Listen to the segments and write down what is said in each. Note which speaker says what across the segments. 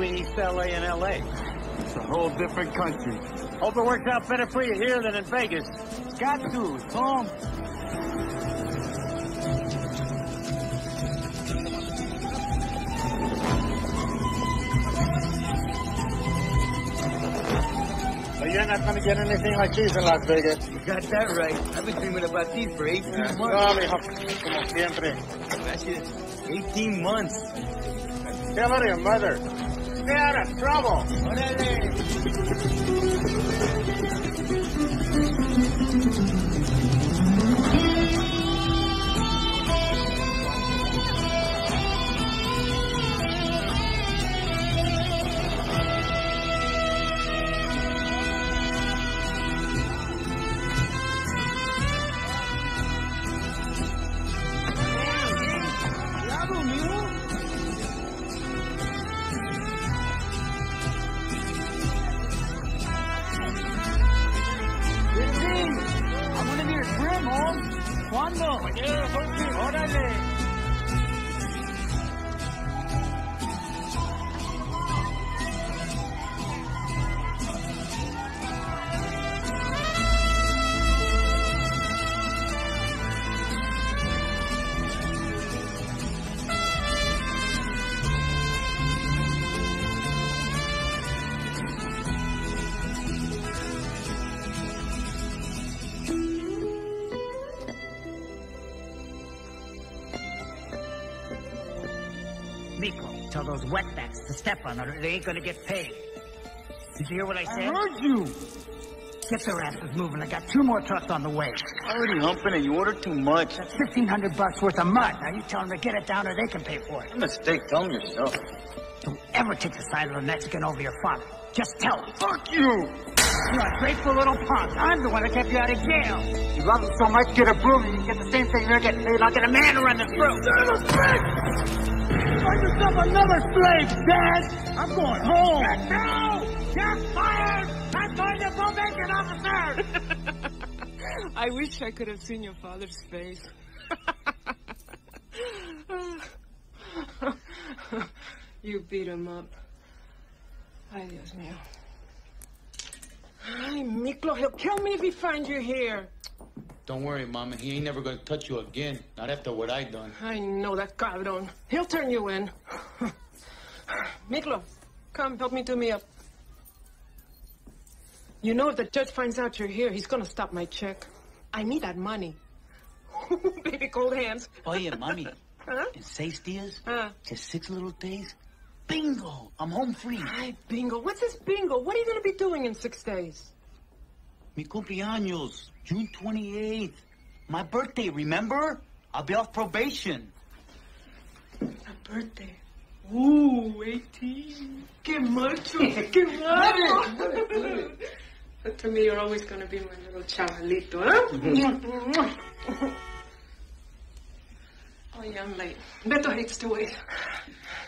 Speaker 1: between East LA and LA?
Speaker 2: It's a whole different country.
Speaker 1: Hope it works out better for you here than in Vegas.
Speaker 2: It's got to. It's home.
Speaker 1: But you're not going to get anything like these in Las Vegas.
Speaker 2: You got that right. I've been dreaming about these for 18 months.
Speaker 1: No, mijo. Como siempre.
Speaker 2: Is 18 months.
Speaker 1: Hello to your mother. Out of trouble.
Speaker 2: I'm
Speaker 3: on. They ain't gonna get paid. Did you hear what I said?
Speaker 2: I heard you.
Speaker 3: Get their asses moving. I got two more trucks on the way.
Speaker 2: Already humping it. You ordered too much.
Speaker 3: That's fifteen hundred bucks worth of mud. Now you tell them to get it down, or they can pay for it.
Speaker 2: Mistake. Tell them yourself.
Speaker 3: Don't ever take the side of a Mexican over your father. Just tell him.
Speaker 2: Fuck you.
Speaker 3: You're a grateful little punk. I'm the one that kept you out of jail.
Speaker 2: You love him so much, get a broom and you get the same thing they're getting paid.
Speaker 3: I'll get a man to run this room.
Speaker 2: Son of a bitch! Find yourself another slave, Dad! I'm going home!
Speaker 3: No! You're fired! I'm going to probation officer!
Speaker 4: I wish I could have seen your father's face. you beat him up. Ay, Dios mío. Ay, Miklo, he'll kill me if he finds you here.
Speaker 5: Don't worry, Mama. He ain't never gonna touch you again. Not after what I done.
Speaker 4: I know that cabron. He'll turn you in. Miklo, come, help me do me up. You know, if the judge finds out you're here, he's gonna stop my check. I need that money. Baby, cold hands.
Speaker 5: Oye, mami.
Speaker 4: Huh?
Speaker 5: In seis días, ah.
Speaker 4: Huh?
Speaker 5: just six little days, bingo! I'm home free.
Speaker 4: Hi, bingo. What's this bingo? What are you gonna be doing in six days?
Speaker 5: Mi cumpleaños, June 28th. My birthday, remember? I'll be off probation.
Speaker 4: A birthday. Ooh, 18. Qué macho, qué guapo. But to me, you're always going to be my little chavalito, huh? ¿eh? Mm-hmm. oh, yeah, I'm late. Beto hates to wait.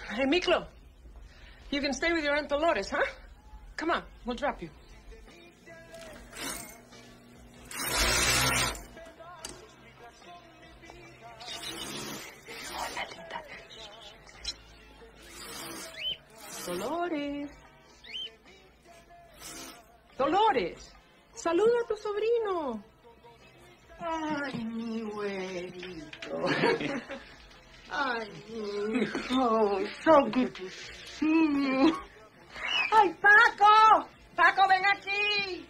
Speaker 4: Hey, Miklo, you can stay with your Aunt Dolores, huh? Come on, we'll drop you. Dolores. Dolores, saluda a tu sobrino.
Speaker 6: Ay, mi güerito. Ay, mi hijo. So good to see you. Ay, Paco. Paco, ven aquí.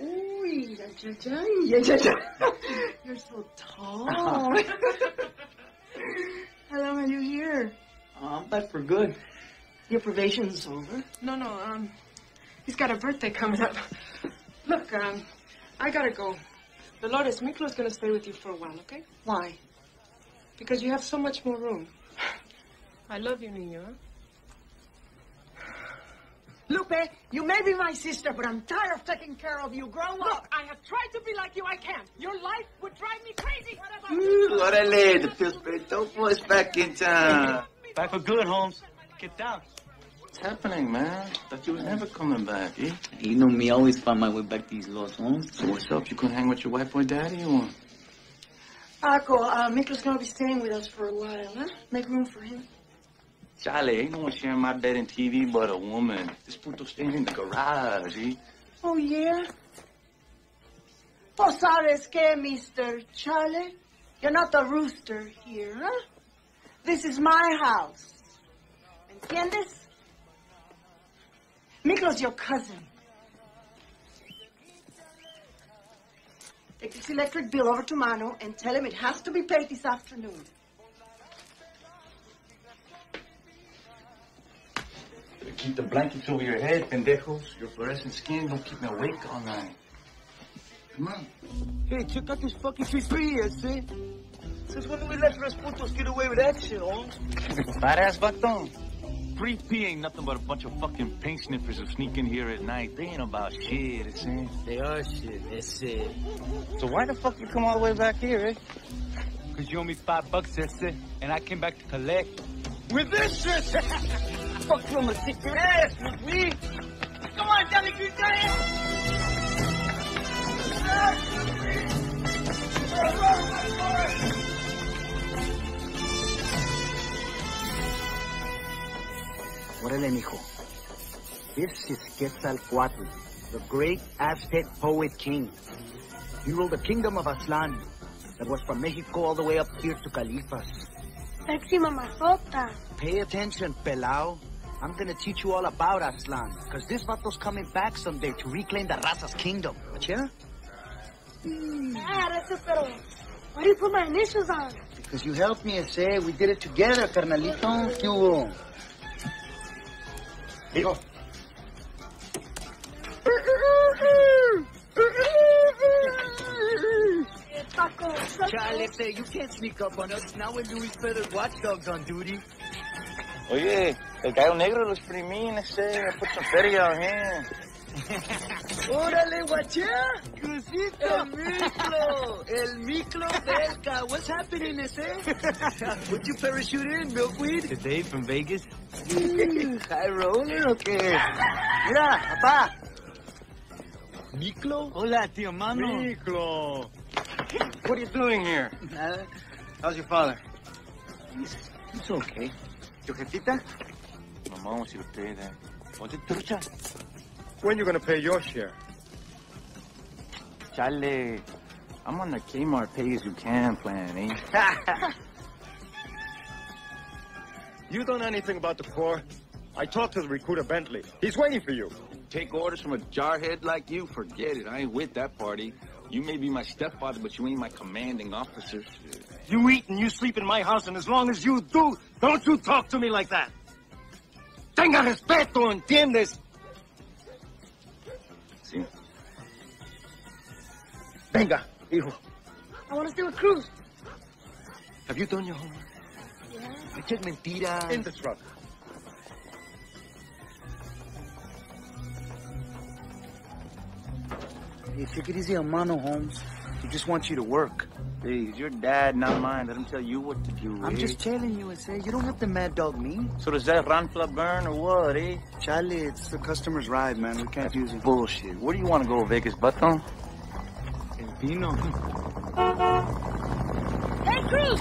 Speaker 6: Uy, ay, ay, ay, ay, ay, ay. You're so tall. How long are you here?
Speaker 7: I'm back for good.
Speaker 6: Your probation's over.
Speaker 4: No, no, um, he's got a birthday coming up. Look, um, I gotta go. Dolores, Miklo's gonna stay with you for a while, okay?
Speaker 6: Why?
Speaker 4: Because you have so much more room. I love you, Nino. Huh?
Speaker 6: Lupe, you may be my sister, but I'm tired of taking care of you. Grow
Speaker 4: Look,
Speaker 6: up.
Speaker 4: I have tried to be like you. I can't. Your life would drive me crazy. What about
Speaker 8: Ooh, órale, the Pistolfo is back in town.
Speaker 7: Back for good, Holmes. Get down.
Speaker 8: What's happening, man? Thought you was never coming back, eh?
Speaker 7: You know me, I always find my way back to these lost homes.
Speaker 8: So what's up? You couldn't hang with your white boy daddy or what?
Speaker 6: Paco, uh, Miklo's gonna be staying with us for a while, huh? Make room for him.
Speaker 8: Chale, ain't no one sharing my bed and TV but a woman. This puto staying in the garage, eh?
Speaker 6: Oh, yeah? Pues sabes que, Mr. Charlie? You're not the rooster here, huh? This is my house. ¿Entiendes? Miklo's your cousin. Take this electric bill over to Mano and tell him it has to be paid this afternoon.
Speaker 8: Keep the blankets over your head, pendejos. Your fluorescent skin don't keep me awake all night. Come on.
Speaker 1: Hey, check out this fucking GPS, eh? Since when did we let Rasputos get away with that shit, Holmes?
Speaker 8: Badass baton. 3P ain't nothing but a bunch of fucking paint sniffers who sneak in here at night. They ain't about shit, it's in.
Speaker 1: They are shit, that's it.
Speaker 8: So why the fuck you come all the way back here, eh?
Speaker 1: Cause you owe me five bucks, that's it. And I came back to collect. With this shit! Fuck you, I'm gonna kick your ass with me! Come on, Johnny, keep going!
Speaker 2: Órale, mijo. This is Quetzalcoatl, the great Aztec poet king. He ruled the kingdom of Aztlan that was from Mexico all the way up here to Califas.
Speaker 9: Sexy mamazota.
Speaker 2: Pay attention, Pelao. I'm gonna teach you all about Aztlan, because this vato's coming back someday to reclaim the Raza's kingdom. Yeah?
Speaker 9: Ah, that's it, pero why do you put my initials on?
Speaker 2: Because you helped me, say we did it together, carnalito. ¿Qué hubo?
Speaker 10: Hijo,
Speaker 9: Eh,
Speaker 2: Chale, you can't sneak up on us. Now when Louis Feathered watchdogs on duty.
Speaker 8: Oye, el gallo negro lo exprimí, ese. I put some feria him.
Speaker 2: Órale, guachá. El micro. El micro belka. What's happening, ese? Would you parachute in, milkweed?
Speaker 1: Today from Vegas?
Speaker 2: High roller o qué? Mira, papá.
Speaker 1: Miklo? Hola, tío mano.
Speaker 10: Miklo.
Speaker 8: What are you doing here?
Speaker 2: Nada.
Speaker 8: How's your father?
Speaker 2: It's okay.
Speaker 8: ¿Tu jetita? Mamá, si usted. Oye, trucha.
Speaker 10: When you gonna pay your share?
Speaker 8: Chale. I'm on the Kmart pay as you can plan, eh?
Speaker 10: You don't know anything about the Corps? I talked to the recruiter Bentley. He's waiting for you.
Speaker 8: Take orders from a jarhead like you? Forget it. I ain't with that party. You may be my stepfather, but you ain't my commanding officer.
Speaker 1: You eat and you sleep in my house, and as long as you do, don't you talk to me like that. Tenga respeto, ¿entiendes?
Speaker 8: Sí.
Speaker 1: Venga, hijo.
Speaker 9: I want to stay a cruise.
Speaker 1: Have you done your homework?
Speaker 9: Yeah.
Speaker 2: I just mentiras.
Speaker 10: In the truck.
Speaker 2: Hey, take it easy Mano Holmes. He just wants you to work.
Speaker 8: Please, your dad, not mine. Let him tell you what to do,
Speaker 2: I'm
Speaker 8: eh?
Speaker 2: just telling you, and say you don't have to mad dog me.
Speaker 8: So does that Ranfla burn or what, eh?
Speaker 2: Charlie, it's the customer's ride, man. We can't use it.
Speaker 8: Bullshit. Where do you want to go, Vegas, Button?
Speaker 11: El vino.
Speaker 9: Hey, Cruz!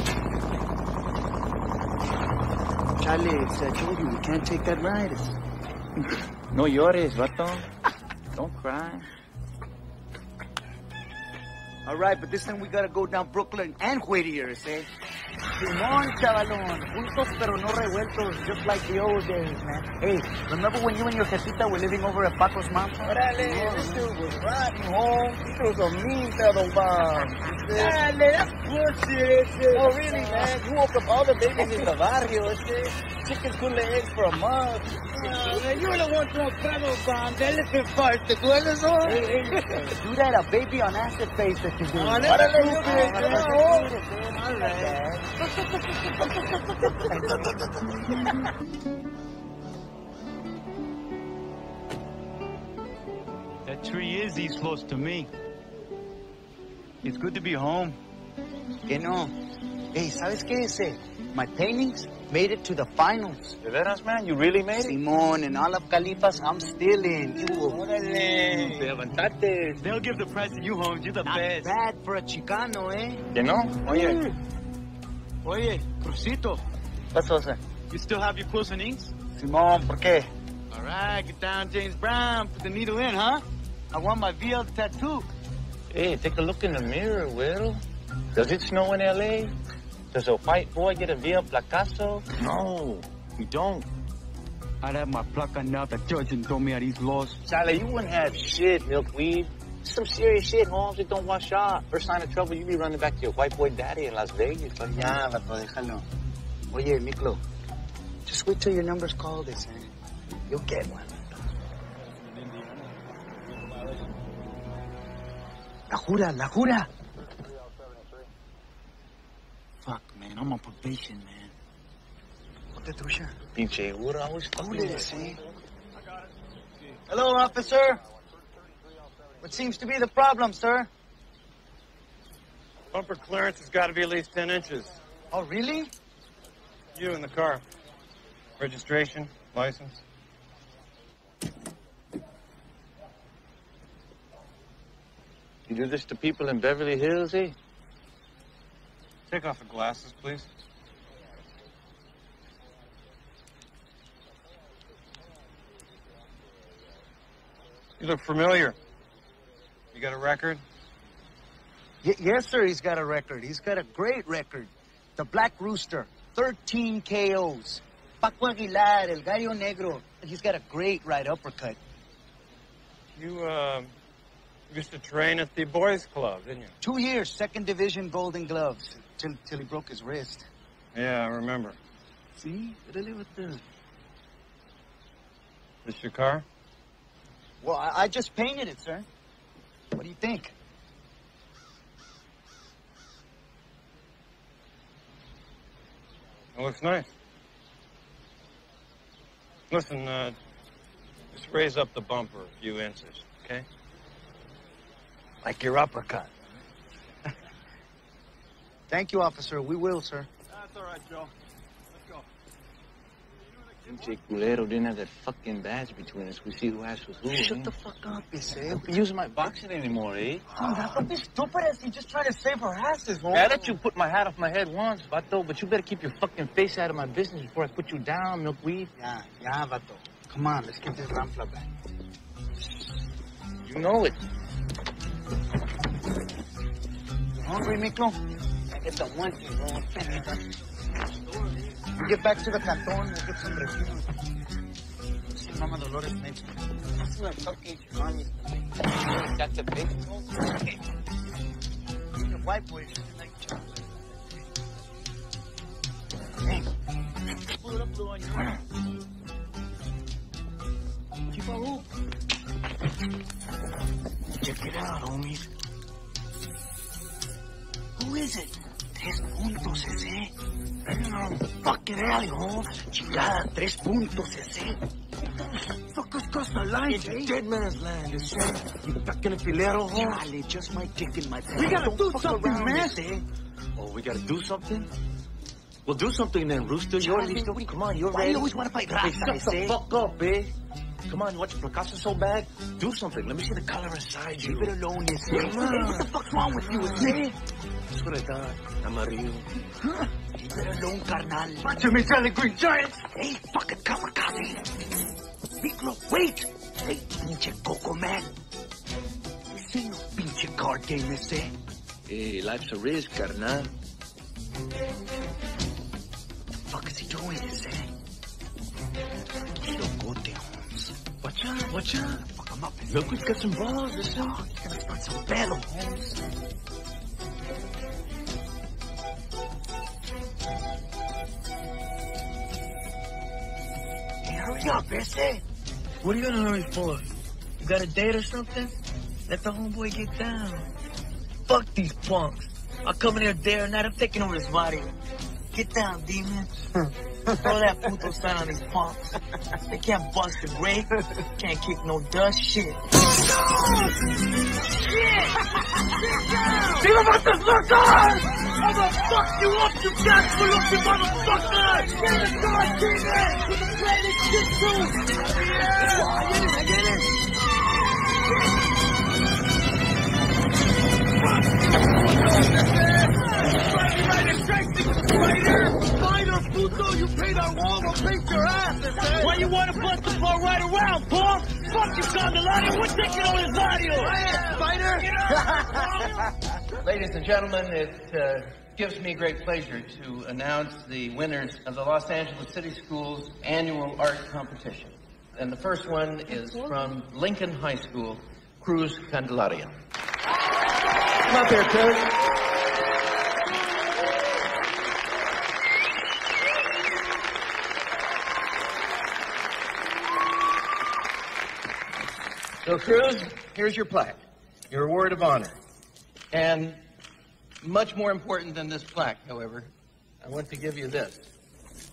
Speaker 2: Charlie, it's, I told you, we can't take that ride. It's,
Speaker 8: No llores, Button. Don't cry.
Speaker 2: All right, but this time we gotta go down Brooklyn and Whittier, say. Simón, chavalón. Juntos pero no revueltos, just like the old days, man. Hey, remember when you and your jefita were living over at Paco's mom's?
Speaker 6: Órale, this dude was rotten, home. He was a mean feather bombs. Dale, that's bullshit, shit. Oh, really, man? You woke up all the babies in the barrio, shit. Chicken cooler eggs for a month. Ah, man, you were the one throwing feather bombs. Elephant farts. ¿Te duele eso?
Speaker 2: Hey, hey, do that, a baby on acid face that you do.
Speaker 6: Oh, that's
Speaker 2: Órale,
Speaker 6: stupid. All right.
Speaker 3: That tree is East Los to me. It's good to be home.
Speaker 2: You know, hey, ¿sabes qué ese? My paintings made it to the finals.
Speaker 8: De veras, man? You really made it?
Speaker 2: Simon and all of Califas, I'm still in. You
Speaker 6: Órale.
Speaker 8: Te levantaste.
Speaker 3: They'll give the price to you, Holmes. You're the
Speaker 2: not
Speaker 3: best.
Speaker 2: bad for a Chicano, eh?
Speaker 8: ¿Que no? Oye,
Speaker 3: Oye, Crucito,
Speaker 8: what's up, sir?
Speaker 3: you still have your quills and inks?
Speaker 2: Simon, ¿por qué?
Speaker 3: All right, get down, James Brown. Put the needle in, huh? I want my VL tattoo.
Speaker 8: Hey, take a look in the mirror, Will. Does it snow in L.A.? Does a white boy get a Via Placaso? No, we don't.
Speaker 3: I'd have my placa now. The judge and throw me at these laws.
Speaker 8: Charlie, you wouldn't have shit, milkweed. Some serious shit, Holmes. It don't wash off. First sign of trouble, you be running back to your white boy daddy in Las Vegas. buddy.
Speaker 2: Ya, vato, déjalo. Oye, Miklo, just wait till your number's called, ese. You'll get one. La jura, la jura.
Speaker 3: Fuck, man. I'm on probation, man.
Speaker 2: Ponte trucha.
Speaker 8: Pinche Ura, always fucking
Speaker 2: ese. Hello, officer. What seems to be the problem, sir?
Speaker 10: Bumper clearance has got to be at least 10 inches.
Speaker 2: Oh, really?
Speaker 10: You in the car. Registration, license.
Speaker 8: You do this to people in Beverly Hills, eh?
Speaker 10: Take off the glasses, please. You look familiar. You got a record?
Speaker 2: Y- yes, sir, he's got a record. He's got a great record. The Black Rooster, 13 KOs. Paco Aguilar, El Gallo Negro. He's got a great right uppercut.
Speaker 10: You, uh, used to train at the boys' club, didn't you?
Speaker 2: Two years, second division Golden Gloves, till, till he broke his wrist.
Speaker 10: Yeah, I remember.
Speaker 2: See? Really with the...
Speaker 10: This your car?
Speaker 2: Well, I, I just painted it, sir. What do you think?
Speaker 10: It looks nice. Listen, uh, just raise up the bumper a few inches, okay?
Speaker 2: Like your uppercut. Thank you, officer. We will, sir.
Speaker 3: That's all right, Joe. Let's go.
Speaker 8: Culero didn't have that fucking badge between us. We see who ass was who.
Speaker 2: Shut
Speaker 8: eh?
Speaker 2: the fuck up, ese.
Speaker 8: Don't be using my boxing anymore, eh?
Speaker 2: Oh, that don't be stupid as he just trying to save our asses, man.
Speaker 8: I let you put my hat off my head once, Vato, but you better keep your fucking face out of my business before I put you down, milkweed.
Speaker 2: Yeah, yeah, vato. Come on, let's get this ramfla back.
Speaker 8: You know it.
Speaker 2: You Hungry, Miklo? I get the one thing wrong. We get back to the canton, we'll get some. See Mama Dolores makes me.
Speaker 8: That's my fucking mommy. Got the big
Speaker 2: The white boys just like chocolate. Hey, low on your. Keep hoop. Uh. Check it out, homies. Who is it? Tres puntos, ese. No, fucking alley, home. Chingada, tres puntos, ese. What the fuck is
Speaker 3: the lights,
Speaker 2: It's
Speaker 3: eh?
Speaker 2: dead man's land, you see. You in the filero, home.
Speaker 3: Charlie, just my dick in my pants.
Speaker 2: We gotta do something, man.
Speaker 3: eh?
Speaker 2: Oh, we gotta do something? Well, do something then, Rooster. You're
Speaker 3: Charlie, you-
Speaker 2: Come on, you're
Speaker 3: why
Speaker 2: ready.
Speaker 3: you always wanna fight
Speaker 2: Hey,
Speaker 3: Rasta,
Speaker 2: shut the
Speaker 3: eh?
Speaker 2: fuck up, eh? Come on, you want your Picasso so bad? Do something. Let me see the color inside you.
Speaker 3: Leave it alone, you see.
Speaker 2: On.
Speaker 3: What the fuck's wrong with you, eh?
Speaker 2: Soledad, amarillo. Huh?
Speaker 3: Leave it alone, carnal.
Speaker 2: Watch me, Charlie Green Giant!
Speaker 3: Hey, fucking kamikaze. Miklo, wait. Hey, pinche coco man. This ain't no pinche card game, ese.
Speaker 2: Hey, life's a risk, carnal.
Speaker 3: fuck is he doing, ese? Locote, Holmes.
Speaker 2: Watch out, watch out.
Speaker 3: Fuck him up, ese.
Speaker 2: Look, we've got some balls, listen.
Speaker 3: Oh, you're gonna start some battle, Holmes. Hey, hurry up, ese.
Speaker 12: What are you gonna hurry for? You got a date or something? Let the homeboy get down. Fuck these punks. I'll come in here or night. I'm taking over this body. Get down, demon. Throw that puto sign on these punks. They can't bust a break. Can't kick no dust. Shit. Viva motherfucker! I'm gonna fuck you up, you gospel looking motherfucker! Get the dog, demon! With the planet shit too! Yeah! I get it, I get it! Why you wanna bust the ball right around, Paul? Fuck you, Candelario. We're taking on his audio.
Speaker 13: Ladies and gentlemen, it uh, gives me great pleasure to announce the winners of the Los Angeles City Schools annual art competition. And the first one is from Lincoln High School, Cruz Candelaria. Come up here, Cruz. So, Cruz, here's your plaque, your award of honor. And much more important than this plaque, however, I want to give you this,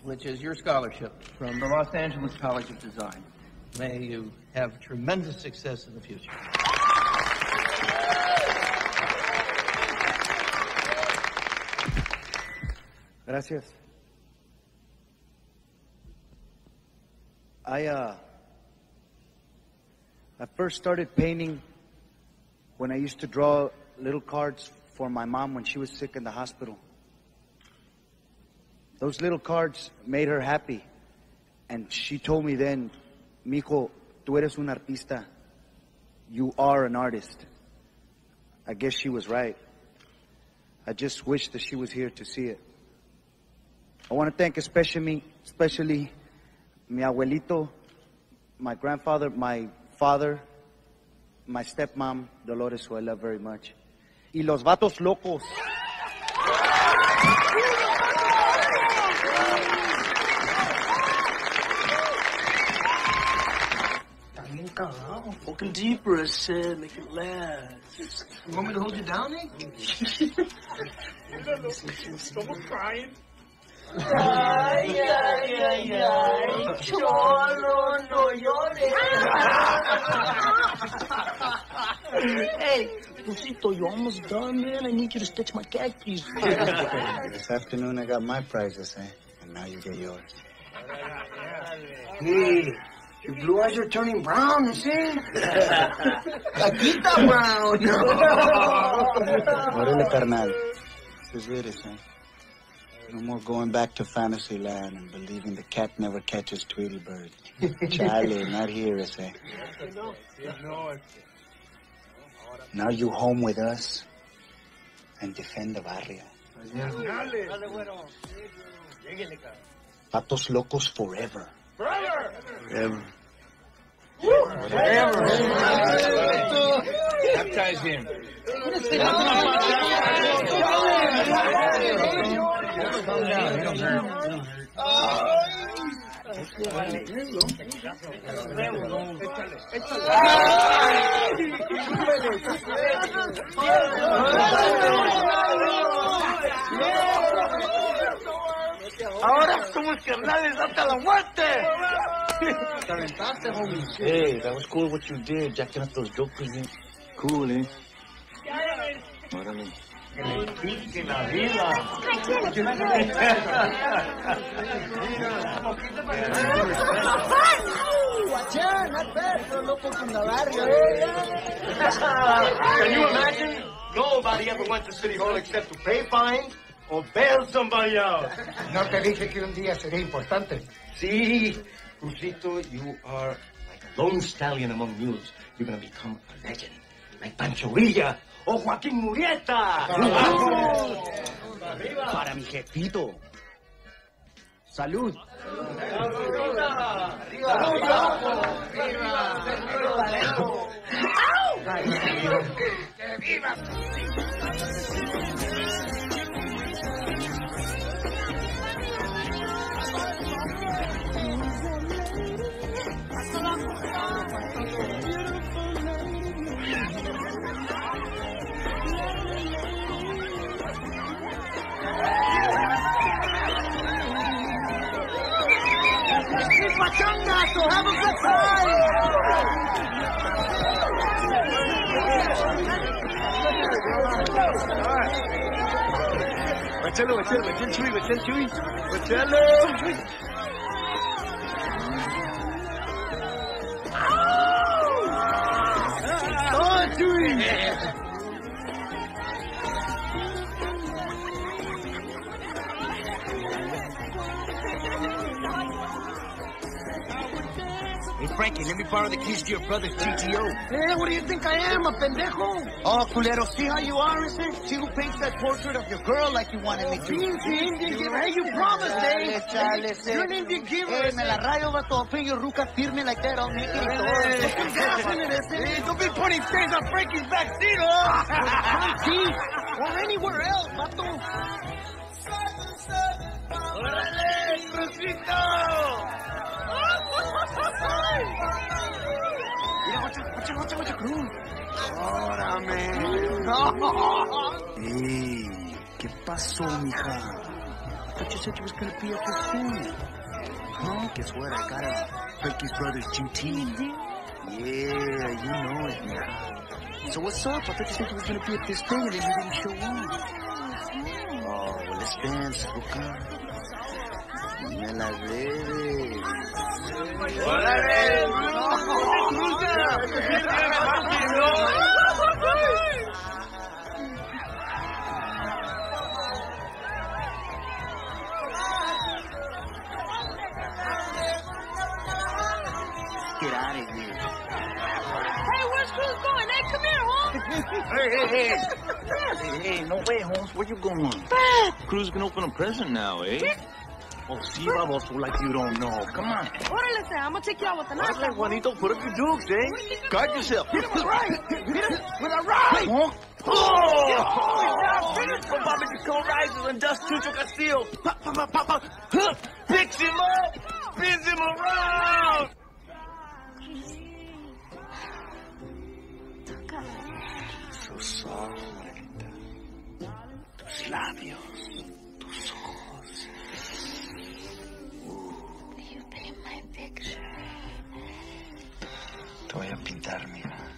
Speaker 13: which is your scholarship from the Los Angeles College of Design. May you have tremendous success in the future.
Speaker 2: Gracias. I, uh, I first started painting when I used to draw little cards for my mom when she was sick in the hospital. Those little cards made her happy. And she told me then, Mijo, tú eres un artista. You are an artist. I guess she was right. I just wish that she was here to see it. I want to thank especially, especially mi abuelito, my grandfather, my father, my stepmom, Dolores, who I love very much. Y los vatos locos.
Speaker 12: Bien. Fucking deeper, I said. Make it last. You want me to hold you down, eh? Someone crying. Ay, ay, ay, ay. Cholo, no llores. hey, Lucito, you're almost done, man. I need you to stitch my khakis.
Speaker 8: This afternoon I got my prizes, eh? And now you get yours.
Speaker 12: Hey, your blue eyes are turning brown, you see? Caquita brown.
Speaker 8: Órale, carnal. This is it, eh? No more going back to fantasy land and believing the cat never catches Tweety Bird. Charlie, not here, eh? Now you home with us and defend the barrio. Vatos locos forever. Forever.
Speaker 13: Baptize him.
Speaker 12: Ahora somos carnales hasta la muerte.
Speaker 2: Te aventaste, homie.
Speaker 8: Hey, that was cool what you did, jacking up those jokers. In. Cool, eh? Órale.
Speaker 2: La vida. Guachán, not bad for a local from.
Speaker 13: Can you imagine? Nobody ever went to City Hall except to pay fines or bail somebody out.
Speaker 14: No te dije que un día sería importante.
Speaker 13: See, Crucito, you are like a lone stallion among mules. You're gonna become a legend, like Pancho Villa or Joaquín Murieta.
Speaker 2: Para mi jefito. Salud. It's pachanga, so have a good
Speaker 13: Bachelo, bachelo, bachel chuy, bachel chuy. Bachelo.
Speaker 2: Oh, Chuy.
Speaker 15: Frankie, let me borrow the keys to your brother's GTO.
Speaker 2: Hey, eh, what do you think I am, a pendejo?
Speaker 15: Oh, culero, see how you are, is it? See who paints that portrait of your girl like you wanted me to.
Speaker 2: Pinche Indian giver. Hey, you promised, eh?
Speaker 15: Chale, chale,
Speaker 2: You're an Indian giver.
Speaker 15: Hey, me la rayo, vato. Put your ruca firme like that. I'll make it.
Speaker 2: Hey, don't be putting stains on Frankie's back seat, oh. huh? Frankie's or anywhere else, vato.
Speaker 15: ¡Órale, Crucito!
Speaker 2: Mira, guacha, guacha, guacha, guacha, Cruz.
Speaker 15: ¡Órame!
Speaker 2: Hey, ¿qué pasó, mija? Thought you said you was gonna be up here soon. Huh? Guess what? I got a Frankie's Brothers GT. Yeah, you know it, mija. So what's up? I thought you said you was gonna be at this thing and then you didn't show up. Oh, let's dance, Luca. Me la debes. Get out of here.
Speaker 9: Hey, where's Cruz going? Hey, come here, Holmes.
Speaker 8: Hey, hey, hey. hey, hey, no way, Holmes. Where you going? Cruz can open a present now, eh? Oh, sí, baboso, like you don't know. Come on.
Speaker 9: Órale, Sam. I'm gonna take you out with the knife.
Speaker 8: Órale, Juanito, put up your dukes, eh? Guard yourself. Hit him with a right. Hit him with a right. Huh? Oh! From Bobby Jacob rises and dust Chucho Castillo. Pop, pop, pop, pop, pop. Huh. Picks him up. Spins him around.
Speaker 2: So soft. Tus labios. Tus ojos. Voy a pintar, mira.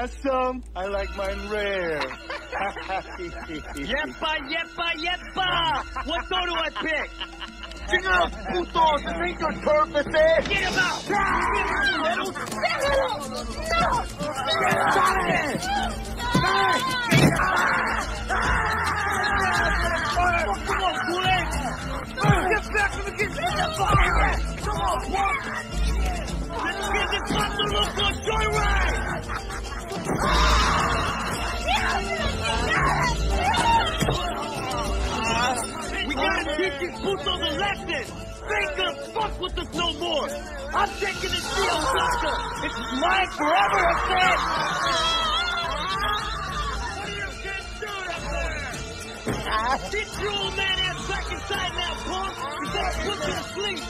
Speaker 15: Have some? I like mine rare.
Speaker 16: Yepa, yepa, yepa! What door do I pick?
Speaker 2: Get up, putos! This ain't your purpose, eh?
Speaker 16: Get him out! Come These putos lesson! They ain't gonna fuck with us no more!
Speaker 9: I'm taking this deal, sucker. It's mine forever, I said. Get your old man ass back inside now, punk. You gotta put you to sleep.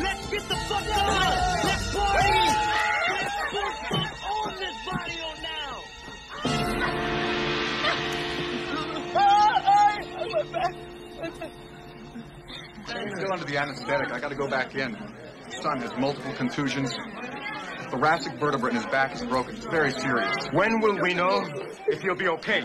Speaker 9: Let's get the fuck on. Let's party. Let's put
Speaker 17: He's still under the anesthetic. I gotta go back in. Son has multiple contusions. Thoracic vertebra in his back is broken. It's very serious.
Speaker 16: When will we know if he'll be okay?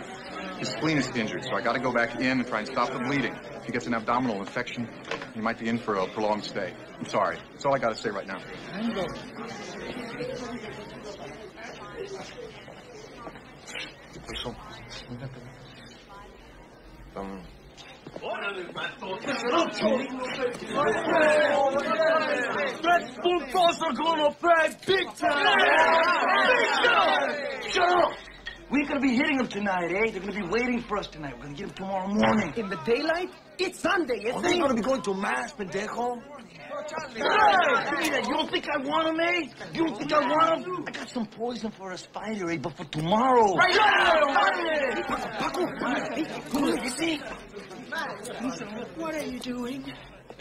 Speaker 17: His spleen is injured, so I gotta go back in and try and stop the bleeding. If he gets an abdominal infection, he might be in for a prolonged stay. I'm sorry. That's all I gotta say right now.
Speaker 16: Um,
Speaker 9: Are gonna big time! Big time!
Speaker 2: Shut up! We ain't gonna be hitting them tonight, eh? They're gonna be waiting for us tonight. We're gonna get them tomorrow morning.
Speaker 6: In the daylight? It's Sunday,
Speaker 2: Oh,
Speaker 6: isn't
Speaker 2: they ain't
Speaker 6: it?
Speaker 2: gonna be going to mass, pendejo. Hey, you don't think I want them, eh? You don't think I want them? I got some poison for a spider, eh? But for tomorrow.
Speaker 9: Right
Speaker 2: Hey, Paco, hey, you see?
Speaker 6: What are you doing?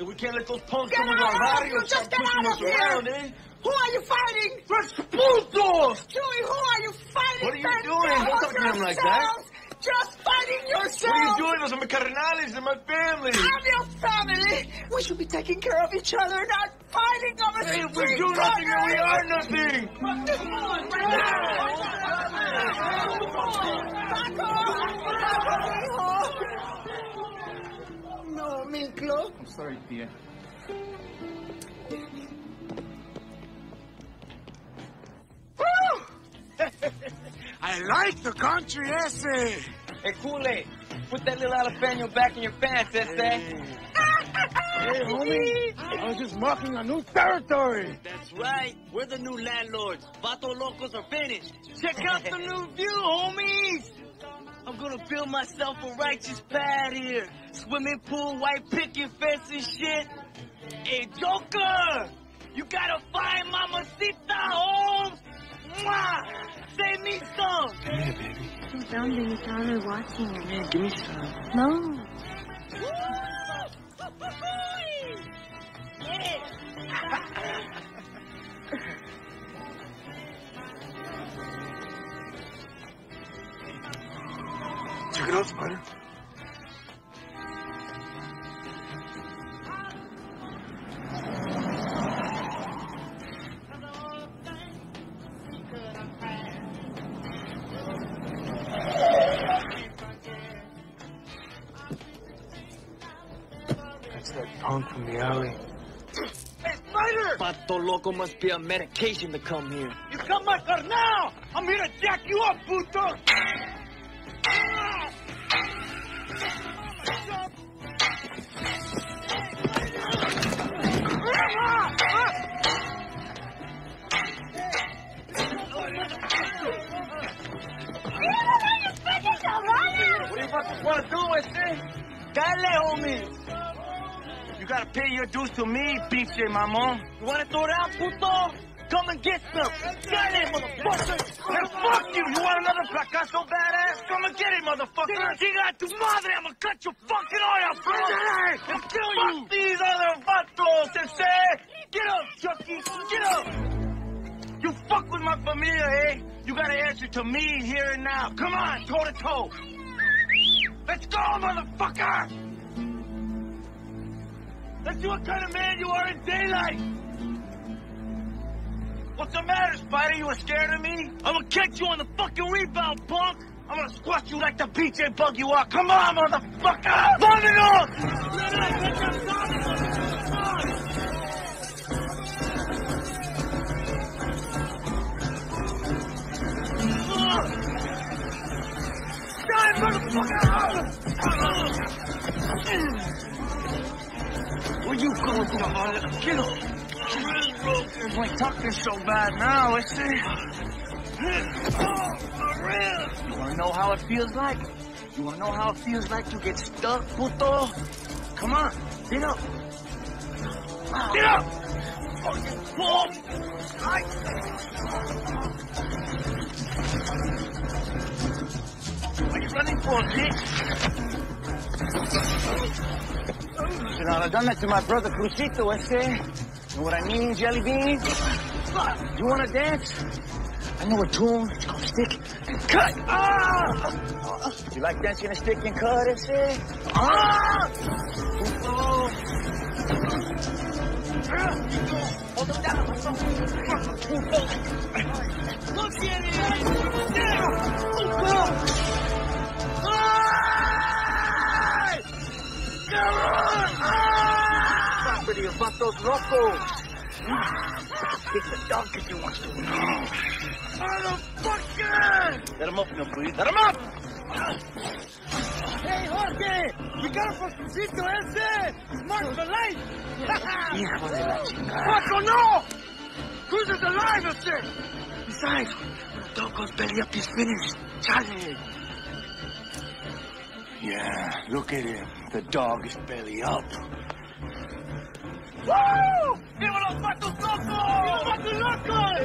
Speaker 9: We can't let those punks
Speaker 6: Get
Speaker 9: come in
Speaker 6: out
Speaker 9: our body
Speaker 6: here! Just
Speaker 9: start
Speaker 6: get
Speaker 9: pushing
Speaker 6: out
Speaker 9: us
Speaker 6: of here!
Speaker 9: around, eh?
Speaker 6: Who are you fighting?
Speaker 9: Red Bulldogs!
Speaker 6: Chewie, who are you fighting?
Speaker 9: What are you doing? Don't talk to him like that.
Speaker 6: Yourselves. Just fighting yourself.
Speaker 9: What are you doing? Those are my carnales and my family.
Speaker 6: I'm your family. We should be taking care of each other, not fighting over
Speaker 9: Hey, if we do nothing, then we are
Speaker 6: brothers.
Speaker 9: nothing.
Speaker 6: No, Miklo.
Speaker 17: I'm sorry, Tia.
Speaker 9: I like the country essay.
Speaker 8: Hey, Kool-Aid, put that little jalapeno back in your pants, ese.
Speaker 9: Hey, homie, I was just marking a new territory.
Speaker 8: That's right. We're the new landlords. Vato Locos are finished. Check out the new view, homies. I'm gonna build myself a righteous pad here. Swimming pool, white picket fence and shit. Hey, Joker! You gotta find Mamacita, Holmes! Mwah! Save me some!
Speaker 18: Too dumb to be tired watching it.
Speaker 8: Man, give me some.
Speaker 18: No.
Speaker 9: Check it out, Spider. Punk from the alley.
Speaker 8: Hey, Spider! Vato Loco must be on medication to come here.
Speaker 9: You come my car now! I'm here to jack you up, puto!
Speaker 8: What do you fucking want to do, with ese? Dale, homie. You gotta pay your dues to me, pinche mamón. You wanna throw down, puto? Come and get some. Dale, motherfucker. Hey, fuck you. You want another fracaso badass? Come and get it, motherfucker. Chinga a tu madre. I'm gonna cut your fucking eye out, bro. I'll kill you. Fuck these other vatos, ese. Get up, Chucky. Get up. You fuck with my familia, eh? You gotta answer to me here and now. Come on, toe to toe. Let's go, motherfucker! Let's see what kind of man you are in daylight. What's the matter, Spider? You were scared of me? I'm gonna catch you on the fucking rebound, punk! I'm gonna squash you like the BJ bug you are. Come on, motherfucker! Vámonos! Die, motherfucker! Where you going, Cavallo? Get up! You ain't talking so bad now, is it? You wanna know how it feels like? You wanna know how it feels like to get stuck, puto? Come on, get up. Get up!
Speaker 16: fucking punk! Are you running for kick?
Speaker 8: Should not have done that to my brother Crucito, ese. Know what I mean, Jelly Bean? You wanna dance? I know a tune. It's called Stick and Cut. Ah! You like dancing a stick and cut, ese? Ah! Oh. Hold him down. Look, Jenny! Ay! Ah! You vatos locos! It's the dog that you want to know. Motherfucker! Let him up, no, please. Let him up! Hey, Jorge! You got for Crucito ese! Mark for life! Hijo de la chingada. Paco, no! Cruz is alive, ese! Besides, when the dog goes belly up, he's finished. Charlie!
Speaker 16: Yeah, look at him. The dog is belly up.
Speaker 8: ¡Woo! ¡Viva los vatos locos! ¡Viva los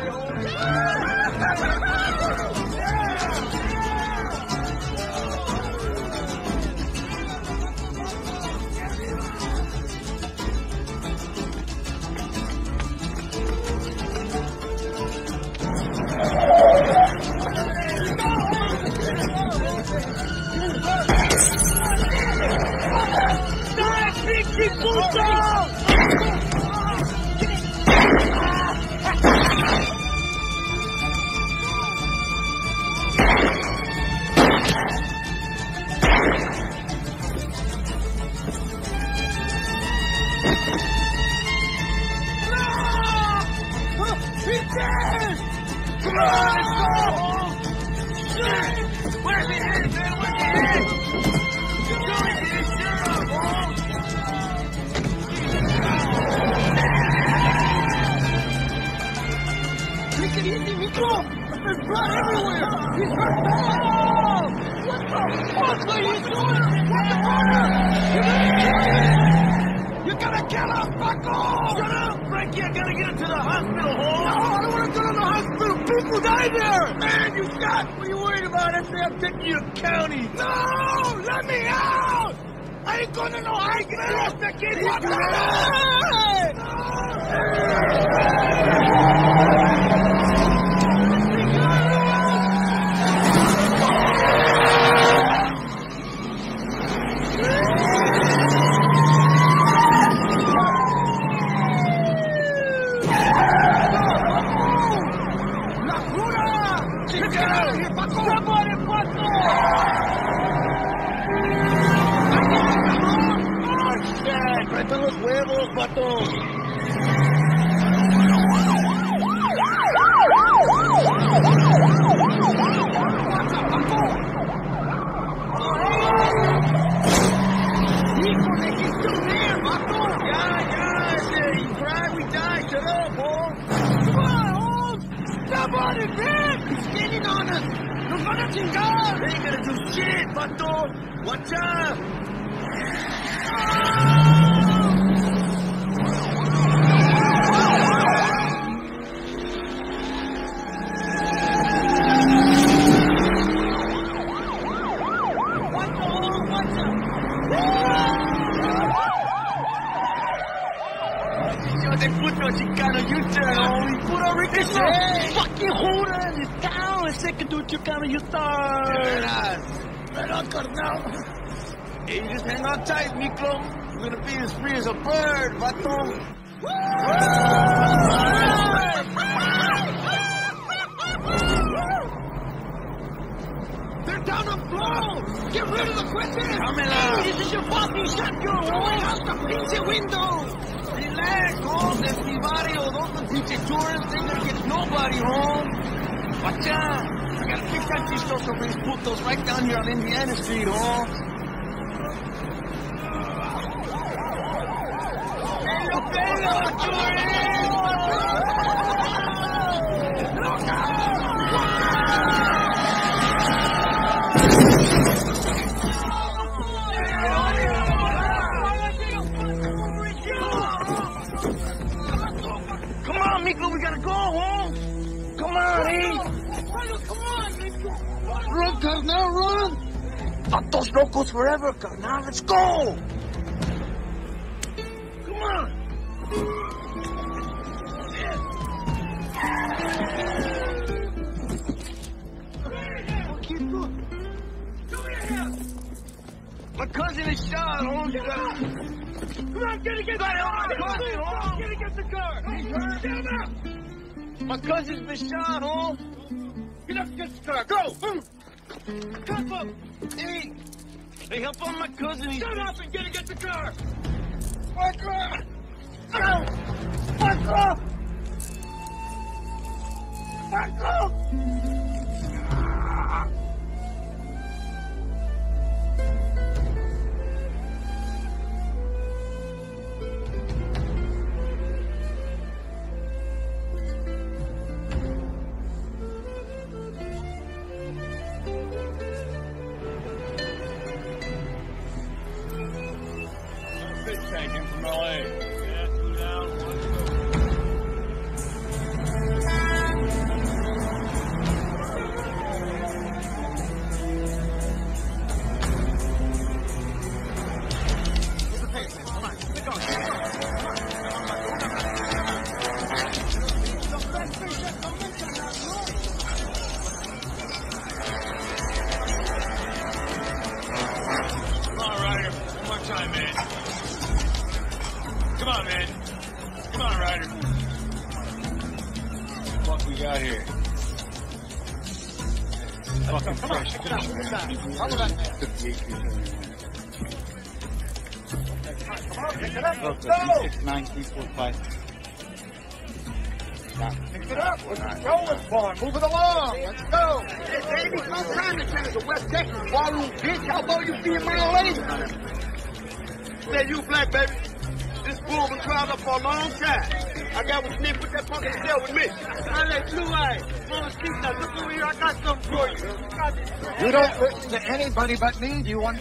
Speaker 16: ¡Pinche puto! Come on, let's go! Shit! Where's the head, man? Where's the head? There's blood everywhere! He's hurt bad! What the fuck are you doing? What the order? You gotta kill him! Paco! Shut up, Frankie! I gotta get him to the hospital, ho! No, I don't wanna go to the hospital! People die there! Man, you shot! What are you worried about? I say I'm taking you to county! No! Let me out! I ain't going to no hospital! Hasta que ¡La jura! ¡Get out of here, Paco! ¡Somebody, Paco! ¡Oh, shit! ¡Tráete los huevos, pato! ¡Hijo de he's still there, vato! Yeah, yeah, ese, you cry, we die, shut up, Holmes! Come on! Somebody, man! He's on us! Ain't gonna do shit, vato! Watch out! Yo te puto chicano, you turn only puro ricochet. Fucking holder in this town. A second to chicano, you start. De veras. Carnal. Hey, you just hang on tight, Miklo. You're gonna be as free as a bird, vato. Uh, They're down on blow! Get rid of the quickest! Dámela! This is your fucking shotgun! Going out the pinche window! Relax, oh, home, Estivario. Oh, those are pinche tourists. They gonna get nobody home. Watch out! Got chistoso for these putos right down here on Indiana Street. Pelo, pelo,
Speaker 19: Locos forever, carnal. Let's go! Come on!
Speaker 16: My cousin is shot, Holmes. You got Come on, get against the car. Get against the car. Get him out. My cousin's been shot, Holmes. Get up against the car. Go. Cuff him. Hey. Hey, help on my cousin. Shut up and get against the car. Fuck off. Ow. Fuck off. Fuck off.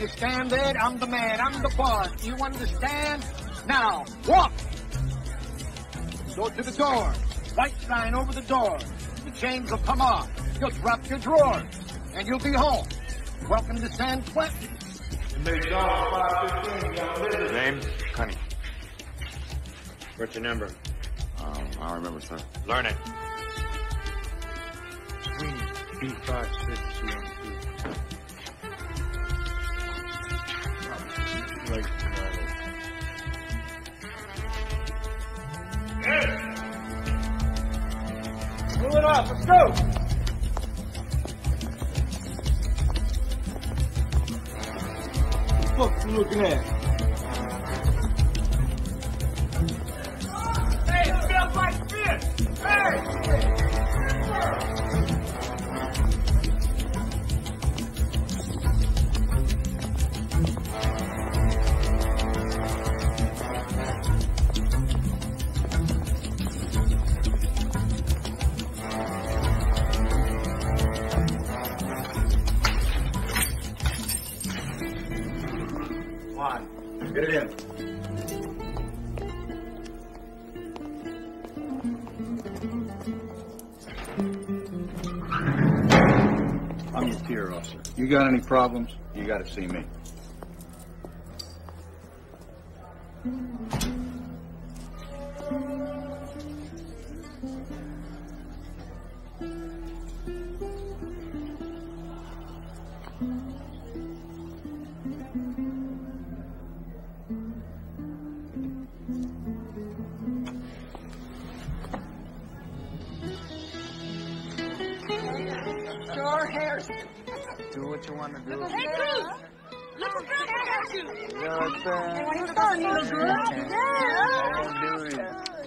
Speaker 6: Understand that? I'm the man. I'm the boss. You understand? Now, walk. Go to the door. White sign over the door. The chains will come off. You'll drop your drawers. And you'll be home. Welcome to San Quentin.
Speaker 20: Name?
Speaker 21: Connie.
Speaker 20: What's your number?
Speaker 21: Um, I don't remember, sir.
Speaker 20: Learn it.
Speaker 6: Got any problems, you gotta see me.
Speaker 2: What you want to do.
Speaker 9: Hey, Cruz! Look what girl got you!
Speaker 2: Yo,
Speaker 9: Hey, what you doing, little girl? Yeah.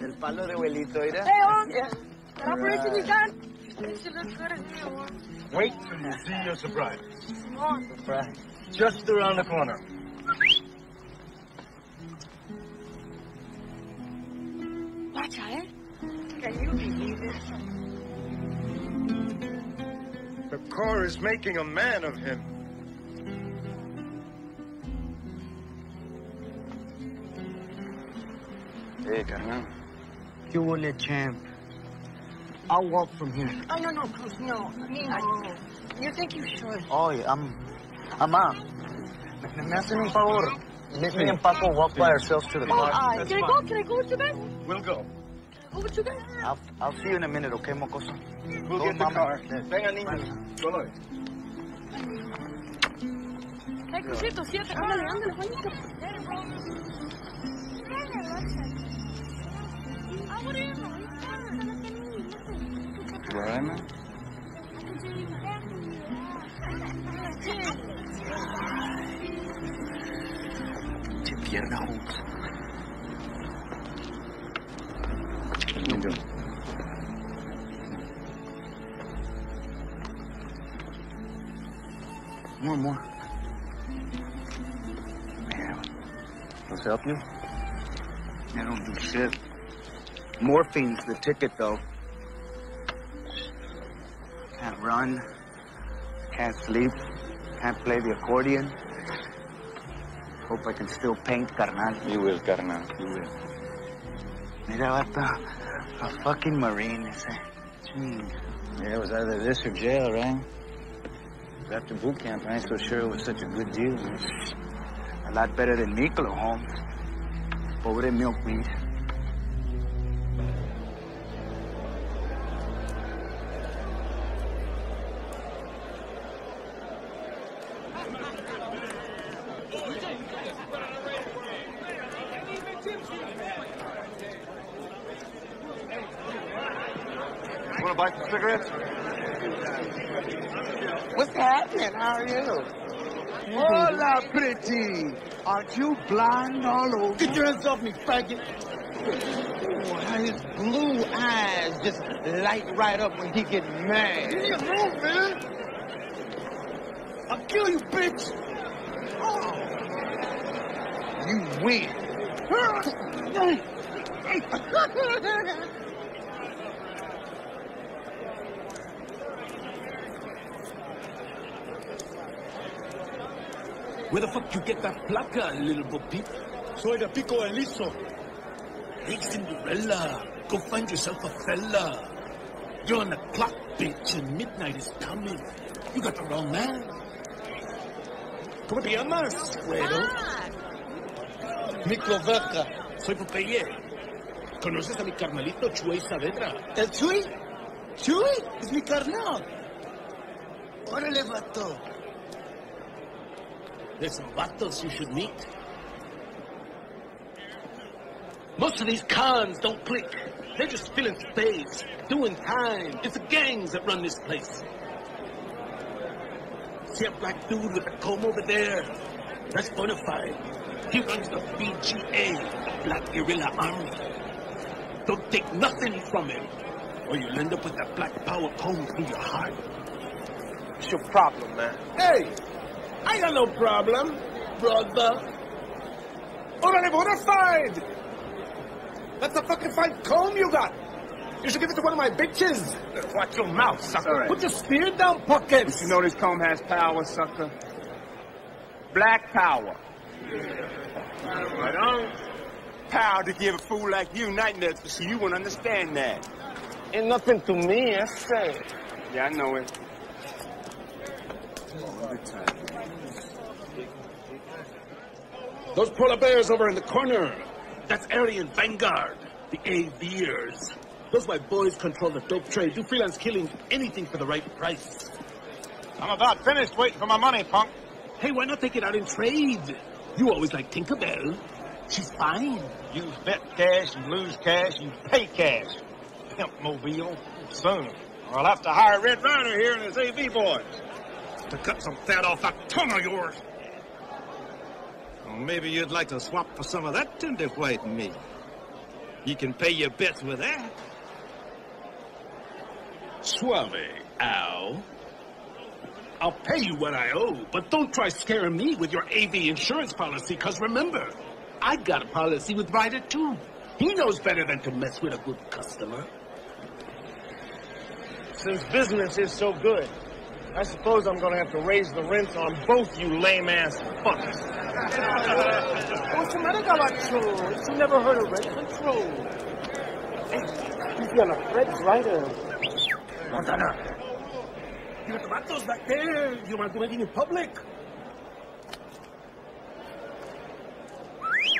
Speaker 2: El palo de abuelito, mira.
Speaker 9: Hey, on. That operation you done? Makes you look good as new, on.
Speaker 22: Wait till you see your surprise.
Speaker 9: Come on.
Speaker 2: Right.
Speaker 22: Just around the corner.
Speaker 9: Watch out? Can you believe it?
Speaker 22: The Corps is making a man of him.
Speaker 2: Hey, carnal.
Speaker 23: You will let champ. I'll walk from here.
Speaker 9: Oh, no, no, Cruz, no. I mean, no.
Speaker 6: You think you should?
Speaker 2: Oh, yeah, I'm... Ama, me, me hacen un favor. Let me and Paco walk by ourselves to the
Speaker 9: Oh,
Speaker 2: car.
Speaker 9: uh, can I go? Can I go with you guys?
Speaker 2: We'll go.
Speaker 9: Go with you guys?
Speaker 2: I'll, I'll see you in a minute, okay, mocoso?
Speaker 13: We'll
Speaker 2: Go,
Speaker 13: get the
Speaker 2: mama.
Speaker 13: car.
Speaker 2: Yes.
Speaker 13: Venga, niños. Solo.
Speaker 9: Hey, Crucito, siete. Ah. Ándale, ándale, Juanito.
Speaker 24: You all right, man?
Speaker 2: Che pierna, Holmes. More, more. Man,
Speaker 24: Let's help you.
Speaker 2: I don't do shit. Morphine's the ticket, though. Can't run. Can't sleep. Can't play the accordion. Hope I can still paint, carnal.
Speaker 24: You will, carnal. You will.
Speaker 2: Mira, vato. A fucking marine, ese.
Speaker 24: Yeah, it was either this or jail, right? After boot camp, I ain't so sure it was such a good deal.
Speaker 2: A lot better than Miklo, Holmes. Pobre milkweed.
Speaker 25: Want to buy some cigarettes?
Speaker 6: What's happening? How are you?
Speaker 25: Hola, pretty. Aren't you blind all over?
Speaker 6: Get your hands off me, faggot. Oh, his blue eyes just light right up when he get mad.
Speaker 25: Give me a move, man. I'll kill you, bitch. Oh.
Speaker 6: You win.
Speaker 16: Where the fuck you get that placa, little bo peep?
Speaker 25: Soy de Pico Aliso.
Speaker 16: Hey, Cinderella, go find yourself a fella. You're on the clock, bitch, and midnight is coming. You got the wrong man. ¿Cómo te llamas, güero? Ah.
Speaker 6: Miklo Velka.
Speaker 16: Soy Popeye. ¿Conoces a mi carnalito Chuy Saavedra?
Speaker 6: ¿El Chuy? ¿Chuy? Es mi carnal. Órale, vato.
Speaker 16: There's some vatos you should meet. Most of these cons don't click. They're just filling space, doing time. It's the gangs that run this place. See a black dude with a comb over there? That's Bonafide. He runs the BGA, the Black Guerrilla Army. Don't take nothing from him, or you'll end up with that black power comb through your heart.
Speaker 25: What's your problem, man?
Speaker 16: Hey, I got no problem, brother.
Speaker 25: Orale, Bonafide! That's a fucking fine comb you got. You should give it to one of my bitches.
Speaker 26: Watch your mouth, sucker.
Speaker 25: Put your spear down, pockets.
Speaker 26: You know this comb has power, sucker. Black power. Right on. Power to give a fool like you nightmares, nuts, so you won't understand that.
Speaker 25: Ain't nothing to me, I say.
Speaker 26: Yeah, I know it.
Speaker 16: Those polar bears over in the corner. That's Aryan Vanguard, the aviators. Those white boys control the dope trade, do freelance killing, anything for the right price.
Speaker 25: I'm about finished waiting for my money, punk.
Speaker 16: Hey, why not take it out in trade? You always like Tinkerbell. She's fine.
Speaker 26: You bet cash, you lose cash, you pay cash. Pimp mobile, soon. Or I'll have to hire Red Ryder here and his AV boys.
Speaker 16: To cut some fat off that tongue of yours.
Speaker 26: Well, maybe you'd like to swap for some of that tender white meat. You can pay your bets with that.
Speaker 16: Suave, Al. I'll pay you what I owe, but don't try scaring me with your AV insurance policy, because remember, I got a policy with Ryder too. He knows better than to mess with a good customer.
Speaker 25: Since business is so good, I suppose I'm gonna have to raise the rent on both you lame-ass fucks. What's the matter, Gabacho? You never heard of rent control. Hey, he's gonna Fred's Ryder.
Speaker 2: Montana.
Speaker 16: You got the vatos back there. You don't want to do anything in public.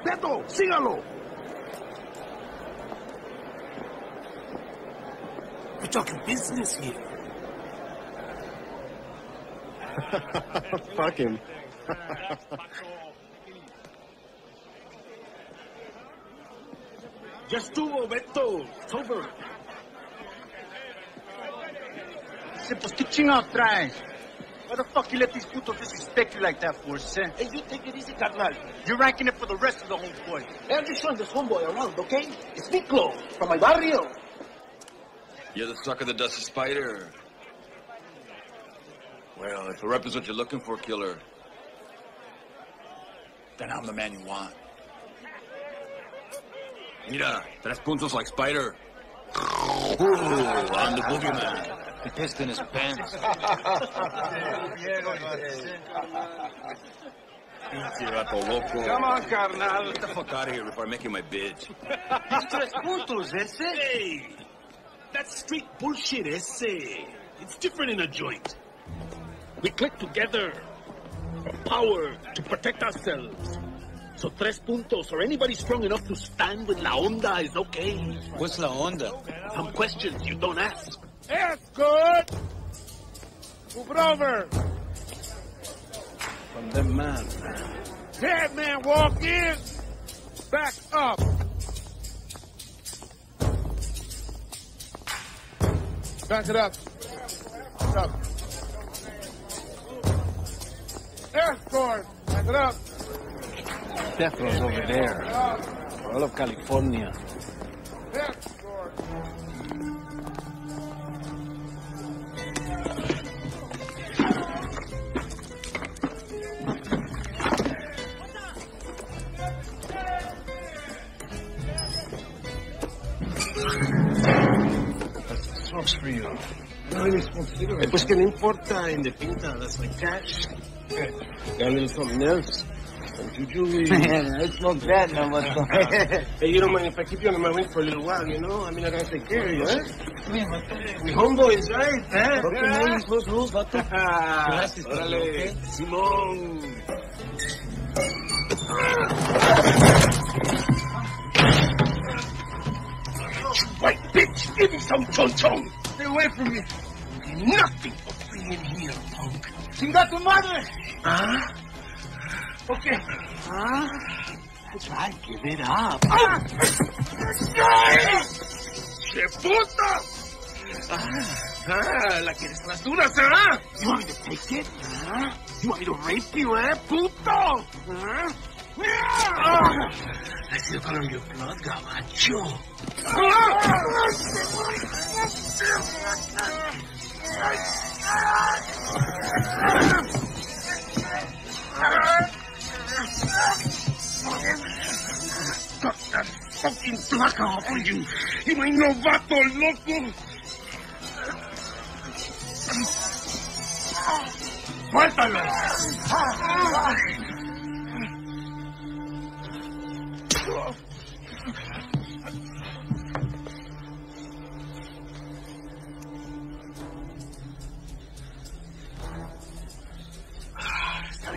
Speaker 16: Beto, sígalo. We're talking business here.
Speaker 27: Fuck him.
Speaker 16: Just do Beto. It's over.
Speaker 2: Say, pues, ¿qué chingados traes? Why the fuck you let these putos disrespect you like that for, sir?
Speaker 16: Hey, you take it easy, carnal.
Speaker 2: You're ranking it for the rest of the homeboys.
Speaker 16: Hey, I'm just showing this homeboy around, okay? It's Miklo from my barrio.
Speaker 8: You're the sucker that does the spider. Well, if the rep is what you're looking for, killer, then I'm the man you want. Mira, tres puntos like spider. Ooh, I'm the boogeyman. He pissed in his pants. Pinche vato loco.
Speaker 28: Come on, carnal.
Speaker 8: Get the fuck out of here before I make you my bitch.
Speaker 2: It's tres puntos, ese.
Speaker 16: Hey, that's street bullshit, ese. It's different in a joint. We click together for power to protect ourselves. So tres puntos or anybody strong enough to stand with La Onda is okay.
Speaker 2: What's La Onda?
Speaker 16: Some questions you don't ask.
Speaker 28: That's good. Move it over.
Speaker 16: From the man.
Speaker 28: Dead man walk in. Back up. Back it up. Up. Escort. Back it up.
Speaker 29: Death row's over there. All of California.
Speaker 28: Escort.
Speaker 16: Smokes for you. No, cigarettes. Pues que no importa, in the pinta, that's like cash. Got a little something else.
Speaker 2: Man, I smoke that no more.
Speaker 16: hey, you don't mind if I keep you under my wing for a little while, you know? I mean, I gotta take care of you, eh? We homeboys, right? Eh?
Speaker 2: Broken names, those rules, vato.
Speaker 16: Gracias, Órale. Simón. White bitch, give me some chon chon.
Speaker 2: Stay away from me.
Speaker 16: Nothing
Speaker 2: Chinga tu madre.
Speaker 16: Huh? Okay.
Speaker 2: Huh?
Speaker 16: That's right, give it up.
Speaker 2: Ah!
Speaker 16: ¡Che puta! Ah, ah, la quieres más dura, ¿ah? You want me to take it? Huh? You want me to rape you, eh, puto? Huh? Ah! I see the color of your blood, gabacho. Got that fucking placa off of you. You ain't no loco. Suéltalo.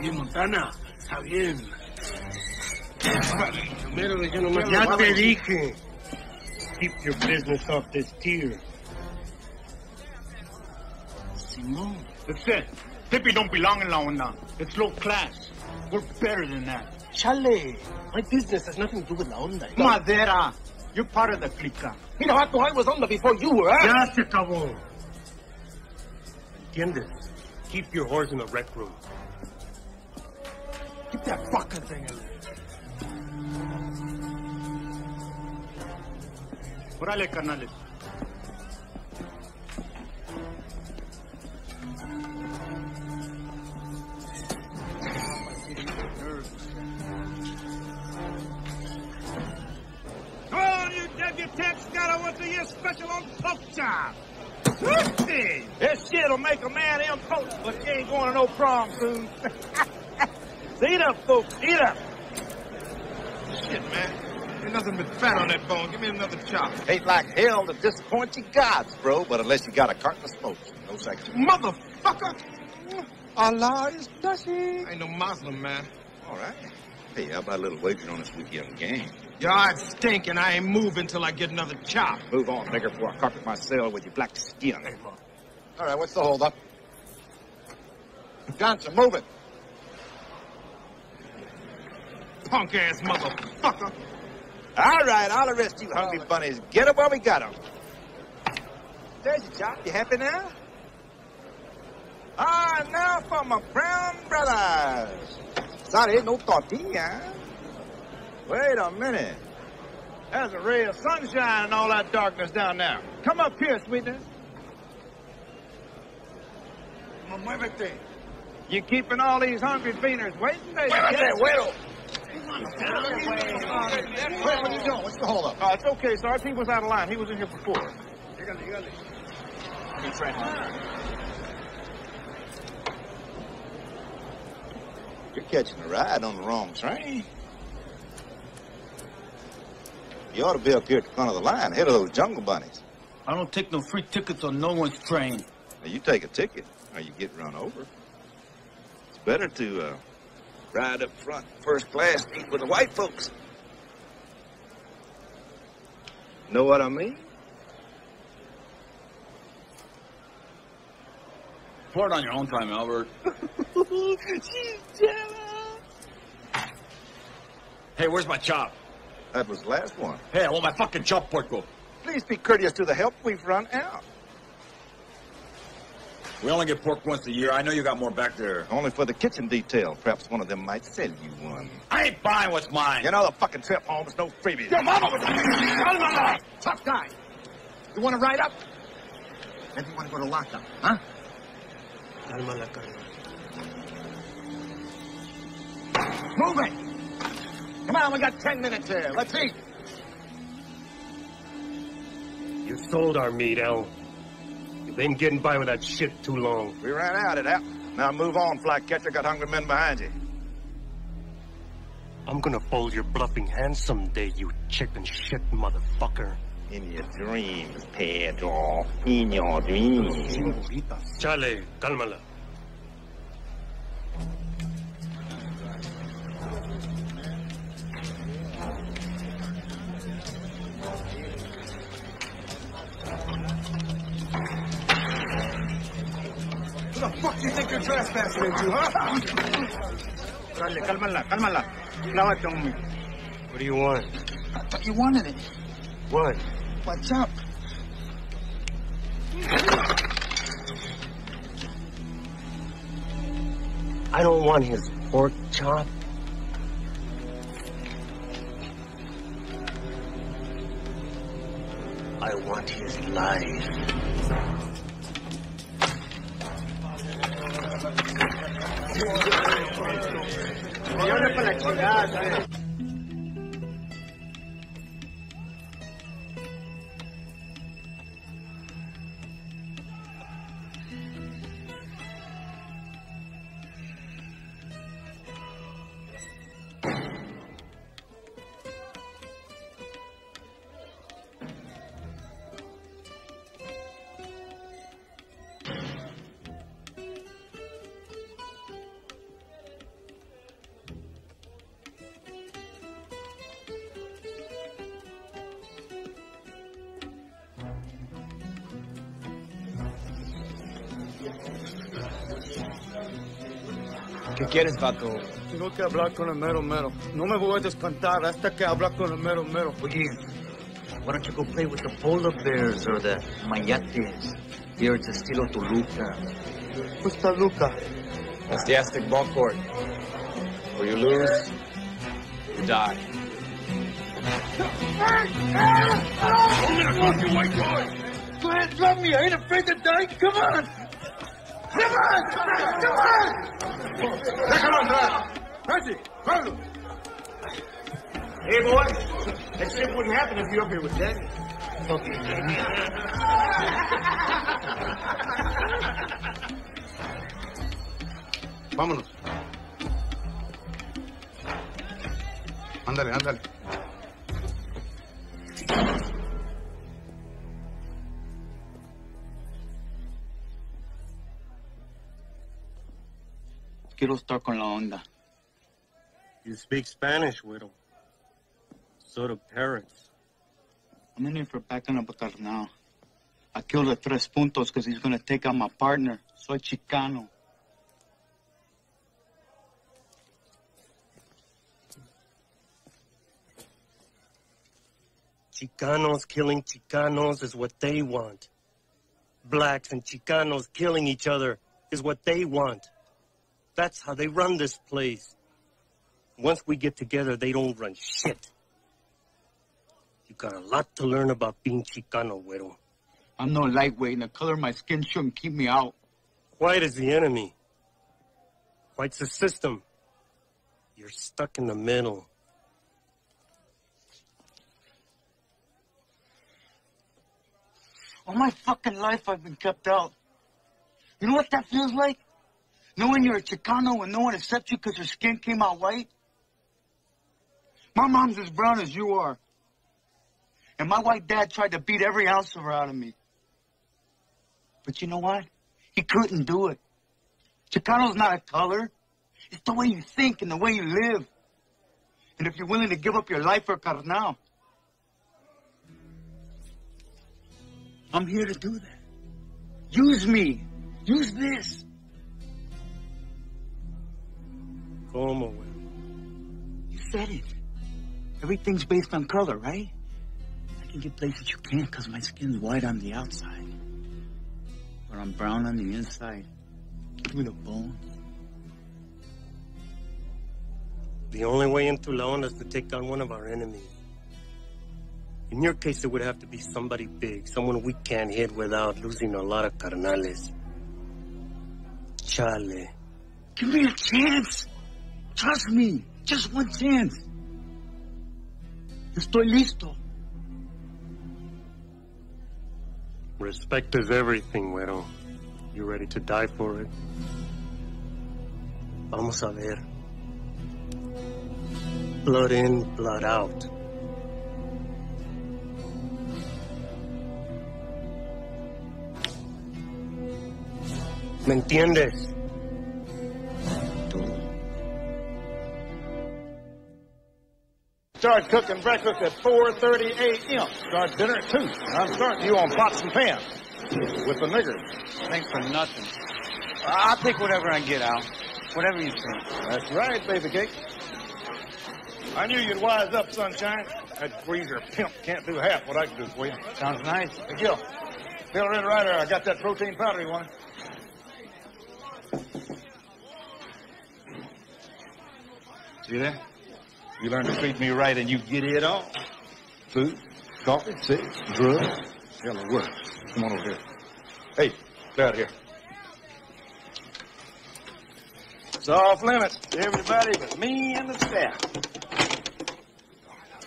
Speaker 16: Bien, Montana. Está bien. Primero, yo nomás
Speaker 28: Ya te dije. Keep your business off this tier.
Speaker 2: Simón.
Speaker 28: That's it. Hippie don't belong in La Onda. It's low class. We're better than that.
Speaker 16: Chale. My business has nothing to do with la onda. Eh?
Speaker 2: Madera. You're part of the clica.
Speaker 16: Mira, vato, I was onda before you were, huh?
Speaker 28: Ya se acabó. ¿Entiendes? Keep your horse in the rec room. Keep that fucking thing in there. Órale, carnales.
Speaker 30: Come on, you debutantes, got what's a year special on pork chop. This shit'll make a man impulse, but you ain't going to no prom soon. so eat up, folks, eat up.
Speaker 1: Shit, man. Ain't nothing but fat on that bone. Give me another chop.
Speaker 31: Hate like hell to disappoint you gods, bro, but unless you got a carton of smokes, no section.
Speaker 16: Motherfucker!
Speaker 1: motherfucker! Allah is touching. Ain't no Muslim, man.
Speaker 30: All right. Hey, how about a little wager on this weekend game?
Speaker 1: Your eyes stink, and I ain't moving till I get another chop.
Speaker 30: Move on, nigger, before I carpet my cell with your black skin.
Speaker 17: All right, what's the holdup? Johnson, move it.
Speaker 1: Punk ass motherfucker.
Speaker 30: All right, I'll arrest you hungry bunnies. Get 'em while we got 'em. There's your chop. You happy now? Ah, now for my brown brothers. Sorry, no tortilla. Wait a minute. There's a ray of sunshine in all that darkness down there. Come up here, sweetness.
Speaker 1: No muévete.
Speaker 30: You keeping all these hungry fienders waiting? They
Speaker 1: Muévete, güero.
Speaker 30: Wait, what are you doing? What's the holdup? Uh, it's okay, Sarge. He was out of line. He was in here before. He's right You're catching a ride on the wrong train. You ought to be up here at the front of the line, ahead of those jungle bunnies.
Speaker 21: I don't take no free tickets on no one's train.
Speaker 30: Now, you take a ticket, or you get run over. It's better to uh, ride up front, first class, eat with the white folks. Know what I mean?
Speaker 21: Pour it on your own time, Albert.
Speaker 30: She's jealous.
Speaker 21: Hey, where's my chop?
Speaker 30: That was the last one.
Speaker 21: Hey, I want my fucking chop, Porco.
Speaker 30: Please be courteous to the help. We've run out.
Speaker 21: We only get pork once a year. I know you got more back there.
Speaker 30: Only for the kitchen detail. Perhaps one of them might sell you one.
Speaker 21: I ain't buying what's mine.
Speaker 30: You know the fucking trip home is no freebie.
Speaker 1: Your mama was a Tough guy. You want to ride up?
Speaker 30: Maybe you want to go to lockup, huh?
Speaker 1: Calma la calma. Move it! Come on, we got ten minutes here. Let's eat.
Speaker 28: You sold our meat, El. Been getting by with that shit too long.
Speaker 30: We ran out of that. Now move on, flycatcher. Got hungry men behind you.
Speaker 28: I'm gonna fold your bluffing hand someday, you chicken shit motherfucker.
Speaker 30: In your dreams, Pedro. In your dreams.
Speaker 28: Chale, cálmala.
Speaker 1: Who the fuck do you think you're trespassing into, huh?
Speaker 30: Dale, cálmala, cálmala. Clávate un...
Speaker 28: What do you want?
Speaker 24: I thought you wanted it.
Speaker 28: What?
Speaker 24: What's up?
Speaker 28: I don't want his pork chop. I want his life.
Speaker 2: Millones para la chingada, ¿Qué quieres, vato?
Speaker 32: Tengo que hablar con el mero mero. No me voy a descantar hasta que hablar con el mero mero.
Speaker 2: Oye, why don't you go play with the polar bears or the mayates? Here it's estilo Toluca.
Speaker 32: Who's Toluca?
Speaker 2: That's the Aztec ball court. Where you lose, you die.
Speaker 1: I'm gonna fuck you, white boy!
Speaker 32: Go ahead, drop me. I ain't afraid to die. Come on. Come on. Come on.
Speaker 1: Déjalo entrar. Reggie, Carlos.
Speaker 32: Hey, boy. That shit wouldn't happen if you up here with Daddy.
Speaker 17: Vámonos. Ándale, ándale.
Speaker 2: Quiero estar con la onda.
Speaker 28: You speak Spanish, widow. So do parents.
Speaker 2: I'm in here for backing up a carnal. I killed the tres puntos because he's gonna take out my partner. Soy Chicano.
Speaker 28: Chicanos killing Chicanos is what they want. Blacks and Chicanos killing each other is what they want. That's how they run this place. Once we get together, they don't run shit. You got a lot to learn about being Chicano, widow.
Speaker 2: I'm no lightweight, and the color of my skin shouldn't keep me out.
Speaker 28: White is the enemy. White's the system. You're stuck in the middle.
Speaker 2: All my fucking life I've been kept out. You know what that feels like? Knowing you're a Chicano and no one accepts you because your skin came out white? My mom's as brown as you are. And my white dad tried to beat every ounce of her out of me. But you know what? He couldn't do it. Chicano's not a color. It's the way you think and the way you live. And if you're willing to give up your life for carnal, I'm here to do that. Use me. Use this. You said it. Everything's based on color, right? I can get places you can't because my skin's white on the outside. But I'm brown on the inside. Give me the bones.
Speaker 28: The only way into La Onda is to take down one of our enemies. In your case, it would have to be somebody big, someone we can't hit without losing a lot of carnales. Chale.
Speaker 2: Give me a chance. Trust me. Just one chance. Estoy listo.
Speaker 28: Respect is everything, güero. You ready to die for it? Vamos a ver. Blood in, blood out. ¿Me entiendes?
Speaker 30: Start cooking breakfast at 4.30 a.m. Start dinner at 2. I'm starting you on pots and pans with the niggers.
Speaker 2: Thanks for nothing. I'll take whatever I get, Al. Whatever you say.
Speaker 30: That's right, baby cake. I knew you'd wise up, sunshine. That greaser pimp can't do half what I can do for you.
Speaker 2: Sounds nice.
Speaker 30: Gil, fill in right. I got that protein powder you wanted. See that? You learn to treat me right and you get it all. Food, coffee, cigs, drugs. Hell, it works. Come on over here. Hey, get out of here. It's off limits to everybody but me and the staff.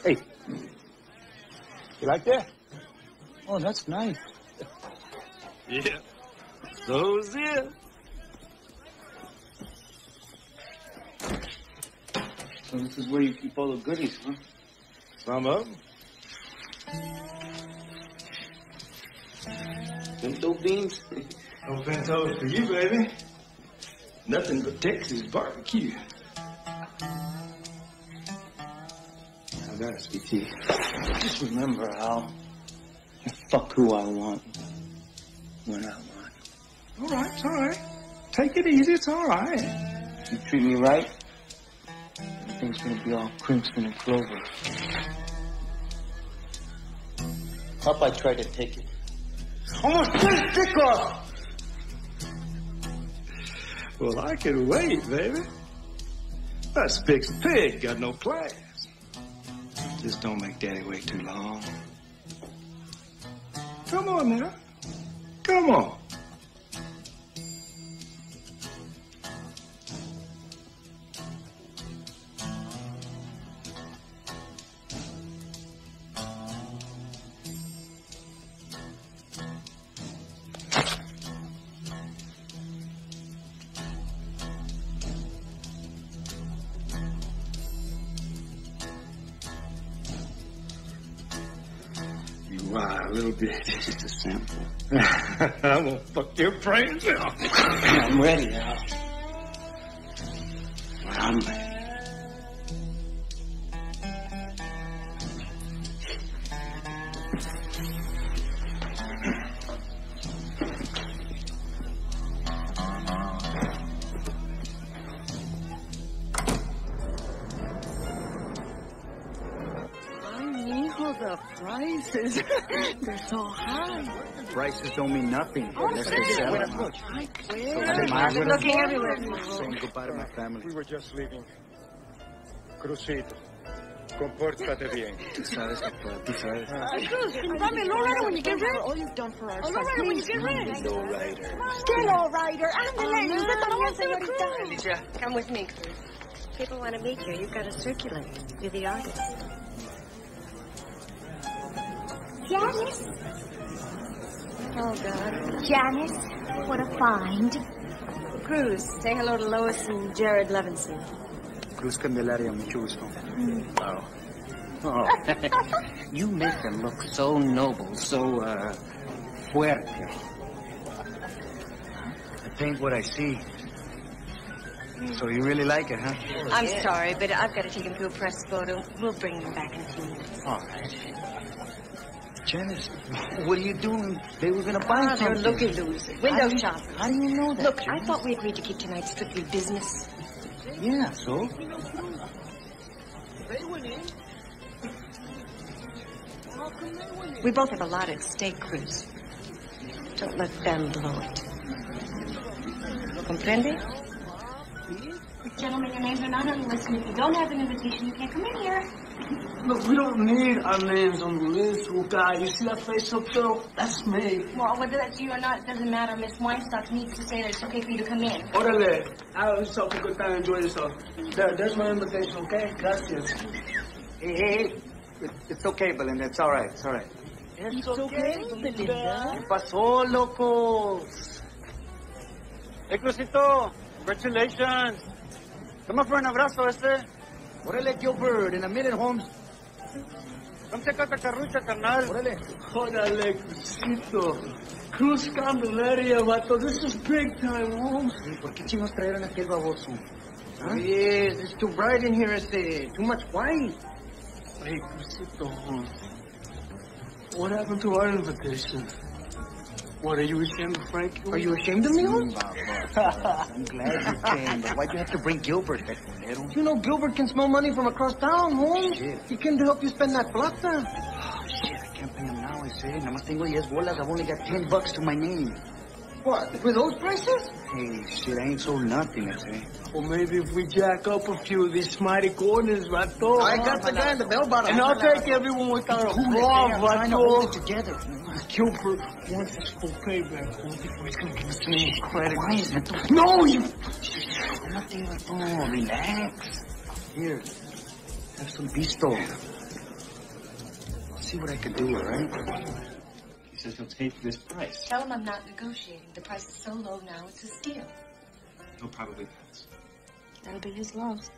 Speaker 30: Hey, you like that?
Speaker 2: Oh, that's nice.
Speaker 30: Yeah. So's it.
Speaker 2: So this is where you keep all the goodies, huh?
Speaker 30: Some of them.
Speaker 2: Pinto beans?
Speaker 30: No pintos for you, baby. Nothing but Texas barbecue.
Speaker 2: I gotta speak to you. Just remember, Al, I fuck who I want when I want.
Speaker 30: All right, it's all right. Take it easy. It's all right.
Speaker 2: You treat me right, everything's gonna be all crimson and clover. Popeye tried to take it.
Speaker 30: Almost bit his dick off. Well, I can wait, baby. That Spick's pig got no class. Just don't make Daddy wait too long. Come on now. Come on. I'm gonna fuck your brains out.
Speaker 2: I'm ready, Al. Además,
Speaker 6: Looking everywhere.
Speaker 2: saying goodbye to my family.
Speaker 10: We were just leaving. Crucito, compórtate bien.
Speaker 2: Tú sabes, doctor, tú sabes.
Speaker 6: Cruz, can you buy me a lowrider when you get rich? All you've done for our oh,
Speaker 9: A lowrider when you get rich.
Speaker 2: Lowrider.
Speaker 9: ¿Qué lowrider? Ándale,
Speaker 6: Oh,
Speaker 9: usted
Speaker 6: no,
Speaker 9: también, señorita.
Speaker 6: Alicia, come with me, Cruz.
Speaker 33: People want to meet you. You've got to circulate. You're the artist.
Speaker 9: Janice?
Speaker 33: Oh, God.
Speaker 9: Janice, what a find.
Speaker 33: Cruz, say hello to Lois and Jared Levinson.
Speaker 2: Cruz Candelaria, mucho gusto. Oh. Oh. you make them look so noble, so, uh, fuerte. I paint what I see. So you really like it, huh?
Speaker 33: I'm sorry, but I've got to take him to a press photo. We'll bring him back in a few minutes.
Speaker 2: All right. Janice, what are you doing? They were gonna buy
Speaker 33: Ah, they're
Speaker 2: something.
Speaker 33: looky loos. Window shopping.
Speaker 2: How do you know that?
Speaker 33: Look, I thought we agreed to keep tonight strictly business.
Speaker 2: Yeah, so? They went in.
Speaker 33: We both have a lot at stake, Cruz. Don't let them blow it. Comprende?
Speaker 9: Gentlemen, your names are not on the list, and if you don't have an invitation, you can't come in here.
Speaker 34: Look, we don't need our names on the list, oh God. You see that face up there? That's me.
Speaker 9: Well, whether that's you or not, it doesn't matter. Miss Weinstock needs to say that it's okay for you to come in.
Speaker 34: Orale. I was have a good time. Enjoy yourself. There, there's my invitation, okay? Gracias.
Speaker 2: Hey, hey, hey. It's okay, Belinda. It's all right. It's all right.
Speaker 6: It's okay, Belinda.
Speaker 2: ¿Qué pasó, locos?
Speaker 35: Hey, Crucito, congratulations. Come up for an abrazo, este.
Speaker 2: Órale, Gilbert. In a minute, Holmes.
Speaker 35: Check out the carrucha, carnal.
Speaker 2: Órale.
Speaker 34: Órale, Crucito. Cruz Candelaria, vato. This is big time, Holmes.
Speaker 2: ¿Por qué chingos trajeron aquel baboso? ¿Ah? Huh?
Speaker 36: Yes, it's too bright in here, este. Too much white.
Speaker 34: Hey, Crucito, Holmes. What happened to our invitation? What, are you ashamed of Frank?
Speaker 2: Are you ashamed of me, Holmes? I'm glad you came, but why'd you have to bring Gilbert, culero?
Speaker 36: You know Gilbert can smell money from across town, Holmes. He can help you spend that plata.
Speaker 2: Oh, shit, I can't pay him now, I say. Nada más tengo 10 bolas. I've only got 10 bucks to my name.
Speaker 36: What, with those prices?
Speaker 2: Hey, shit, I ain't sold nothing, I say.
Speaker 34: Well, maybe if we jack up a few of these mighty corners, vato.
Speaker 36: I got the guy in the bell bottom.
Speaker 34: And I'll take everyone without a
Speaker 2: Cool it,
Speaker 34: flaw,
Speaker 2: I'm trying to hold it
Speaker 34: oh,
Speaker 2: together.
Speaker 34: Gilbert wants his full payback, Holmes, before he's gonna give us any credit.
Speaker 2: Why is that?
Speaker 34: No, you...
Speaker 2: Nothing, vato. Oh, relax. Here, have some pisto. See what I can do, all right?
Speaker 37: He says he'll take this price.
Speaker 33: Tell him I'm not negotiating. The price is so low now, it's a steal.
Speaker 37: He'll probably pass.
Speaker 33: That'll be his loss.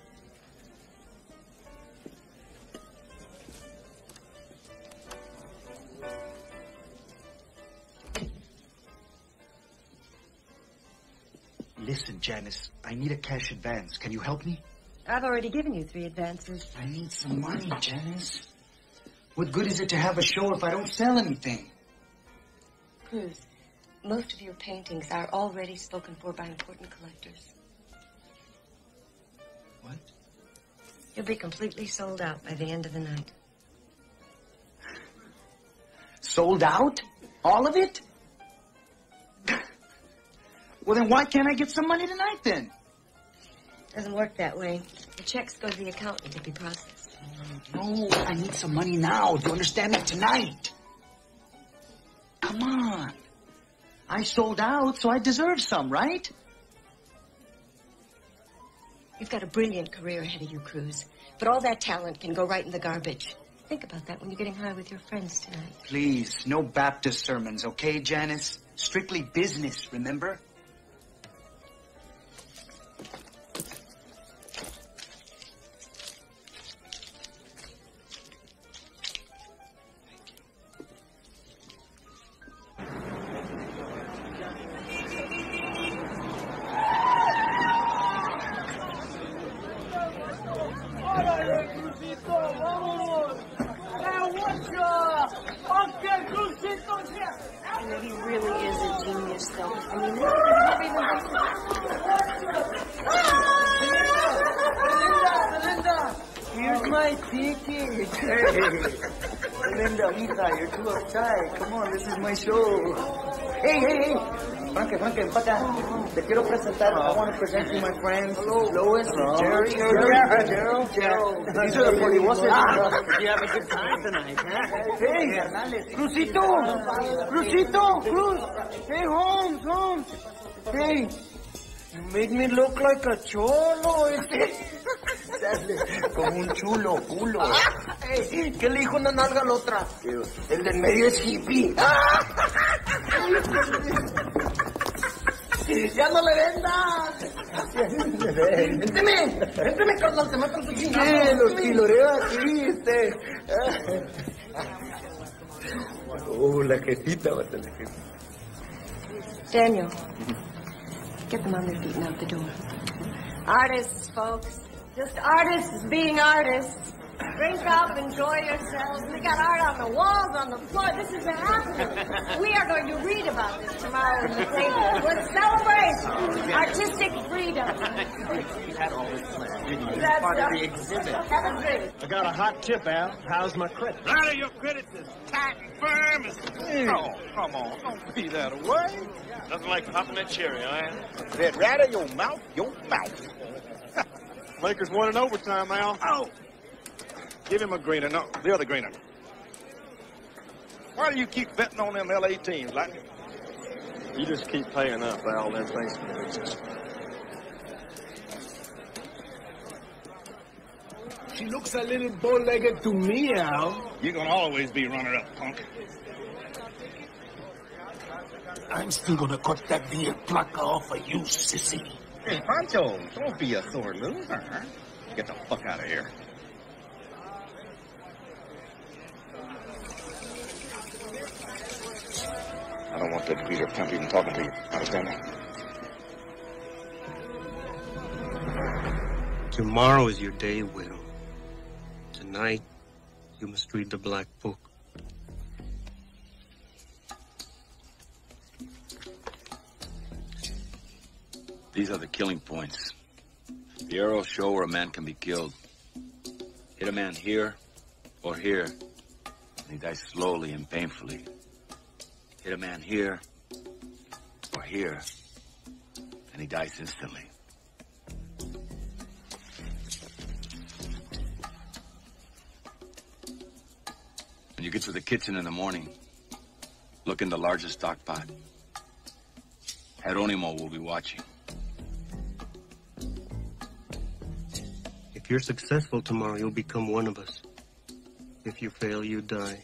Speaker 2: Listen, Janice, I need a cash advance. Can you help me?
Speaker 33: I've already given you three advances.
Speaker 2: I need some money, Janice. What good is it to have a show if I don't sell anything?
Speaker 33: Cruz, most of your paintings are already spoken for by important collectors.
Speaker 2: What?
Speaker 33: You'll be completely sold out by the end of the night.
Speaker 2: Sold out? All of it? well, then why can't I get some money tonight then?
Speaker 33: Doesn't work that way. The checks go to the accountant to be processed.
Speaker 2: No, I need some money now. Do you understand me? Tonight. Come on. I sold out, so I deserve some, right?
Speaker 33: You've got a brilliant career ahead of you, Cruz. But all that talent can go right in the garbage. Think about that when you're getting high with your friends tonight.
Speaker 2: Please, no Baptist sermons, okay, Janice? Strictly business, remember? I here's my ticket. Hey, Linda, Mita, you're too uptight. Come on, this is my show. Hey, hey, hey. Frankie, Frankie. Te quiero presentar. I want to present you my friends. Hello. Lois, Jerry, Gerald, Gerald. These are the You have a good time tonight, huh? Hey, Crucito, Crucito, Hey, Holmes, Holmes. Hey, you make me look like a cholo, este. Como un chulo, culo. Hey, ¿Qué le dijo una nalga a la otra? El del medio es hippie. ¡Ya no le vendas! ¡Vénteme! ¡Vénteme, carnal! ¡Te mato su chingada! Los kiloreo aquí, este. Oh, la jefita, va a la jefita.
Speaker 33: Daniel, get them on their feet and out the door. Artists, folks. Just artists being artists. Drink up, enjoy yourselves. We got art on the walls, on the floor. This is happening. We are going to read about this tomorrow in the paper. We're celebrating artistic freedom.
Speaker 3: You had all this planned, didn't you?
Speaker 33: That's
Speaker 3: Part of the exhibit.
Speaker 33: Have a drink.
Speaker 38: I got a hot tip, Al. How's my credit?
Speaker 30: Rather, your credit is tight and firm as... Oh, come on. Don't be that way.
Speaker 10: Nothing like popping that cherry, huh?
Speaker 30: Said rather your mouth, your mouth.
Speaker 38: Lakers won in overtime, Al.
Speaker 30: Oh. Give him a greener. No, the other greener. Why do you keep betting on them LA teams, like?
Speaker 38: You just keep paying up, Al. Everything's fixed.
Speaker 16: She looks a little bow-legged to me, Al.
Speaker 30: You're gonna always be runner-up, punk.
Speaker 16: I'm still gonna cut that beer placa off of you, sissy.
Speaker 30: Hey, Pancho, don't be a sore loser. Get the fuck out of here. I don't want that Peter Pimp even talking to you. Understand that?
Speaker 28: Tomorrow is your day, widow. Tonight, you must read the Black Book.
Speaker 29: These are the killing points. The arrows show where a man can be killed. Hit a man here or here, and he dies slowly and painfully. Hit a man here or here, and he dies instantly. When you get to the kitchen in the morning, look in the largest stock pot. Jeronimo will be watching.
Speaker 28: You're successful tomorrow, you'll become one of us. If you fail, you die.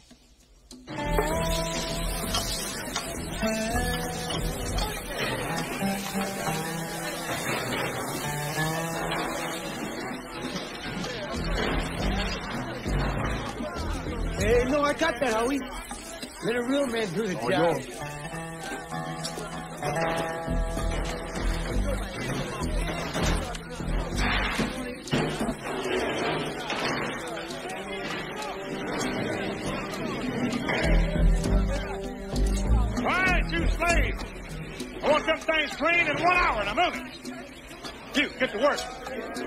Speaker 39: Hey, no, I got that, Howie. Let a real man do the
Speaker 38: Oh,
Speaker 39: job.
Speaker 30: I them things cleaned in one hour. Now move it. You, get to work.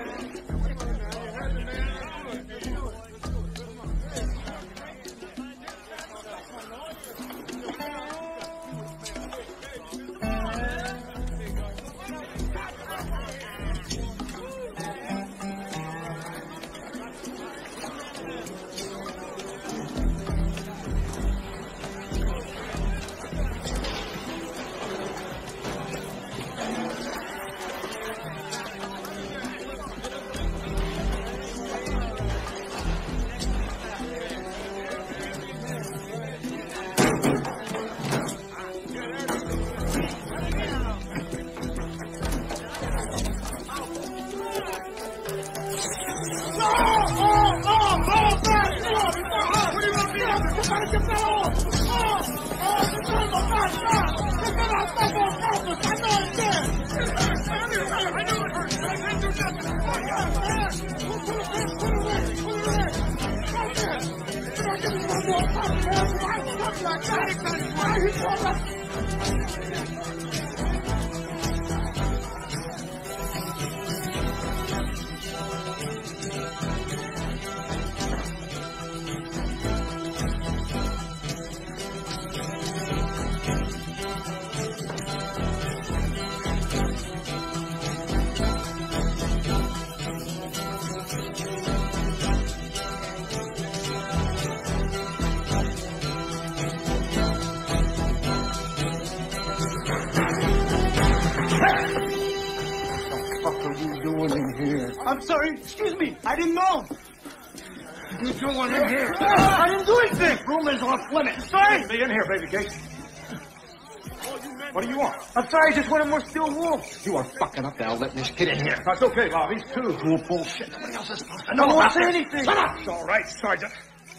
Speaker 16: You are fucking up now letting this kid in here. That's okay, Bob. He's too cool bullshit. Nobody else is supposed to know
Speaker 2: won't
Speaker 16: about
Speaker 2: say
Speaker 16: this.
Speaker 2: anything.
Speaker 16: Shut up. It's all right, Sergeant.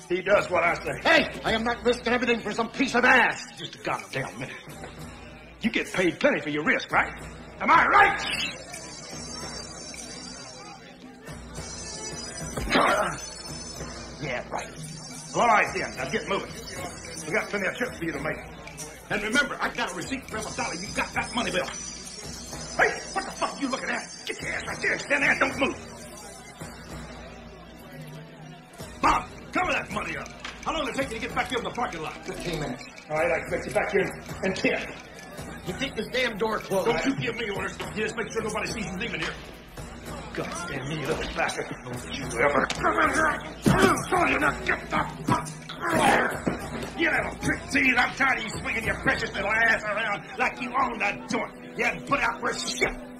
Speaker 16: He does what I say. Hey, I am not risking everything for some piece of ass. Just a goddamn minute. You get paid plenty for your risk, right? Am I right? yeah, right. All right, then. Now get moving. We got plenty of trips for you to make. And remember, I got a receipt for every dollar you got that money bill. You looking at? That. Get your ass right there. Stand there don't move. Bob, cover that money up. How long will it take you to get back here in the parking lot? 15 minutes. All right, I expect you back here in 10. You keep this damn door closed. Don't you give me orders. You just make sure nobody sees you leaving here. God damn me, you little bastard. Don't you ever come in here. Tell you to get the fuck out. You little trick teeth. I'm tired of you swinging your precious little ass around like you own that joint. You hadn't put out for shit.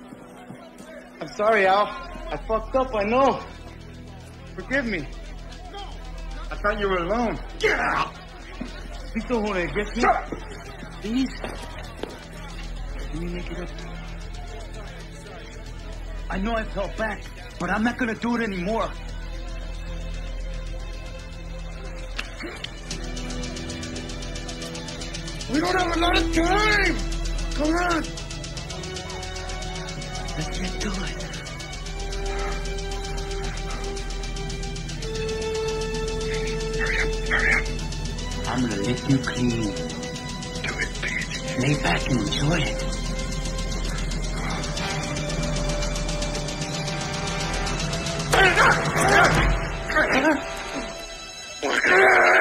Speaker 2: I'm sorry, Al. I fucked up. I know. Forgive me. I thought you were alone.
Speaker 16: Get out!
Speaker 2: Please don't hold it against me. Please. Let me make it up. I know I fell back, but I'm not gonna do it anymore.
Speaker 16: We don't have a lot of time. Come on.
Speaker 2: Let's get to it.
Speaker 16: Up.
Speaker 2: I'm gonna lick you clean. Do
Speaker 16: it, bitch.
Speaker 2: Lay back and enjoy it.
Speaker 16: Calling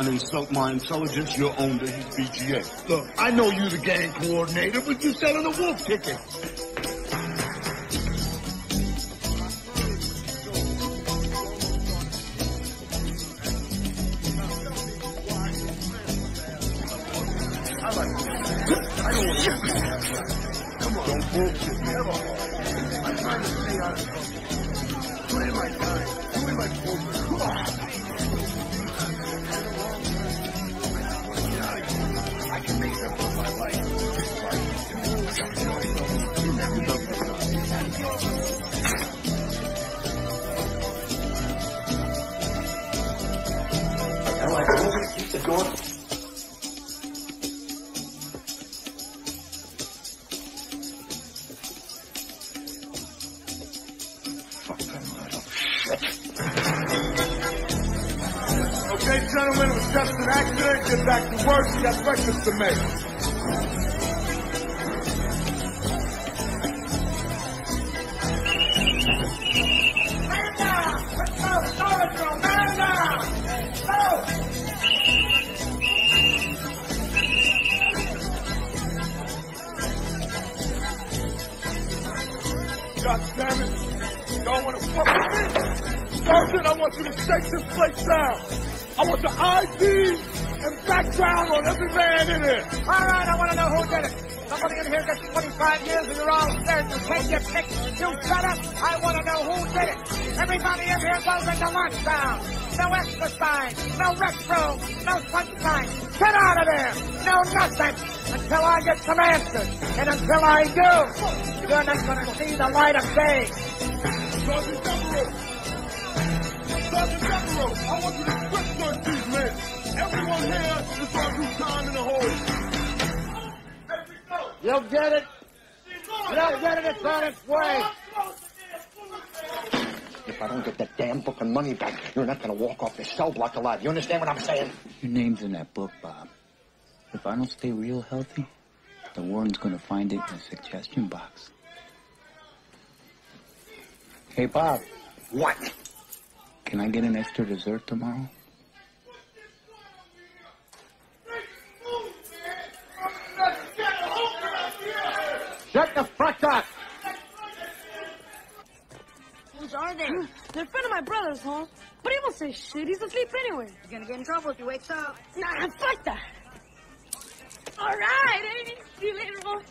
Speaker 40: trying to insult my intelligence? You're owned his BGA.
Speaker 16: Look, I know you're the gang coordinator, but you're selling a wolf ticket.
Speaker 25: Off this cell block alive. You understand what I'm saying?
Speaker 41: Your name's in that book, Bob. If I don't stay real healthy, the warden's gonna find it in the suggestion box. Hey, Bob.
Speaker 25: What?
Speaker 41: Can I get an extra dessert tomorrow?
Speaker 42: Shut the fuck up.
Speaker 9: Whose are they? They're a friend of my brother's, Holmes. But he won't say shit. He's asleep anyway.
Speaker 6: You're gonna get in trouble if he wakes up.
Speaker 9: Nah, fuck that. All right, eh? See you later, Holmes.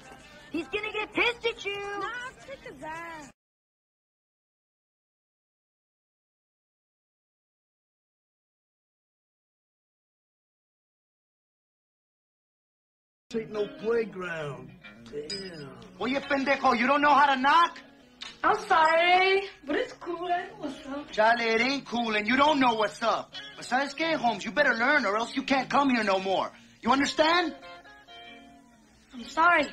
Speaker 6: He's gonna get pissed at you.
Speaker 9: Nah, kick his ass.
Speaker 25: Ain't no playground. Damn.
Speaker 2: Oye, pendejo, you don't know how to knock?
Speaker 9: I'm sorry, but it's cool. I know what's up.
Speaker 2: Charlie, it ain't cool, and you don't know what's up. Besides, gay qué, Holmes? You better learn, or else you can't come here no more. You understand?
Speaker 9: I'm sorry.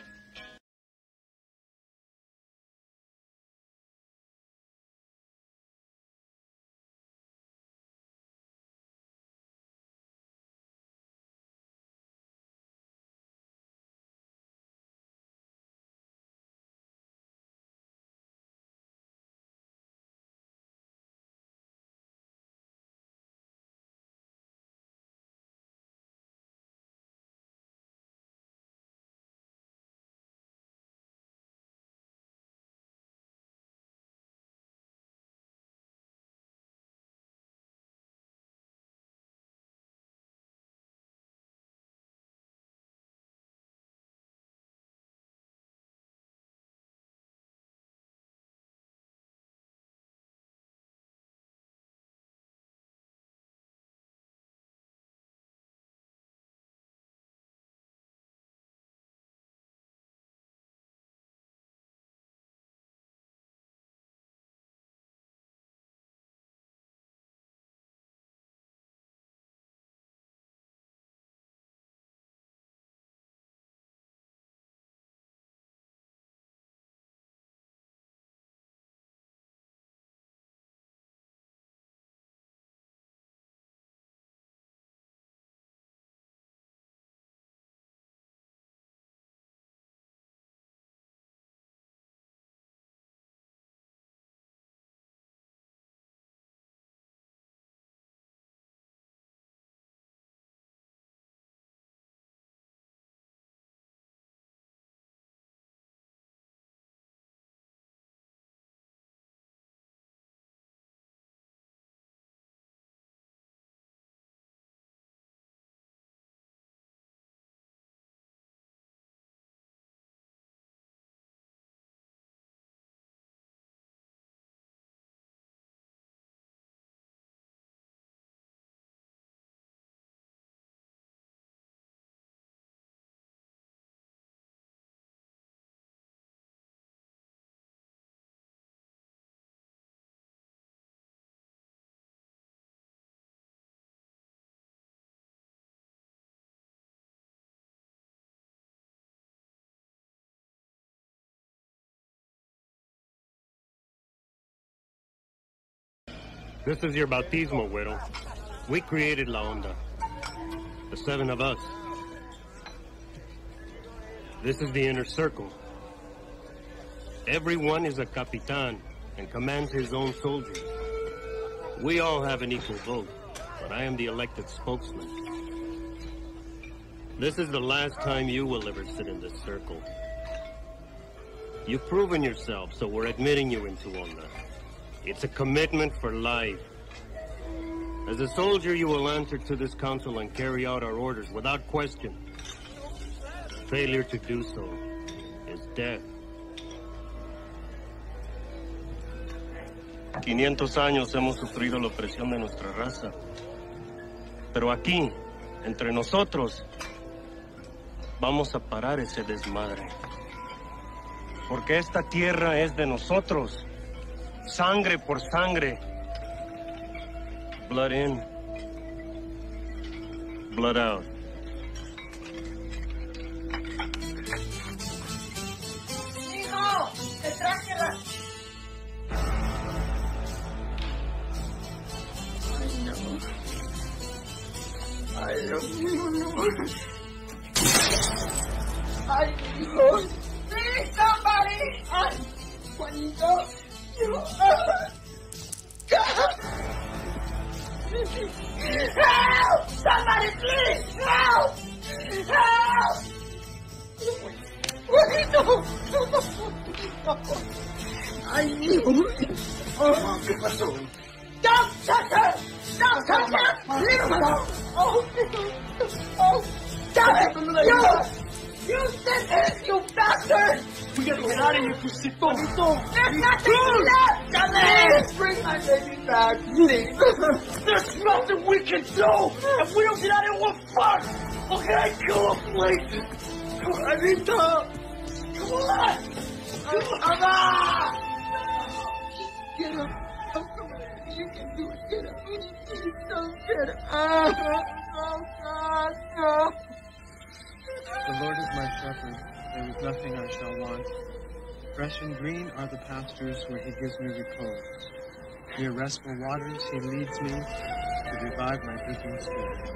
Speaker 28: This is your bautismo, Güero. We created La Onda. The seven of us. This is the inner circle. Everyone is a capitan and commands his own soldiers. We all have an equal vote, but I am the elected spokesman. This is the last time you will ever sit in this circle. You've proven yourself, so we're admitting you into Onda. It's a commitment for life. As a soldier, you will answer to this council and carry out our orders without question. Failure to do so is death. 500 años hemos sufrido la opresión de nuestra raza. Pero aquí, entre nosotros, vamos a parar ese desmadre. Porque esta tierra es de nosotros. Sangre por sangre. Blood in. Blood out.
Speaker 6: ¡Hijo! ¡Te traje la... Ay, Dios mío, no. Ay, Dios. Please, somebody. Ay, Juanito. Help! Somebody, please! Help! Help! Juanito. Ay, Dios. Oh, ¿qué pasó? Don't touch her! Don't touch her! Leave alone! Oh, oh, stop it! You! You did this, you bastard!
Speaker 25: We gotta get out of here, Crucito.
Speaker 6: There's nothing left! Please bring my baby back, please!
Speaker 25: There's nothing we can do! If we don't get out of here, we're fucked! Okay, kill him, please! Juanito! Come on! Come on!
Speaker 6: Get up. Come on, you can do it. Get up. Don't get up. Oh, God, no.
Speaker 43: The Lord is my shepherd. There is nothing I shall want. Fresh and green are the pastures where he gives me repose. Near restful waters he leads me to revive my dripping spirit.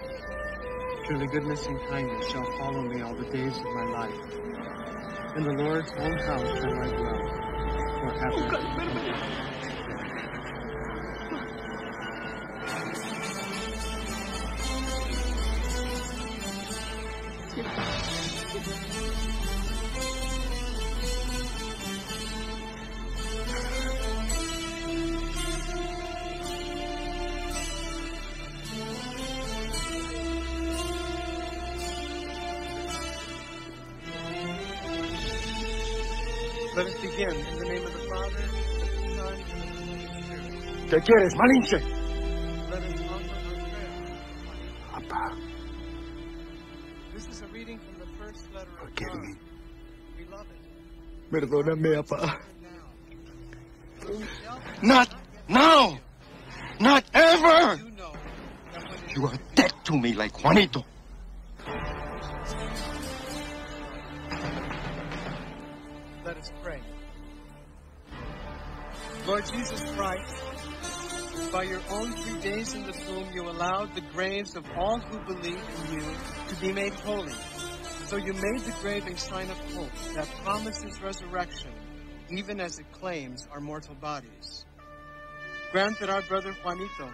Speaker 43: Surely goodness and kindness shall follow me all the days of my life. In the Lord's own house shall I dwell forever. and ever. Let us begin in the name of the Father, and the Son, and the Holy Spirit.
Speaker 25: ¿Qué quieres, Malinche? Perdóname, papá. Not now! Not ever! You are dead to me like Juanito.
Speaker 43: let us pray. Lord Jesus Christ, by your own three days in the tomb, you allowed the graves of all who believe in you to be made holy. So you made the grave a sign of hope that promises resurrection, even as it claims our mortal bodies. Grant that our brother Juanito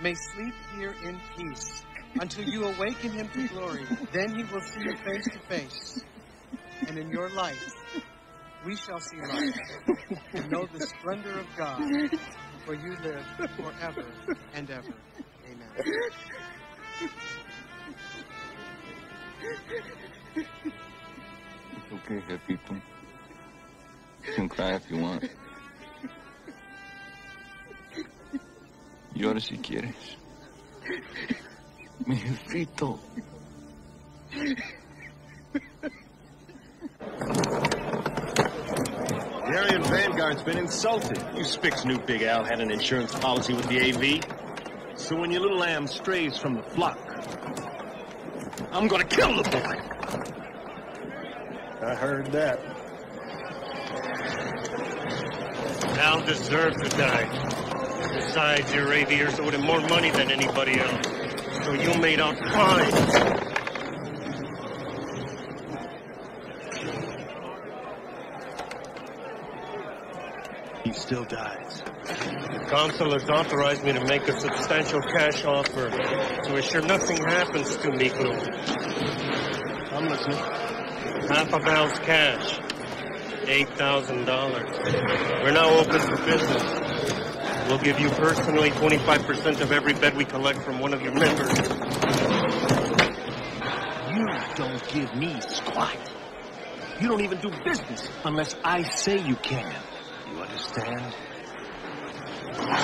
Speaker 43: may sleep here in peace until you awaken him to glory. Then he will see you face to face. And in your light, we shall see light and know the splendor of God, for you live forever and ever. Amen.
Speaker 44: It's okay, Jefito. You can cry if you want. Llora si quieres. Mi jefito.
Speaker 45: The Aryan Vanguard's been insulted. You Spix knew Big Al had an insurance policy with the AV. So when your little lamb strays from the flock, I'm gonna kill the boy.
Speaker 28: I heard that. Al deserved to die. Besides, your aviators owed him more money than anybody else. So you made out fine.
Speaker 45: He still dies.
Speaker 28: The consul has authorized me to make a substantial cash offer to assure nothing happens to Miklo.
Speaker 45: I'm listening.
Speaker 28: Half a Al's cash. $8,000. We're now open for business. We'll give you personally 25% of every bet we collect from one of your members.
Speaker 16: You don't give me squat. You don't even do business unless I say you can. You understand?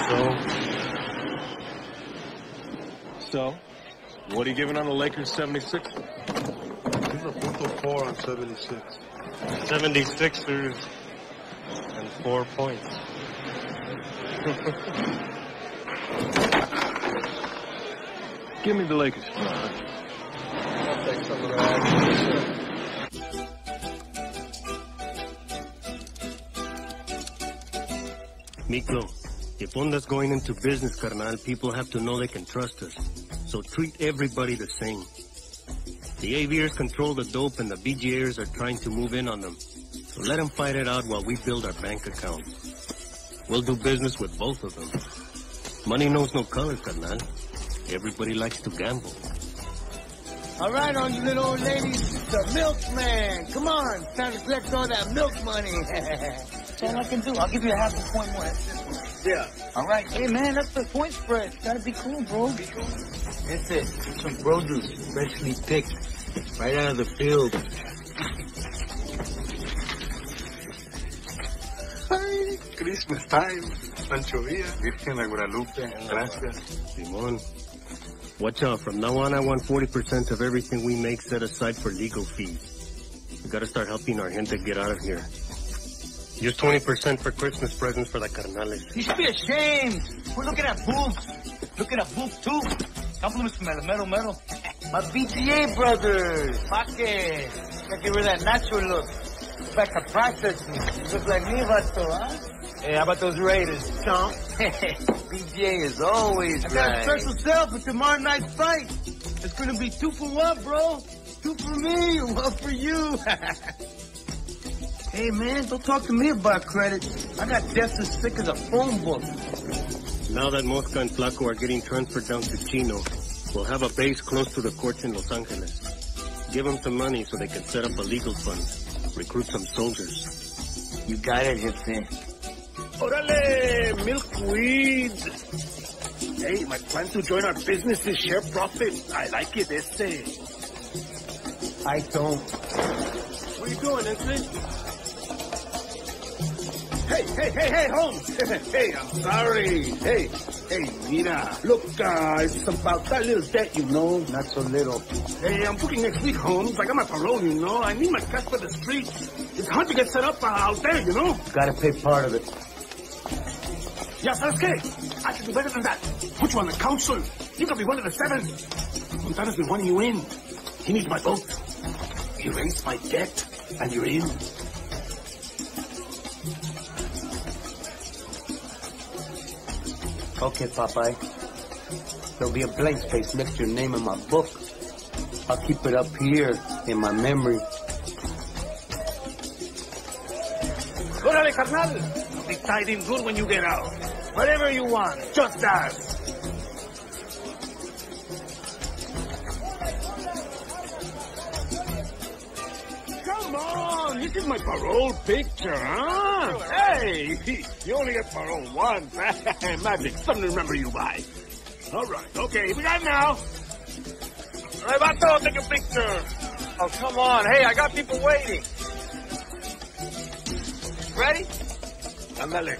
Speaker 28: So,
Speaker 46: So, what are you giving on the Lakers 76?
Speaker 47: Give a punto four on 76.
Speaker 28: 76ers and four points.
Speaker 46: Give me the Lakers.
Speaker 28: Miklo, if Onda's going into business, carnal, people have to know they can trust us. So treat everybody the same. The aviators control the dope and the BGAers are trying to move in on them. So let them fight it out while we build our bank account. We'll do business with both of them. Money knows no color, carnal. Everybody likes to gamble.
Speaker 48: All right, all you little old ladies, the milkman. Come on, time to collect all that milk money.
Speaker 2: That's all I can do. I'll give you a half a point more. That's it.
Speaker 48: yeah.
Speaker 2: All right. Hey, man, that's the point spread. Gotta be cool, bro. Be cool. That's it. Some produce, freshly picked, right out of the field.
Speaker 47: Ay, Christmas time. Pancho Villa, Virgen de Guadalupe. Gracias.
Speaker 28: Simon. Watch out. From now on, I want 40% of everything we make set aside for legal fees. We gotta start helping our gente get out of here. Use 20% for Christmas presents for the carnales.
Speaker 2: You should be ashamed. We're looking at boobs. Looking at boobs, too. Compliments from El Metal Metal. My BTA brothers. Paque. Gotta get rid of that natural look. Back to processing. You look like me, Vato, huh? Hey, how about those Raiders, chump? BJ is always
Speaker 48: I got a
Speaker 2: right.
Speaker 48: special sale for tomorrow night's fight. It's gonna be two for one, bro. Two for me, one for you. hey, man, don't talk to me about credit. I got debts as thick as a phone book.
Speaker 28: Now that Mosca and Flaco are getting transferred down to Chino, we'll have a base close to the courts in Los Angeles. Give them some money so they can set up a legal fund, recruit some soldiers.
Speaker 2: You got it, Jefe.
Speaker 16: Orale, milkweed. Hey, my plan to join our business is share profit. I like it, este.
Speaker 48: I don't.
Speaker 16: What are you doing, este? Hey, hey, hey, hey, Holmes. hey, I'm sorry. Hey, hey, mira. Look, uh, it's about that little debt, you know.
Speaker 48: Not so little.
Speaker 16: Hey, I'm booking next week, Holmes. I got my parole, you know. I need my cash for the streets. It's hard to get set up uh, out there, you know.
Speaker 48: Gotta pay part of it.
Speaker 16: Yeah, ¿sabes qué? I can do better than that. Put you on the council. You can be one of the seven. Montana's been wanting you in. He needs my vote. Erase my debt, and you're in.
Speaker 48: Okay, Popeye. There'll be a blank space next to your name in my book. I'll keep it up here in my memory.
Speaker 16: Órale, carnal. Be tied in good when you get out. Whatever you want, just ask. This is my parole picture, huh? Hey, you only get parole once. Magic, something to remember you by. All right, okay, we got now. Right, Vato, take a picture.
Speaker 49: Oh, come on. Hey, I got people waiting.
Speaker 16: Ready? Ándale.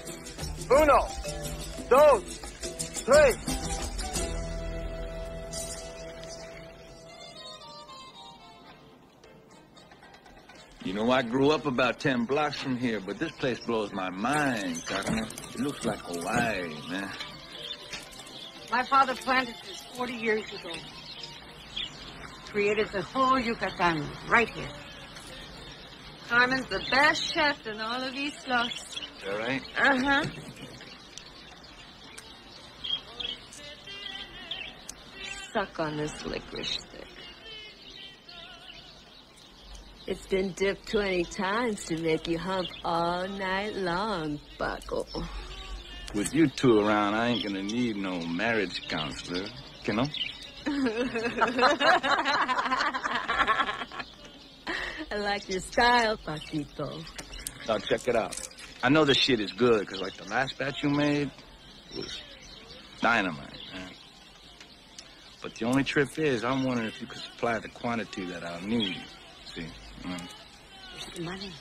Speaker 49: Uno, dos, tres.
Speaker 8: You know, I grew up about ten blocks from here, but this place blows my mind, Carmen. It looks like Hawaii, man.
Speaker 50: My father planted this 40 years ago. Created the whole Yucatan right here.
Speaker 51: Carmen's the best chef in all of East Los.
Speaker 8: Is that right?
Speaker 51: Uh-huh. Suck on this licorice It's been dipped 20 times to make you hump all night long, Buckle.
Speaker 8: With you two around, I ain't gonna need no marriage counselor, you know?
Speaker 51: I like your style, Paquito.
Speaker 8: Now check it out. I know this shit is good, because like the last batch you made, was dynamite, man. But the only trip is, I'm wondering if you could supply the quantity that I'll need. See? Mm.
Speaker 6: Money?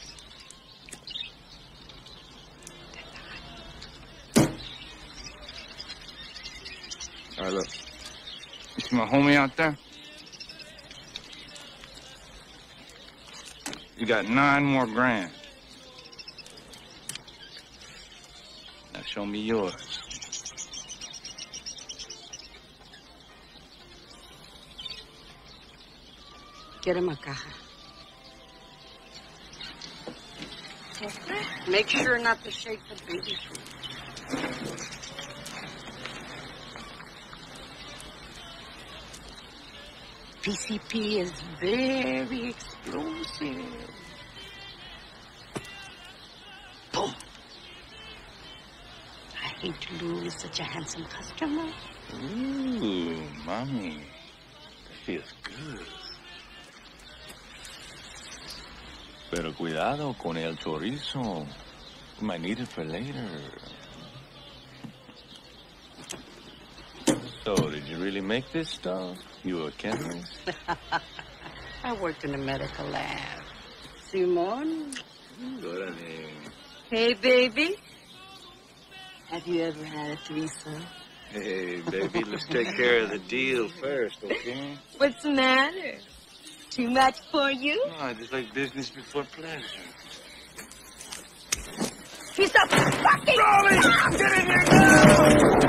Speaker 8: All right, look. You see my homie out there? You got nine more grand. Now show me yours.
Speaker 6: Get him a caja. Make sure not to shake the baby food. PCP is very explosive. Boom. I hate to lose such a handsome customer.
Speaker 8: Ooh, mommy. That feels good. Pero cuidado con el chorizo. You might need it for later. So, did you really make this stuff? You were a chemist?
Speaker 6: I worked in a medical lab. Simon?
Speaker 8: Órale.
Speaker 6: Hey, baby. Have you ever had a threesome?
Speaker 8: Hey, baby, let's take care of the deal first, okay?
Speaker 6: What's the matter? Too much for you?
Speaker 8: No, I just like business before pleasure.
Speaker 6: He's a fucking...
Speaker 52: Get in here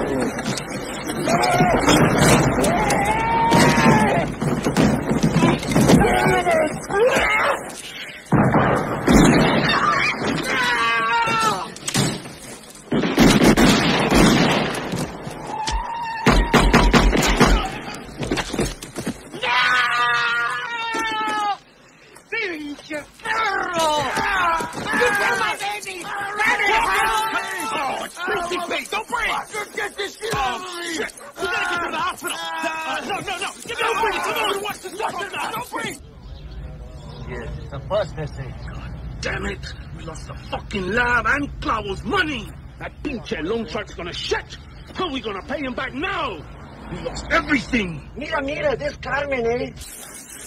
Speaker 6: Pinche perro! You kill my baby! Let it
Speaker 52: Oh, Christy face, don't Get this shit out of me!
Speaker 16: shit! We gotta get to the hospital! No, no, no! Give me breathe! Come on, watch the doctor now! Don't breathe!
Speaker 28: Yes, it's a bust, they say.
Speaker 16: Damn it! We lost the fucking lab and Clavo's money! That pinche loan shark's gonna shit! How are we gonna pay him back now? We lost everything!
Speaker 28: Mira, mira, this Carmen, eh?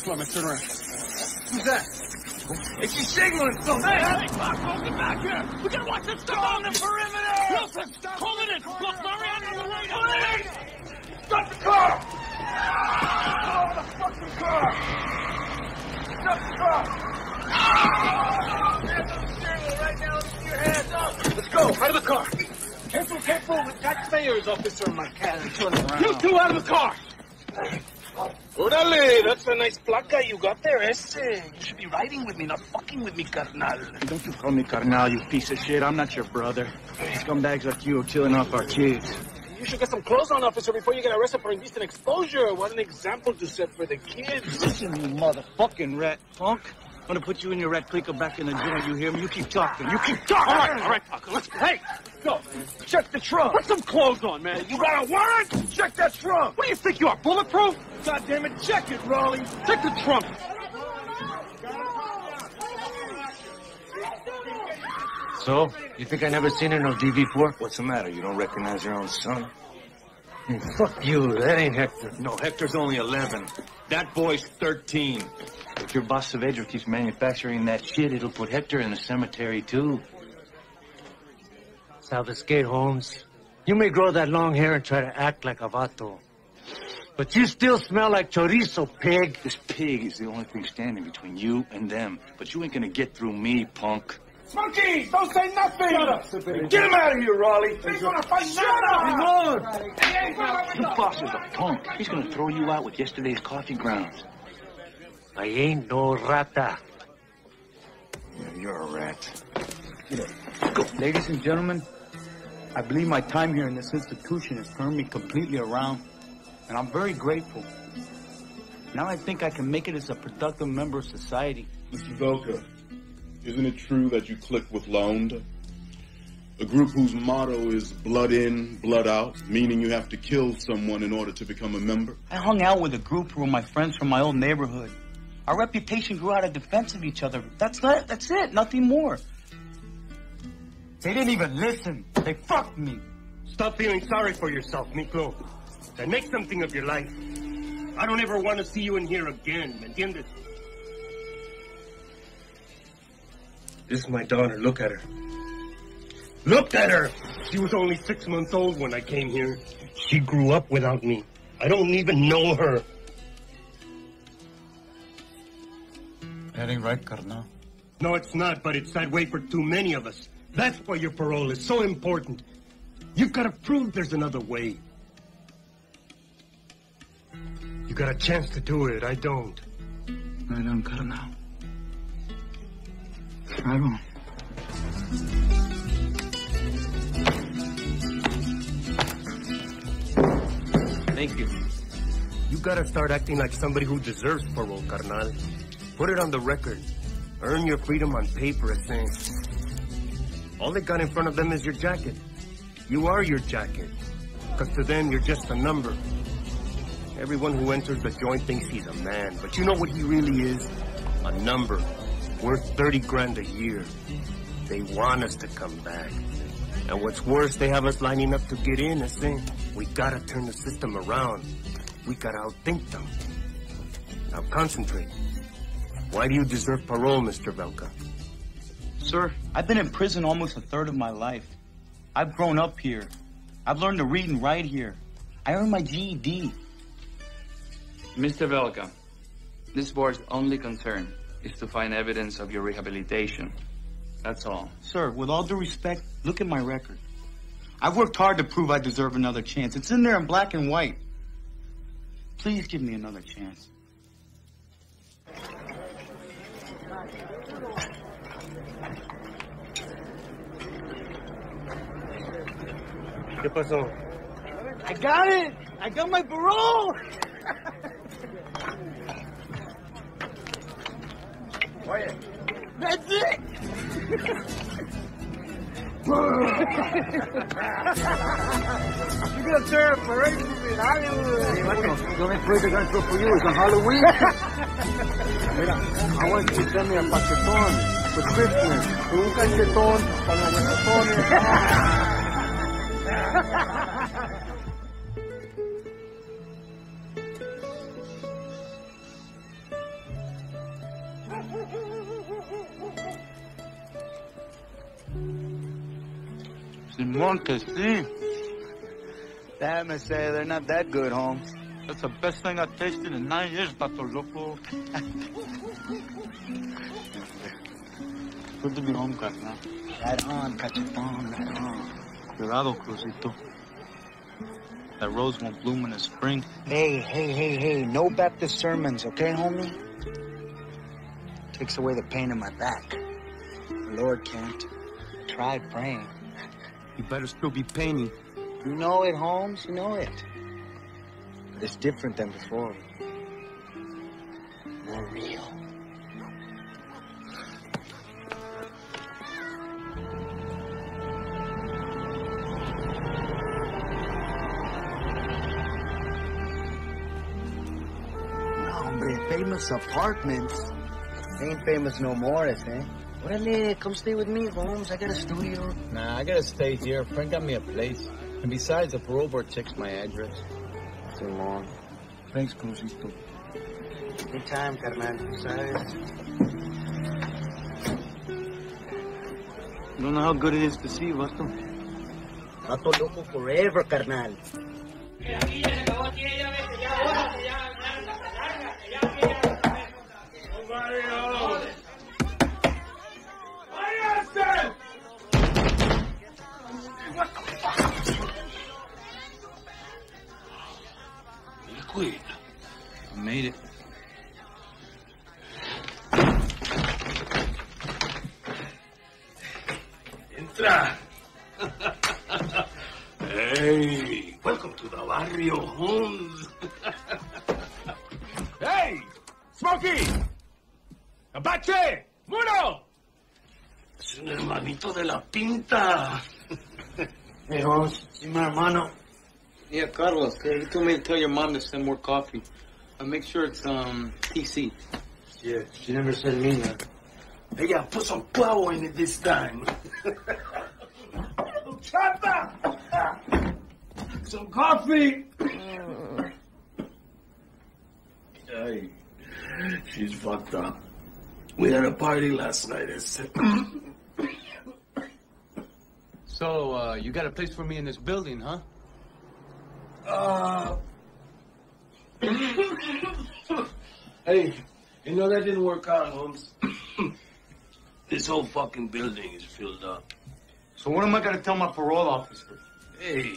Speaker 16: Come on, turn around.
Speaker 52: Who's that?
Speaker 16: It's your signaling phone! Oh, hey, hey, Paco, get back here! We gotta watch this stuff on the perimeter! Wilson, call it in! Look, Mariana on the right!
Speaker 52: Stop the car! Stop the fucking car! Stop the car! Ah!
Speaker 16: Let's go! Out of the car!
Speaker 52: Careful, careful with taxpayers, officer Marquez.
Speaker 16: You two out of the car! Orale, that's a nice placa you got there, eh? ese. You should be riding with me, not fucking with me, carnal.
Speaker 28: Don't you call me carnal, you piece of shit. I'm not your brother. Scumbags like you are killing off our kids.
Speaker 16: You should get some clothes on, officer, before you get arrested for indecent exposure. What an example to set for the kids.
Speaker 28: Listen, you motherfucking rat punk. I'm gonna put you and your rat clicker back in the joint, you hear me? You keep talking. You keep talking!
Speaker 16: All right, all right, Paco, let's go. Hey,
Speaker 28: Go. Check the trunk.
Speaker 16: put some clothes on, man. You got a warrant?
Speaker 28: Check that trunk.
Speaker 16: What do you think you are, bulletproof?
Speaker 28: God damn it, check it, Raleigh.
Speaker 16: Check the trunk.
Speaker 28: So, you think I never seen her no DV4?
Speaker 8: What's the matter? You don't recognize your own son?
Speaker 28: Fuck you, that ain't Hector.
Speaker 8: No, Hector's only 11. That boy's 13.
Speaker 28: If your boss Saavedra keeps manufacturing that shit, it'll put Hector in the cemetery, too. Salvescate, Holmes. You may grow that long hair and try to act like a vato. But you still smell like chorizo, pig.
Speaker 8: This pig is the only thing standing between you and them. But you ain't gonna get through me, punk.
Speaker 52: Monkeys, don't say nothing!
Speaker 28: Shut up, Superior.
Speaker 52: Get him out of here, Raleigh! He's gonna fight Shut
Speaker 28: Lord.
Speaker 8: Your boss is a punk. He's gonna throw you out with yesterday's coffee grounds.
Speaker 28: I ain't no rata.
Speaker 8: Yeah, you're a rat.
Speaker 2: Ladies and gentlemen, I believe my time here in this institution has turned me completely around, and I'm very grateful. Now I think I can make it as a productive member of society.
Speaker 40: Mr. Velka, isn't it true that you click with La A group whose motto is blood in, blood out, meaning you have to kill someone in order to become a member?
Speaker 2: I hung out with a group who were my friends from my old neighborhood. Our reputation grew out of defense of each other. That's not, that's it, nothing more. They didn't even listen. They fucked me.
Speaker 28: Stop feeling sorry for yourself, Miklo. And make something of your life. I don't ever want to see you in here again, ¿me entiendes? This is my daughter. Look at her. Look at her! She was only six months old when I came here. She grew up without me. I don't even know her.
Speaker 41: That ain't right, Carnal.
Speaker 28: No, it's not, but it's that way for too many of us. That's why your parole is so important. You've got to prove there's another way. You got a chance to do it. I don't.
Speaker 41: Right on, I Right on.
Speaker 28: Thank you. You gotta start acting like somebody who deserves parole, carnal. Put it on the record. Earn your freedom on paper, it says. All they got in front of them is your jacket. You are your jacket. Because to them, you're just a number. Everyone who enters the joint thinks he's a man, but you know what he really is? A number. Worth 30 grand a year. They want us to come back. And what's worse, they have us lining up to get in and saying, we gotta turn the system around. We gotta outthink them. Now concentrate. Why do you deserve parole, Mr. Velka?
Speaker 2: Sir, I've been in prison almost a third of my life. I've grown up here. I've learned to read and write here. I earned my GED.
Speaker 53: Mr. Velka, this board's only concern is to find evidence of your rehabilitation. That's all.
Speaker 2: Sir, with all due respect, look at my record. I've worked hard to prove I deserve another chance. It's in there in black and white. Please give me another chance.
Speaker 28: ¿Qué pasó?
Speaker 42: I got it! I got my parole!
Speaker 2: Quiet.
Speaker 42: That's it! You're gonna throw a parade for me in Hollywood.
Speaker 2: Hey, Vato, the only parade they're gonna throw for you is on Halloween. Mira, I want you to send me a paquetón for Christmas. Un cachetón para los huesones. Simón, que sí. Damn, I say they're not that good, Holmes. That's the best thing I've tasted in nine years, Vato Loco. Good to be home, carnal. Right on, cachetón, right on. Cuidado, Cruzito. That rose won't bloom in the spring. Hey, hey, hey, hey, no Baptist sermons, okay, homie? Takes away the pain in my back. The Lord can't. Try praying.
Speaker 28: You better still be painting.
Speaker 2: You know it, Holmes. You know it. But it's different than before. More real. Hombre, famous apartments. Ain't famous no more, I think. Órale, come stay with me, Holmes. I got a studio.
Speaker 54: Nah, I gotta stay here. Frank got me a place. And besides, the parole board checks my address.
Speaker 2: So long. Thanks, Cruzito. Anytime, carnal. Besides. You don't know how good it is to see you, Vato. Vato loco forever, carnal.
Speaker 16: Queen.
Speaker 2: I made it.
Speaker 16: Entra. hey, welcome to the barrio, Holmes.
Speaker 1: Hey! Smokey! Apache! Muno!
Speaker 16: Es un hermanito de la pinta.
Speaker 2: Hey, Holmes. See my hermano.
Speaker 53: Yeah, Carlos. Yeah, he told me to tell your mom to send more coffee. Uh, make sure it's um PC.
Speaker 2: Yeah, she never said me that.
Speaker 16: Hey, yeah, put some power in it this time.
Speaker 1: Chata!
Speaker 16: Some coffee. Hey, she's fucked up. We had a party last night. It's
Speaker 54: So, uh, you got a place for me in this building, huh?
Speaker 16: Uh, hey, you know that didn't work out, Holmes. this whole fucking building is filled up.
Speaker 2: So what am I gonna tell my parole officer?
Speaker 16: Hey,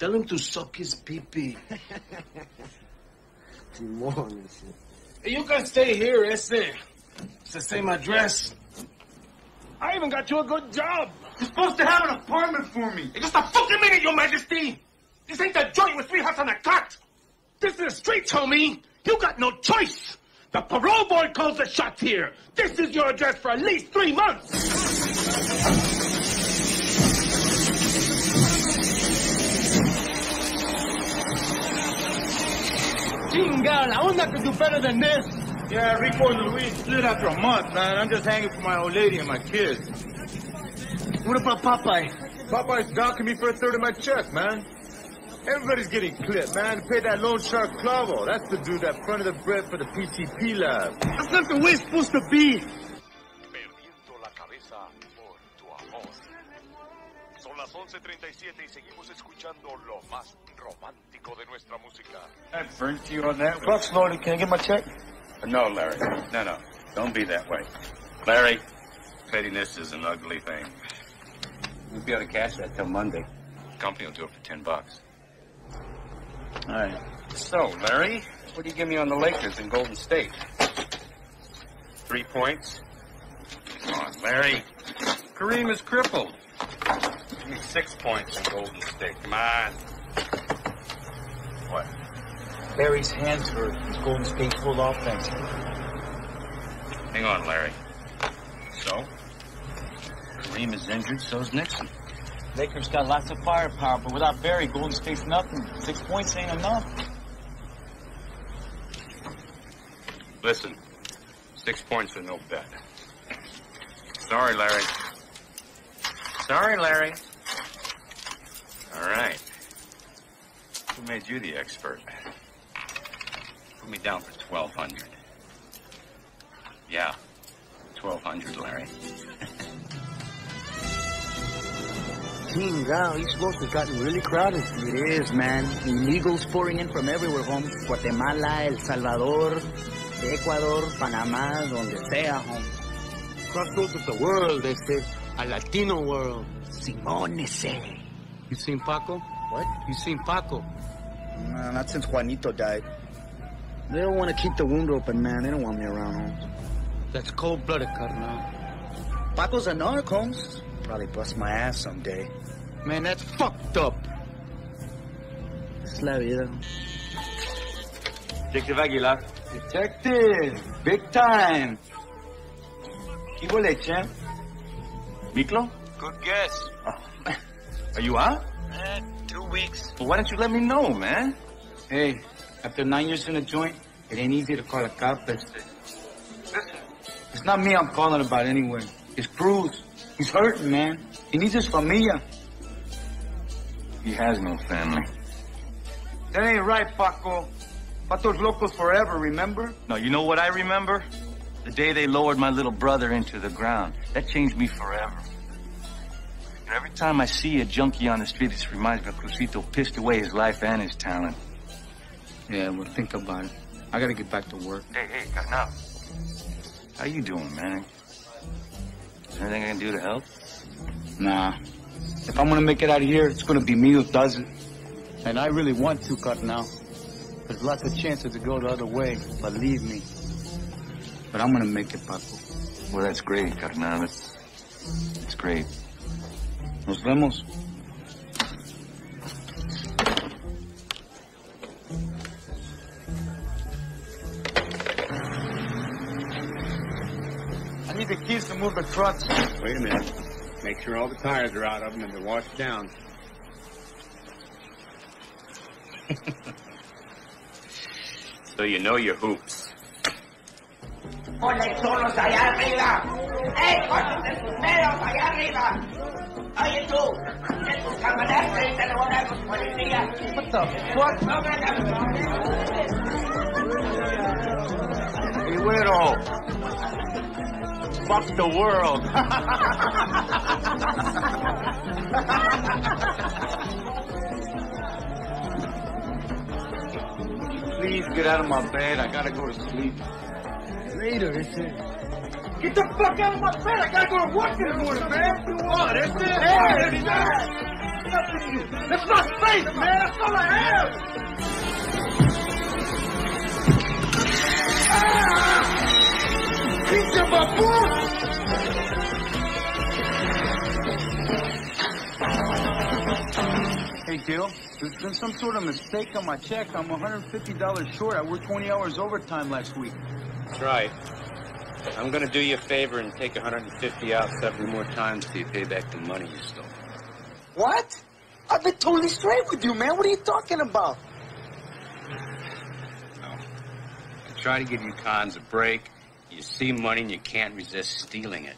Speaker 16: tell him to suck his pee-pee. Hey, you can stay here, ese. It's the same address. I even got you a good job.
Speaker 2: You're supposed to have an apartment for me.
Speaker 16: Hey, just a fucking minute, your majesty. This ain't the joint with three huts on a cot. This is the street, homie. You got no choice. The parole board calls the shots here. This is your address for at least three months.
Speaker 2: Chinga, la onda could do better than this.
Speaker 10: Yeah, Rico and Luis split after a month, man. I'm just hanging for my old lady and my kids.
Speaker 2: What about Popeye?
Speaker 10: Popeye's docking me for a third of my check, man. Everybody's getting clipped, man. Pay that loan shark Clavo. That's the dude that fronted the bread for the PCP lab.
Speaker 2: That's not the way it's supposed to be.
Speaker 55: Perdiendo la cabeza por tu amor. Son las 11.37 y seguimos escuchando lo más romántico de nuestra música.
Speaker 2: I burnt you on that. Bucks loaded. Can I get my check?
Speaker 21: No, Larry. No, no. Don't be that way. Larry, pettiness is an ugly thing. We'll be able to cash that till Monday. Company will do it for ten bucks. All right. So, Larry, what do you give me on the Lakers in Golden State? Three points? Come on, Larry. Kareem is crippled. Give me six points in Golden State. Come on. What?
Speaker 2: Barry's hands hurt. His Golden State full offense.
Speaker 21: Hang on, Larry. So? Kareem is injured, so's Nixon.
Speaker 2: Lakers got lots of firepower, but without Barry, Golden State's nothing. Six points ain't enough.
Speaker 21: Listen, six points are no bet. Sorry, Larry. Sorry, Larry. All right. Who made you the expert? Put me down for 1200 Yeah, 1200 Larry.
Speaker 2: Team Chinga, East Coast has gotten really crowded. It is, man. Illegals pouring in from everywhere, home. Guatemala, El Salvador, Ecuador, Panamá, donde sea, home.
Speaker 16: Crossroads of the world, they este. A Latino world.
Speaker 2: Simón ese.
Speaker 16: You seen Paco?
Speaker 2: What?
Speaker 16: You seen Paco?
Speaker 2: Nah, not since Juanito died. They don't want to keep the wound open, man. They don't want me around, home.
Speaker 16: That's cold-blooded, carnal.
Speaker 2: Paco's a narc, Holmes. Probably bust my ass someday.
Speaker 16: Man, that's fucked up.
Speaker 2: Es la vida.
Speaker 21: Detective Aguilar.
Speaker 2: Detective! Big time! ¿Qué huele, champ?
Speaker 21: Miklo?
Speaker 54: Good guess.
Speaker 21: Are you out?
Speaker 54: Eh, two weeks.
Speaker 21: Well, why don't you let me know, man?
Speaker 2: Hey, after nine years in a joint, it ain't easy to call a cop. It's, listen, it's not me I'm calling about anyway. It's Cruz. He's hurting, man. He needs his familia.
Speaker 21: He has no family.
Speaker 2: That ain't right, Paco. Vatos locos forever, remember?
Speaker 21: No, you know what I remember? The day they lowered my little brother into the ground. That changed me forever. Every time I see a junkie on the street, this reminds me of Crucito pissed away his life and his talent.
Speaker 2: Yeah, well, think about it. I gotta get back to work.
Speaker 21: Hey, hey, now. How you doing, man? Is there anything I can do to help?
Speaker 2: Nah. If I'm gonna make it out of here, it's gonna be me who does it. And I really want to, Carnal. There's lots of chances to go the other way, believe me. But I'm gonna make it, Paco.
Speaker 21: Well, that's great, Carnal. It's great.
Speaker 2: Nos vemos. I need the keys to move the trucks.
Speaker 10: Wait a minute. Make sure all the tires are out of them and they're washed down.
Speaker 21: So you know your hoops.
Speaker 6: Ponle solos allá arriba. ¡Ey, córtense sus dedos allá arriba!
Speaker 42: Oye tú, estos camaradas ahí te lo van a los policías.
Speaker 2: What the fuck?
Speaker 42: Hey, güero.
Speaker 2: Fuck the world. Please get out of my bed. I gotta go to sleep. Later, ese.
Speaker 42: Get the fuck out of my bed! I gotta go to work in the morning, man! Oh, that's it? Hey! Nothing to. That's my space, man! That's all I have! Ah! Pinche babón!
Speaker 2: Hey, Gil, there's been some sort of mistake on my check. I'm $150 short. I worked 20 hours overtime last week.
Speaker 21: That's right. I'm gonna do you a favor and take 150 out several more times till you pay back the money you stole.
Speaker 3: What? I've been totally straight with you, man. What are you talking about? No.
Speaker 21: I try to give you cons a break. You see money and you can't resist stealing it.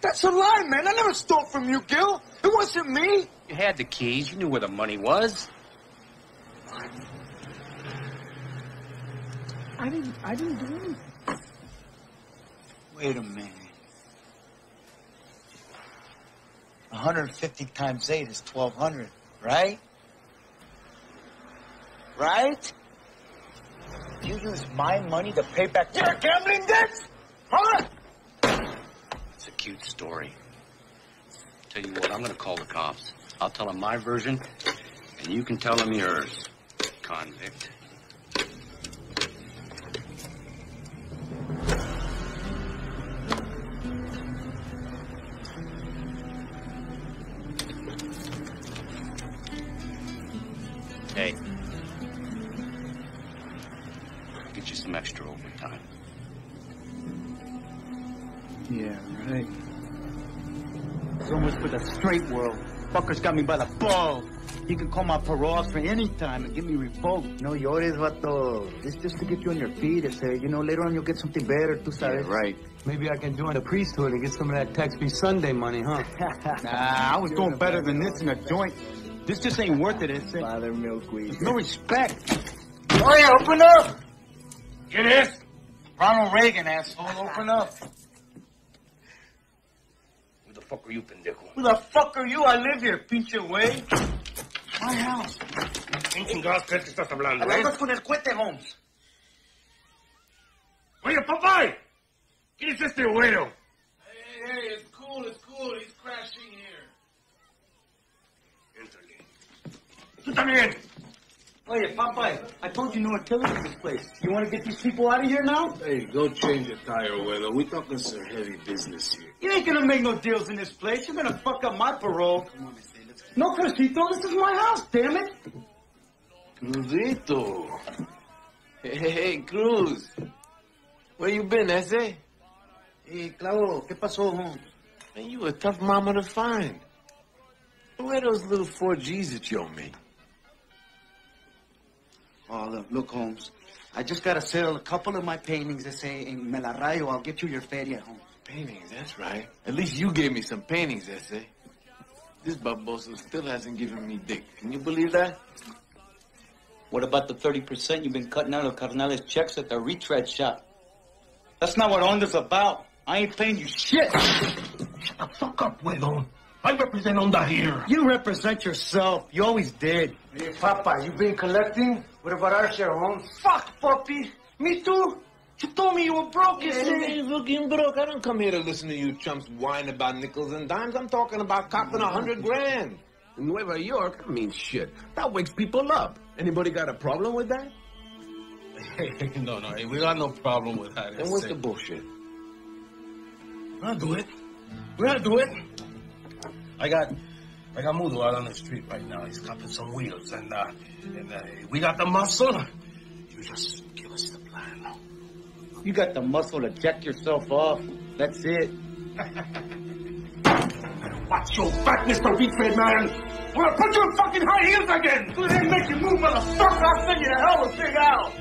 Speaker 3: That's a lie, man. I never stole from you, Gil. It wasn't me.
Speaker 21: You had the keys. You knew where the money was.
Speaker 3: I didn't. I didn't do anything. Wait a minute. 150 times 8 is 1200, right? Right? You use my money to pay back your gambling debts? Huh?
Speaker 21: It's a cute story. Tell you what, I'm gonna call the cops. I'll tell them my version, and you can tell them yours, convict. Hey. Get you some extra overtime.
Speaker 2: Yeah, right. So much for the straight world. Fuckers got me by the balls. You can call my parole for any time and get me revoked.
Speaker 56: No llores, vato. This is just to get you on your feet. It's say, you know, later on you'll get something better, tú sabes.
Speaker 2: right. Maybe I can join the priesthood and get some of that tax-free Sunday money, huh? nah, I was doing better than this in a joint. This just ain't worth it, it's
Speaker 56: Father Milkweed.
Speaker 2: No respect.
Speaker 3: Oh, yeah, open up.
Speaker 2: Get it?
Speaker 3: Ronald Reagan, asshole, open up.
Speaker 21: Who the fuck are you, pendejo?
Speaker 3: Who the fuck are you? I live here, pinche way. My house.
Speaker 16: ¿Quién chingados crees que estás hablando, eh?
Speaker 3: Hablamos con el cuete, Holmes.
Speaker 16: Oye, papá, ¿quién es este güero?
Speaker 42: Hey, hey, it's cool, it's cool. He's crashing here.
Speaker 16: Tú también.
Speaker 2: Oye, Popeye, I told you no one killing in this place. You want to get these people out of here now?
Speaker 57: Hey, go change your tire, weather. We talking some heavy business here.
Speaker 2: You ain't gonna make no deals in this place. You're gonna fuck up my parole. Come on, No, Crucito, this is my house, damn it.
Speaker 44: Cruzito. Hey, hey, Cruz. Where you been, ese?
Speaker 56: Hey, Clavo, ¿qué pasó, Holmes?
Speaker 44: Man, you a tough mama to find. Where those little four G's that you owe me?
Speaker 56: Oh, look, look, Holmes. I just gotta sell a couple of my paintings that say, in Me la rayo, I'll get you your feria, Holmes.
Speaker 44: Paintings, that's right. At least you gave me some paintings, ese. This baboso still hasn't given me dick. Can you believe that?
Speaker 2: What about the 30% you've been cutting out of Carnales checks at the retread shop? That's not what Onda's about. I ain't paying you shit.
Speaker 16: Shut the fuck up, Widow. I represent Onda here.
Speaker 2: You represent yourself. You always did.
Speaker 3: Hey, Papa, you been collecting? What about our share, Holmes? Fuck, puppy. Me too. You told me you were broke
Speaker 44: Hey,
Speaker 3: yesterday.
Speaker 44: looking broke. I don't come here to listen to you chumps whine about nickels and dimes. I'm talking about copping a hundred grand.
Speaker 16: In Nueva York, I mean shit. That wakes people up. Anybody got a problem with that?
Speaker 44: Hey, no, no, hey, we got no problem with that.
Speaker 16: Then what's the bullshit? I'll do it. We'll do it. I got, I got Mudo out on the street right now. He's copping some wheels, and uh, and uh, we got the muscle. You just give us the plan.
Speaker 2: You got the muscle to jack yourself off. That's it.
Speaker 16: Watch your back, Mr. Beachhead man. I'm gonna put you in fucking high heels again.
Speaker 3: Go ahead and make you move, motherfucker. I'll send you to hell with Big Al.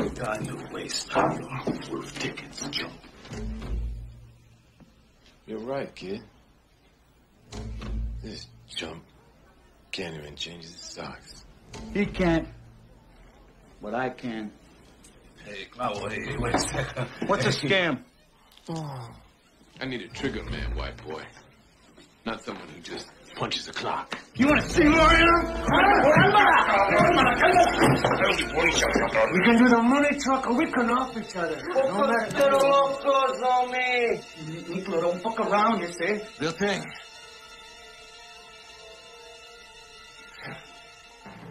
Speaker 16: Uh, time to waste on your full tickets, chump.
Speaker 8: You're right, kid. This chump can't even change his socks.
Speaker 2: He can't. But I can.
Speaker 8: Hey, Clavo, hey, hey, wait a second.
Speaker 2: What's a scam?
Speaker 8: Oh, I need a trigger man, white boy. Not someone who just punches a clock.
Speaker 58: You want to see more of him? We can do the money truck or we can off each other. No matter.
Speaker 2: locos, homie. Miklo, don't fuck around, you see?
Speaker 8: Real thing.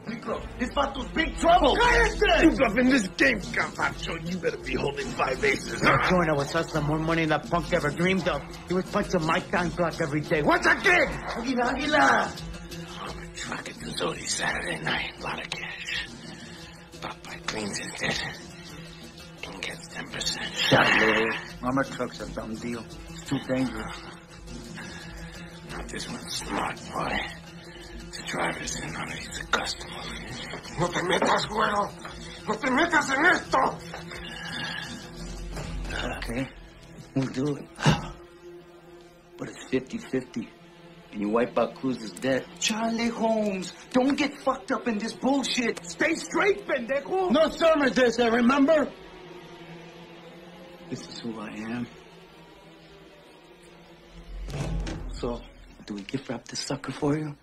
Speaker 58: Miklo, this vato's big trouble.
Speaker 16: You bluff in this game, Capacho. You better be holding five aces.
Speaker 2: Joyner was hustling more money than punk ever dreamed of. He was punching my time clock every day. What's a gig? Aguila, Aguila.
Speaker 16: Truck at the Zody Saturday night. A lot of cash. Popeye cleans his debt. King gets 10%.
Speaker 2: Shut Armor truck's a dumb deal. It's too dangerous.
Speaker 16: Not this one's smart, boy. The driver's in underneath the customer. No te metas, güero. No te metas en esto.
Speaker 2: Okay, we'll do it. But it's 50-50. And you wipe out Cruz's debt. Charlie Holmes, don't get fucked up in this bullshit. Stay straight, pendejo.
Speaker 58: No sermons this, eh, remember?
Speaker 2: This is who I am. So, do we gift wrap this sucker for you?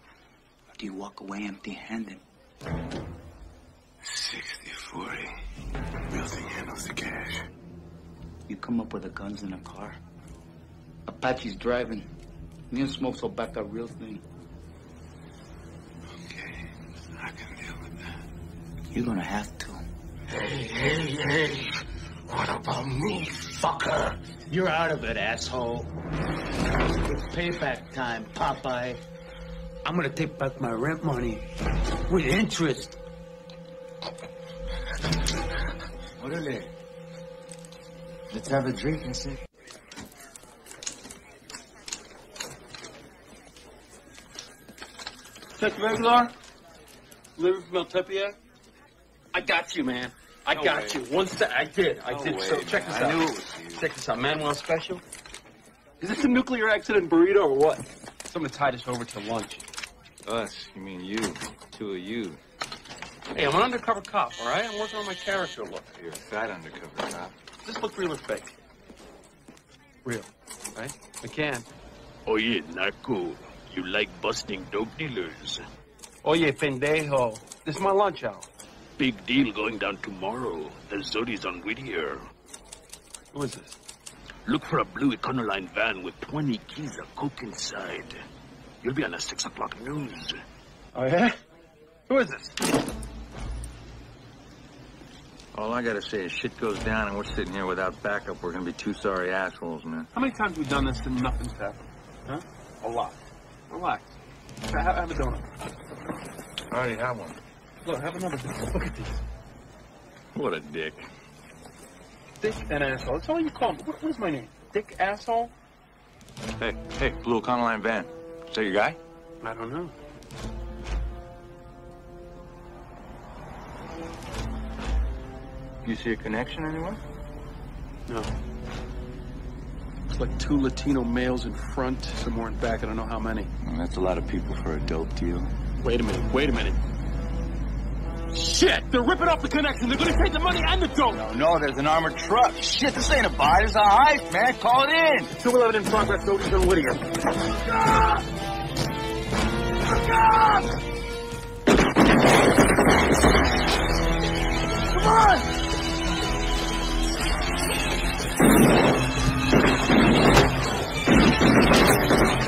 Speaker 2: Do you walk away empty-handed?
Speaker 16: 60-40. Real thing handles the cash.
Speaker 2: You come up with the guns in a car. Apache's driving. Me and Smokes will back up real thing.
Speaker 16: Okay, I can deal with that.
Speaker 2: You're gonna have to.
Speaker 16: Hey, hey, hey. What about me, fucker?
Speaker 29: You're out of it, asshole. It's payback time, Popeye.
Speaker 2: I'm gonna take back my rent money. With interest.
Speaker 59: Orale. Let's have a drink, I say.
Speaker 29: Check Regular? Living from El Tepeyac? I got you, man. I
Speaker 8: No
Speaker 29: got
Speaker 8: way.
Speaker 29: you. One step. I did. I
Speaker 8: No
Speaker 29: did.
Speaker 8: way,
Speaker 29: so check this out.
Speaker 8: I knew it was you.
Speaker 29: Check this out. Manuel Special. Is this a nuclear accident burrito or what? Someone tied us over to lunch.
Speaker 8: Us? You mean you? Two of you.
Speaker 29: Hey, I'm an undercover cop, all right? I'm working on my character look.
Speaker 8: You're a fat undercover cop.
Speaker 29: Does this look real or fake? Real, right? We can.
Speaker 16: Oh, Oye, Narco, you like busting dope dealers.
Speaker 29: Oye, pendejo. This is my lunch hour.
Speaker 16: Big deal going down tomorrow. The Zody's on Whittier.
Speaker 29: Who is this?
Speaker 16: Look for a blue Econoline van with 20 keys of coke inside. You'll be on the 6 o'clock news.
Speaker 29: Oh, yeah? Who is this?
Speaker 8: All I gotta say is shit goes down and we're sitting here without backup. We're gonna be two sorry assholes, man.
Speaker 29: How many times we've we done this and nothing's happened? Huh? A lot. Relax. Have, have a donut.
Speaker 8: I already have one.
Speaker 29: Look, have another donut. Look at these.
Speaker 8: What a dick.
Speaker 29: Dick and asshole. That's all you call me. What, what is my name? Dick asshole?
Speaker 8: Hey, hey, blue Econoline van. Is that your guy?
Speaker 29: I don't know.
Speaker 8: You see a connection anywhere?
Speaker 29: No. It's like two Latino males in front, some more in back. I don't know how many.
Speaker 8: that's a lot of people for a dope deal.
Speaker 29: Wait a minute. Wait a minute. Shit! They're ripping off the connection. They're gonna take the money and the dope.
Speaker 2: No, no, there's an armored truck. Shit, this ain't a buy, this is a heist, man. Call it in.
Speaker 29: 211 in progress, Otis and Whittier.
Speaker 58: Come on! Okay,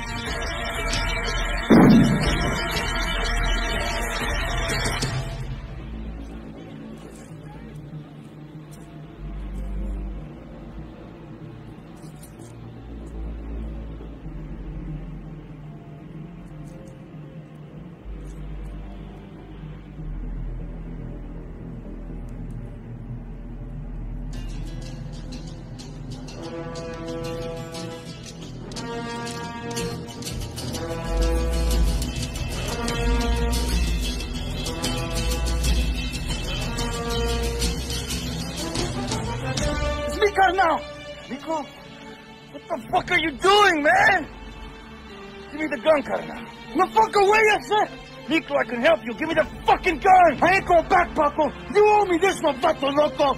Speaker 58: I
Speaker 3: can help you. Give me the fucking gun. I ain't going back, Paco. You owe me this, no vato loco.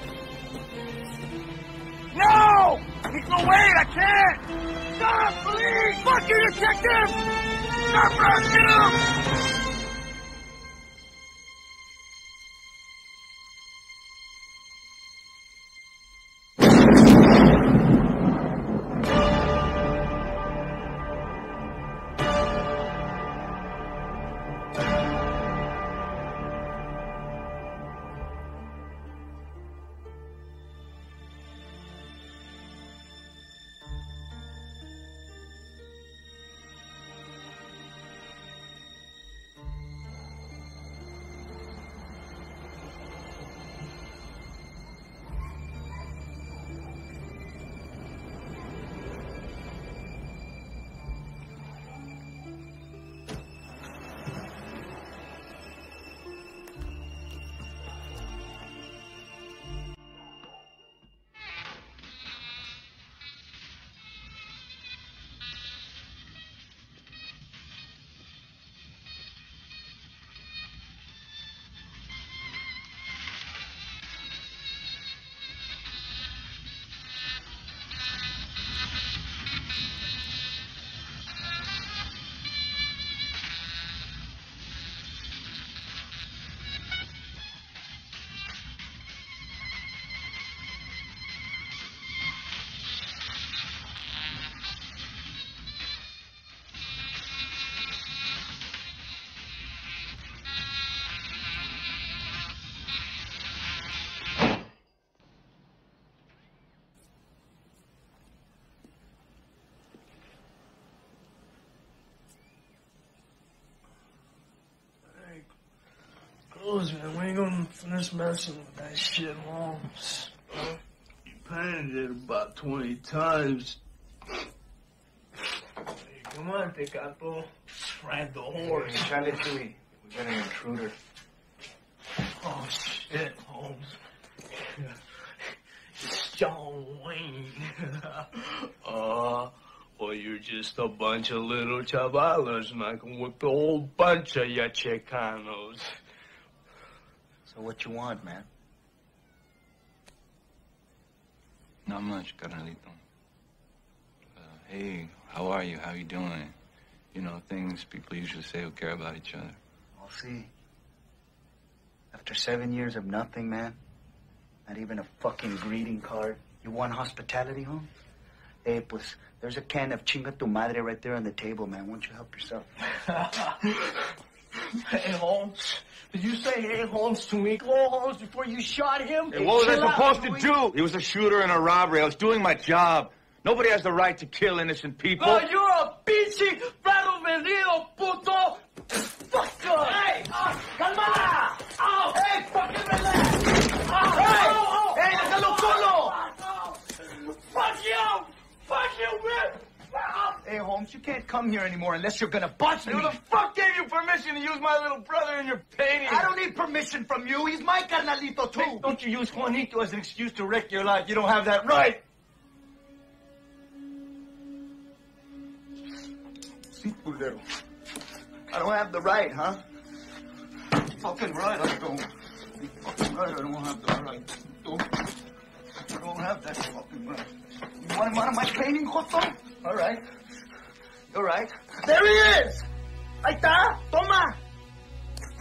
Speaker 3: No! Miklo, wait, I can't. Stop, please. Fuck you, detective. Stop running.
Speaker 34: Close, man. We ain't gonna finish messing with that shit, Holmes. You painted it about 20 times. Hey, come on, Tecato. Ride the horse.
Speaker 2: Chale, Chewy. We got an intruder.
Speaker 34: Oh, shit, Holmes. It's John Wayne. uh, well, you're just a bunch of little chavalas, and I can whip the whole bunch of ya Chicanos.
Speaker 2: So what you want, man?
Speaker 41: Not much, carnalito. Uh, hey, how are you? How you doing? You know, things people usually say who care about each other.
Speaker 2: I'll see. After seven years of nothing, man, not even a fucking greeting card, you want hospitality, huh? Hey, pues, there's a can of chinga tu madre right there on the table, man. Why don't you help yourself?
Speaker 34: hey, Holmes. Did you say hey, Holmes to me, Hello, Holmes, before you shot him?
Speaker 10: Hey, what was I
Speaker 34: chill out,
Speaker 10: supposed to do? He was a shooter and a robbery. I was doing my job. Nobody has the right to kill innocent people.
Speaker 34: Oh, you're a pinche perro vendido, puto! Fuck you! Hey! Ah, calma! Ow! Hey, fucking relax! Ow! Hey! Hey, déjalo solo! Fuck you! Fuck you, man!
Speaker 2: Hey, Holmes, you can't come here anymore unless you're gonna bust me.
Speaker 34: Who the fuck gave you permission to use my little brother in your painting?
Speaker 2: I don't need permission from you. He's my carnalito, too.
Speaker 34: Hey, don't you use Juanito as an excuse to wreck your life. You don't have that right.
Speaker 2: Sí, culero. I don't have the right, huh? Fucking right, I don't. Fucking right, I don't have the right. Don't. I don't have that fucking right. You want him out of my painting, Joto? All right. All right. There he is! Ahí está! Toma!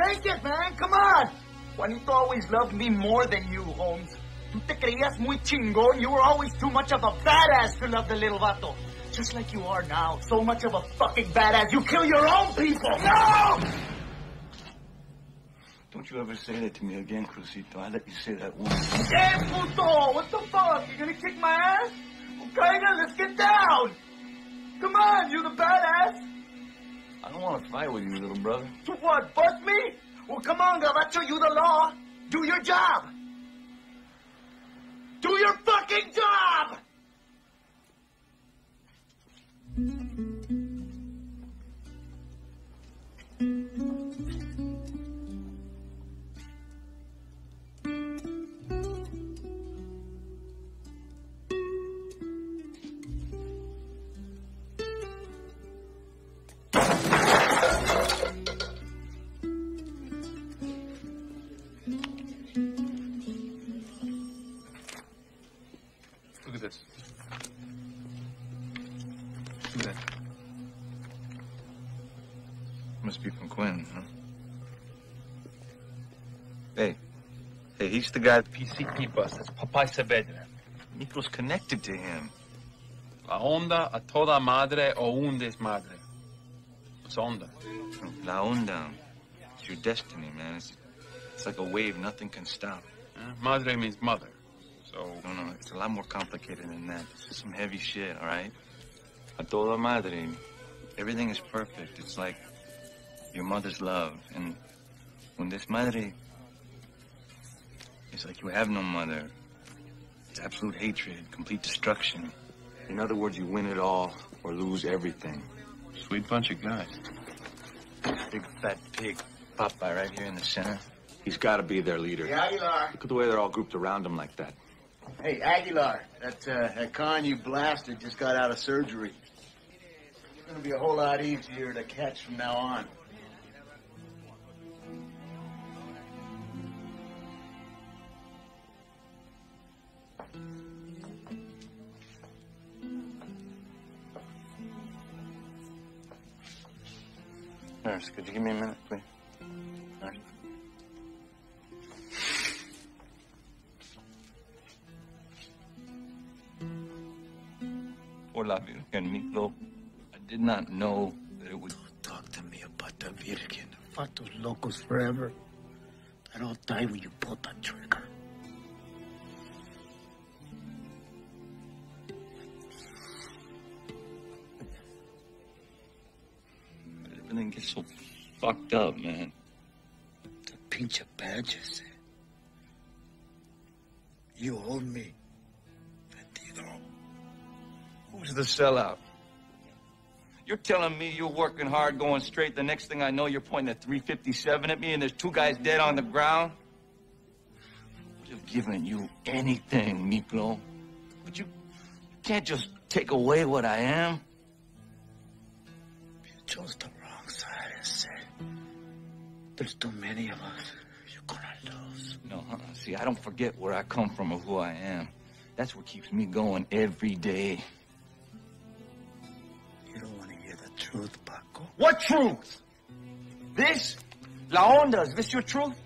Speaker 2: Take it, man! Come on! Juanito always loved me more than you, Holmes. Tú te creías muy chingón. You were always too much of a badass to love the little vato. Just like you are now. So much of a fucking badass. You kill your own people! No!
Speaker 41: Don't you ever say that to me again, Crucito. I let you say that once.
Speaker 2: Hey, puto! What the fuck? You gonna kick my ass? Okay, then let's get down! Come on, you the badass!
Speaker 41: I don't want to fight with you, little brother.
Speaker 2: To what, bust me? Well, come on, Gabacho, you the law. Do your job! Do your fucking job!
Speaker 8: He's the guy,
Speaker 60: PCP bus. That's Popeye Saavedra.
Speaker 8: Nico's connected to him.
Speaker 61: La onda a toda madre o un desmadre. It's onda.
Speaker 8: La onda. It's your destiny, man. It's, it's like a wave nothing can stop.
Speaker 61: Uh, madre means mother. So.
Speaker 8: No, no, it's a lot more complicated than that. This is some heavy shit, all right? A toda madre. Everything is perfect. It's like your mother's love. And when this madre. It's like you have no mother. It's absolute hatred, complete destruction.
Speaker 29: In other words, you win it all or lose everything.
Speaker 8: Sweet bunch of guys. Big fat pig, Popeye, right here in the center.
Speaker 29: He's got to be their leader.
Speaker 2: Hey, Aguilar.
Speaker 29: Look at the way they're all grouped around him like that.
Speaker 2: Hey, Aguilar. That, uh, that con you blasted just got out of surgery. It's gonna be a whole lot easier to catch from now on.
Speaker 8: Nurse, could you give me a minute, please? Nurse. Por la Virgen, Miklo, I did not know that it would...
Speaker 3: Talk to me about the Virgin. Fuck those locals forever. They all die when you pull that trigger.
Speaker 8: Everything gets so fucked up, man.
Speaker 3: The pinch pinche badges. You hold me.
Speaker 8: Who's the sellout? You're telling me you're working hard, going straight. The next thing I know, you're pointing a 357 at me, and there's two guys dead on the ground. I would have given you anything, Miklo. But you, you can't just take away what I am.
Speaker 3: You There's too many of us. You're gonna lose.
Speaker 8: No, uh, see, I don't forget where I come from or who I am. That's what keeps me going every day.
Speaker 3: You don't want to hear the truth, Paco.
Speaker 62: What truth? This? La Onda, is this your truth?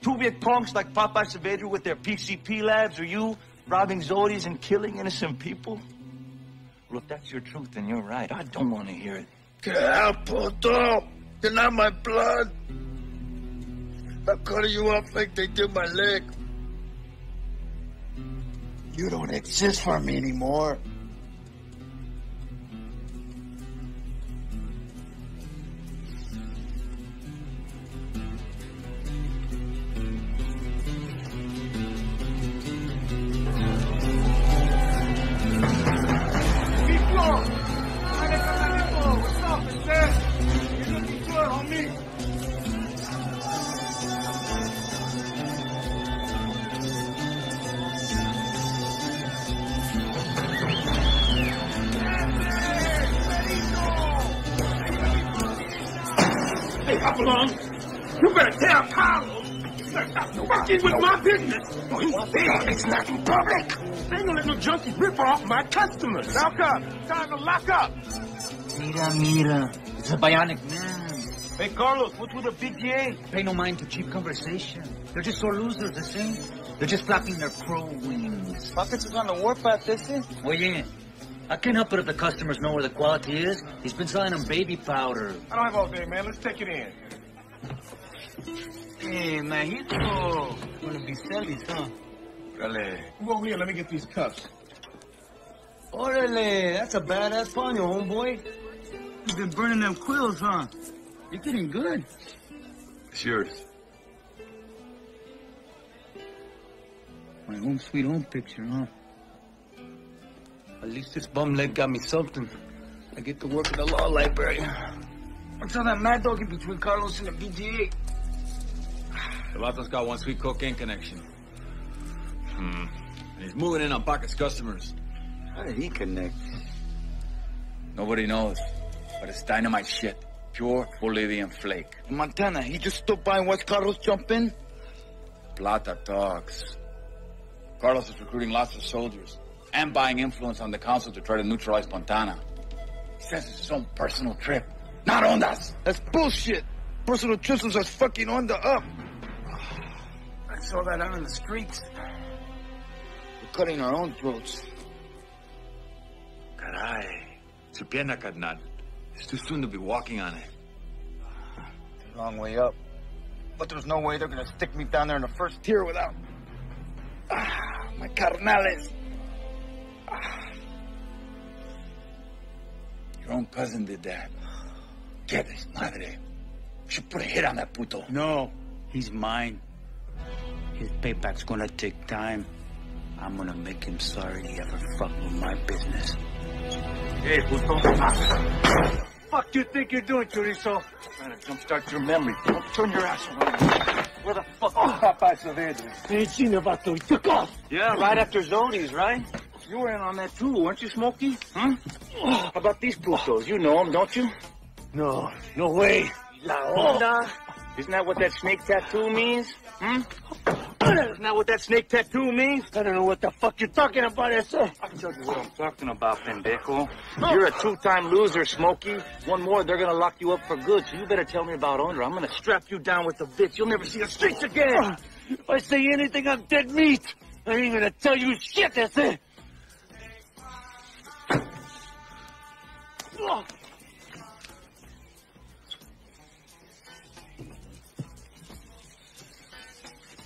Speaker 62: Two big punks like Popeye Saavedra with their PCP labs, or you robbing Zody's and killing innocent people?
Speaker 8: Well, if that's your truth, then you're right. I don't want to hear it.
Speaker 3: Get out, Poto! You're not my blood! I'm cutting you off like they did my leg. You don't exist for me anymore.
Speaker 16: Fucking with my business. It's not in public. I ain't gonna let no junkie rip off my customers.
Speaker 1: Lock up. Time to lock up.
Speaker 2: Mira, mira. It's a bionic man.
Speaker 62: Hey, Carlos, what's with the PTA?
Speaker 2: Pay no mind to cheap conversation. They're just sore losers, the same. They're just flapping their crow wings.
Speaker 62: Pockets is on the warpath, this is?
Speaker 2: Oye, I can't help it if the customers know where the quality is. He's been selling them baby powder.
Speaker 1: I don't have all day, man. Let's take it in.
Speaker 2: Hey, Majito. Wanna be selfies, huh?
Speaker 1: Dale. Come over here. Let me get these cuffs.
Speaker 2: Oh, Orale, that's a badass paño, homeboy. You've been burning them quills, huh? You're getting good.
Speaker 8: It's yours.
Speaker 2: My home sweet home picture, huh?
Speaker 63: At least this bum leg got me something. I get to work at the law library.
Speaker 2: What's all that mad dog in between Carlos and the BGA?
Speaker 29: The Vato's got one sweet cocaine connection. Hmm. And he's moving in on Pocket's customers.
Speaker 2: How did he connect?
Speaker 29: Nobody knows. But it's dynamite shit. Pure Bolivian flake.
Speaker 2: Montana, he just stopped by and watched Carlos jump in?
Speaker 29: Plata talks. Carlos is recruiting lots of soldiers and buying influence on the council to try to neutralize Montana.
Speaker 34: He says it's his own personal trip. Not on us.
Speaker 44: That's bullshit. Personal trips was fucking on the up.
Speaker 34: I saw that out in the streets. We're cutting our own throats.
Speaker 21: Caray. Su pierna, carnal. It's too soon to be walking on it.
Speaker 2: a Long way up. But there's no way they're gonna stick me down there in the first tier without. Ah, my carnales.
Speaker 34: Your own cousin did that. Get his madre. You should put a hit on that puto.
Speaker 2: No, he's mine. His payback's gonna take time. I'm gonna make him sorry he ever fucked with my business.
Speaker 34: Hey, puto.
Speaker 2: Fuck you think you're doing, Chorizo?
Speaker 34: Trying to jumpstart your memory. Don't turn your ass around.
Speaker 2: Where the fuck is Popeye Saavedra?
Speaker 34: Ain't seen about those. Took off.
Speaker 2: Yeah, right after Zody's, right?
Speaker 34: You were in on that too, weren't you, Smokey? Huh? How about these putos? You know them, don't you?
Speaker 2: No, no way.
Speaker 34: La Onda. Isn't that what that snake tattoo means? Hmm? Isn't that what that snake tattoo means?
Speaker 2: I don't know what the fuck you're talking about, sir.
Speaker 34: I'll tell you what I'm talking about, pendejo. You're a two-time loser, Smokey. One more, they're gonna lock you up for good, so you better tell me about Onda. I'm gonna strap you down with the bitch. You'll never see the streets again.
Speaker 2: If I say anything, I'm dead meat. I ain't gonna tell you shit, that's it.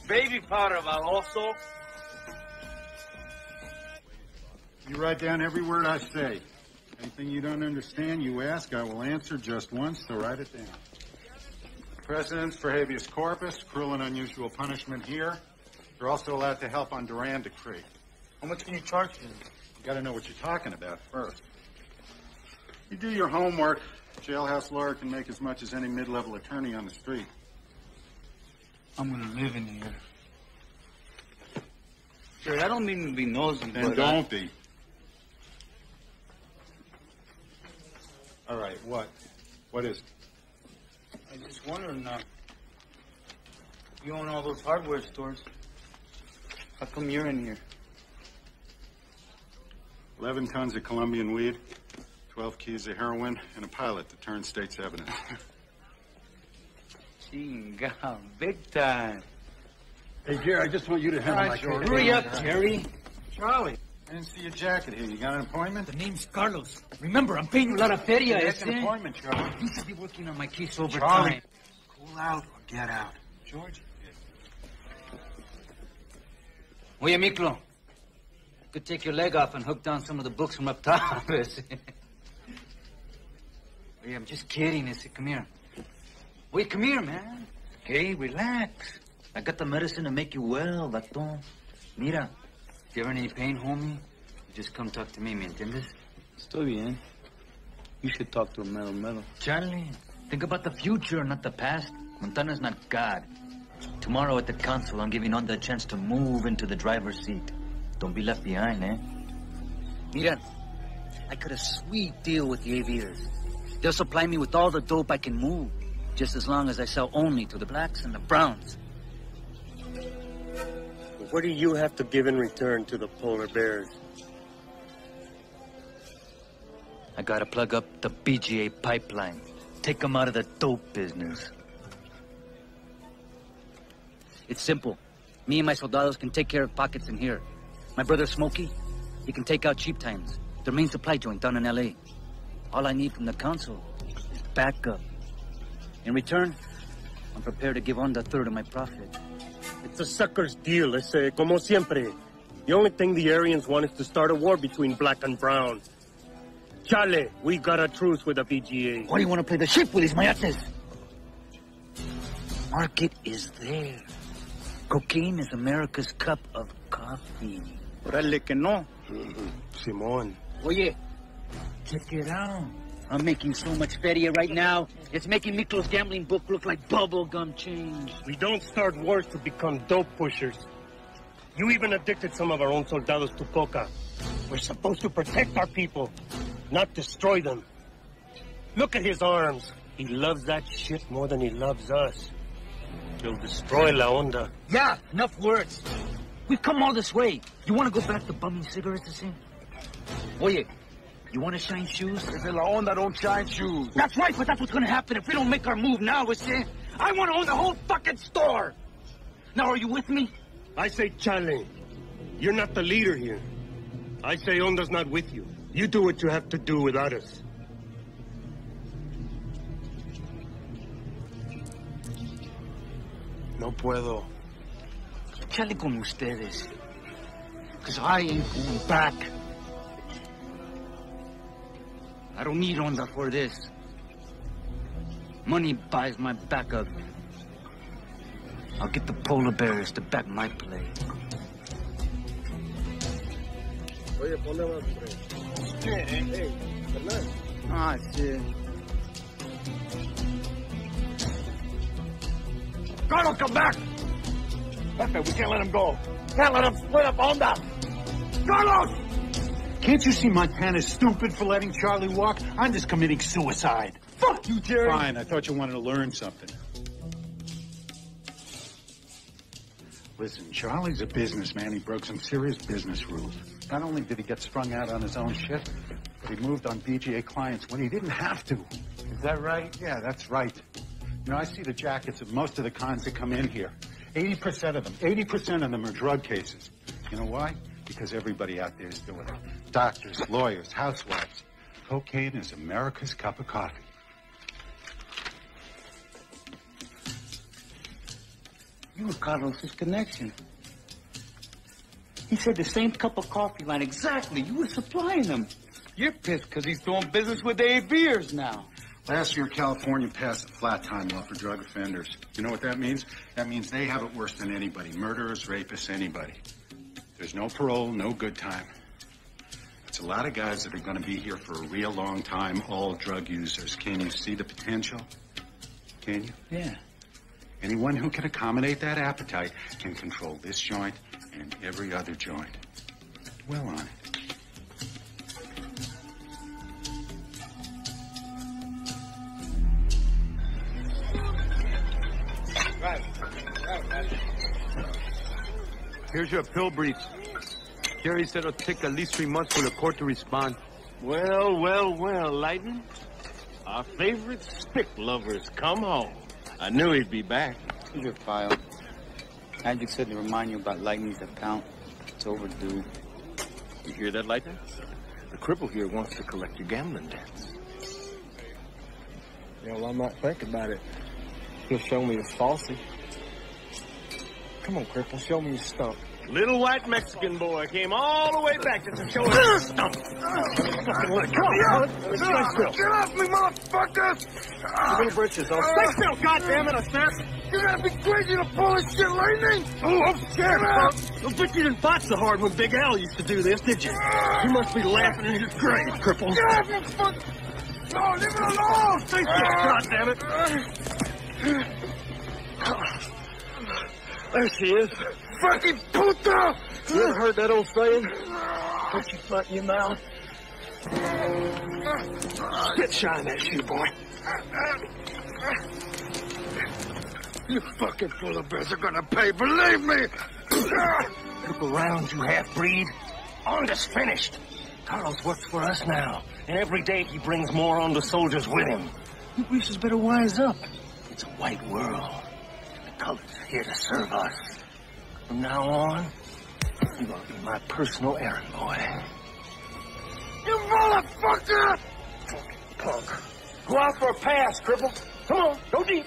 Speaker 34: Baby powder, Valioso.
Speaker 64: You write down every word I say. Anything you don't understand, you ask, I will answer just once, so write it down. Precedents for habeas corpus, cruel and unusual punishment here. You're also allowed to help on Duran decree.
Speaker 2: How much can you charge me?
Speaker 64: You gotta know what you're talking about first. You do your homework. Jailhouse lawyer can make as much as any mid-level attorney on the street.
Speaker 2: I'm gonna live in here. Sure, I don't mean to be nosy,
Speaker 64: Then
Speaker 2: but... uh,
Speaker 64: don't be. All right, what? What is it?
Speaker 2: I just wondering, uh, you own all those hardware stores. How come you're in here?
Speaker 64: 11 tons of Colombian weed, 12 keys of heroin, and a pilot to turn state's evidence.
Speaker 2: Chinga, big time.
Speaker 64: Hey, Jerry, I just want you to handle
Speaker 2: All
Speaker 64: my
Speaker 2: right, George.
Speaker 64: case.
Speaker 2: Hurry up, Jerry.
Speaker 64: Charlie, I didn't see your jacket here. You got an appointment?
Speaker 3: The name's Carlos. Remember, I'm paying you a lot of feria,
Speaker 64: Make an appointment, Charlie.
Speaker 3: You should be working on my case over
Speaker 64: Charlie.
Speaker 3: time.
Speaker 64: Cool out or get out.
Speaker 2: George?
Speaker 3: Oye, Miklo. Could take your leg off and hook down some of the books from up top. ese. Oye, I'm just kidding, ese. Come here. Wait, come here, man. Okay, relax. I got the medicine to make you well, vato. Mira, if you ever in any pain, homie, you just come talk to me, ¿me entiendes?
Speaker 2: Estoy bien. You should talk to a Melo Melo.
Speaker 3: Charlie, think about the future, not the past. Montana's not God. Tomorrow at the council, I'm giving Onda a chance to move into the driver's seat. Don't be left behind, eh? Mira, I got a sweet deal with the aviators. They'll supply me with all the dope I can move, just as long as I sell only to the blacks and the browns.
Speaker 28: What do you have to give in return to the polar bears?
Speaker 3: I gotta plug up the BGA pipeline. Take them out of the dope business. It's simple. Me and my soldados can take care of pockets in here. My brother Smokey, he can take out cheap times. Their main supply joint down in L.A. All I need from the council is backup. In return, I'm prepared to give on the third of my profit.
Speaker 28: It's a sucker's deal, ese, como siempre. The only thing the Aryans want is to start a war between black and brown. Chale, we got a truce with the BGA.
Speaker 3: Why do you want to play the ship with these mayates? Market is there. Cocaine is America's cup of coffee.
Speaker 2: Órale que no.
Speaker 28: Simón.
Speaker 3: Oye, check it out. I'm making so much feria right now. It's making Miklo's gambling book look like bubblegum change.
Speaker 28: We don't start wars to become dope pushers. You even addicted some of our own soldados to coca. We're supposed to protect our people, not destroy them. Look at his arms. He loves that shit more than he loves us. He'll destroy La Onda.
Speaker 3: Yeah, enough words. We've come all this way. You want to go back to bumming cigarettes the same? Oye,
Speaker 2: You want to shine shoes?
Speaker 34: If la onda don't shine shoes.
Speaker 2: That's right, but that's what's gonna happen if we don't make our move now, Jose. I want to own the whole fucking store. Now, are you with me?
Speaker 28: I say, Chale, you're not the leader here. I say Onda's not with you. You do what you have to do without us.
Speaker 2: No puedo. Chale con ustedes. Because I ain't going back. I don't need Onda for this. Money buys my backup. I'll get the polar bears to back my play.
Speaker 65: Oye, ponle más.
Speaker 2: Hey,
Speaker 65: hey, Fernando.
Speaker 2: Ah, shit.
Speaker 34: Carlos, come back! Pepe, we can't let him go. Can't let him split up Onda. Carlos!
Speaker 64: Can't you see Montana's stupid for letting Charlie walk? I'm just committing suicide.
Speaker 34: Fuck you, Jerry.
Speaker 64: Fine, I thought you wanted to learn something. Listen, Charlie's a businessman. He broke some serious business rules. Not only did he get sprung out on his own shit, but he moved on BGA clients when he didn't have to.
Speaker 2: Is that right?
Speaker 64: Yeah, that's right. You know, I see the jackets of most of the cons that come in here. 80% of them, 80% of them are drug cases. You know why? Because everybody out there is doing it. Doctors, lawyers, housewives. Cocaine is America's cup of coffee.
Speaker 2: You were Carlos's connection. He said the same cup of coffee line exactly. You were supplying them. You're pissed because he's doing business with Dave Beers now.
Speaker 64: Last year, California passed a flat time law for drug offenders. You know what that means? That means they have it worse than anybody. Murderers, rapists, anybody. There's no parole, no good time. It's a lot of guys that are going to be here for a real long time, all drug users. Can you see the potential? Can you?
Speaker 2: Yeah.
Speaker 64: Anyone who can accommodate that appetite can control this joint and every other joint. Dwell on it.
Speaker 1: Right. Right, right. Here's your pill briefs. Jerry said it'll take at least three months for the court to respond.
Speaker 16: Well, well, well, Lightning. Our favorite stick lover's come home. I knew he'd be back.
Speaker 2: Here's your file. Magic said to remind you about Lightning's account. It's overdue.
Speaker 16: You hear that, Lightning? The cripple here wants to collect your gambling debts.
Speaker 57: Yeah, well, I'm not think about it. He'll show me his falsy. Come on, cripple, show me your stump.
Speaker 16: Little white Mexican boy came all the way back just to show us stump. Fucking let go? Stay.
Speaker 34: Get off me, motherfucker!
Speaker 16: Your little britches, I'll stay still, goddammit, I said.
Speaker 34: You gotta be crazy to pull this shit, Lightning!
Speaker 16: Oh, I'm scared. Don't think you didn't fight so hard when Big Al used to do this, did you? Ah. You must be laughing in his grave, cripple.
Speaker 34: Get off me, fuck! No, leave it alone!
Speaker 16: Stay still, goddammit. Ah. There she is.
Speaker 34: Fucking puta!
Speaker 16: You ever heard that old saying? Put your foot in your mouth. Spit shine that shoe, boy.
Speaker 34: You fucking polar bears are gonna pay, believe me!
Speaker 16: Look around, you half-breed. Onda's finished. Carlos works for us now, and every day he brings more Onda soldiers with him. You Greasers better wise up. It's a white world. And the colors are here to serve us. From now on, you're gonna be my personal errand boy.
Speaker 34: You motherfucker!
Speaker 16: Punk. Go out for a pass, cripple. Come on, go deep.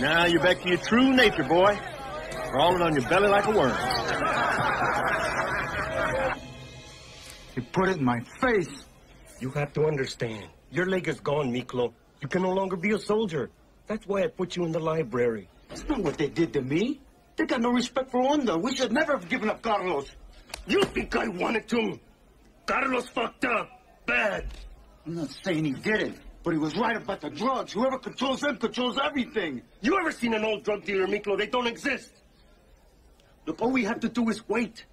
Speaker 16: Now you're back to your true nature, boy. Crawling on your belly like a worm.
Speaker 2: You put it in my face.
Speaker 28: You have to understand. Your leg is gone, Miklo. You can no longer be a soldier. That's why I put you in the library.
Speaker 2: That's not what they did to me. They got no respect for Onda. We should never have given up Carlos.
Speaker 28: You think I wanted to? Carlos fucked up. Bad.
Speaker 2: I'm not saying he didn't, but he was right about the drugs. Whoever controls them controls everything.
Speaker 28: You ever seen an old drug dealer, Miklo? They don't exist. Look, all we have to do is wait.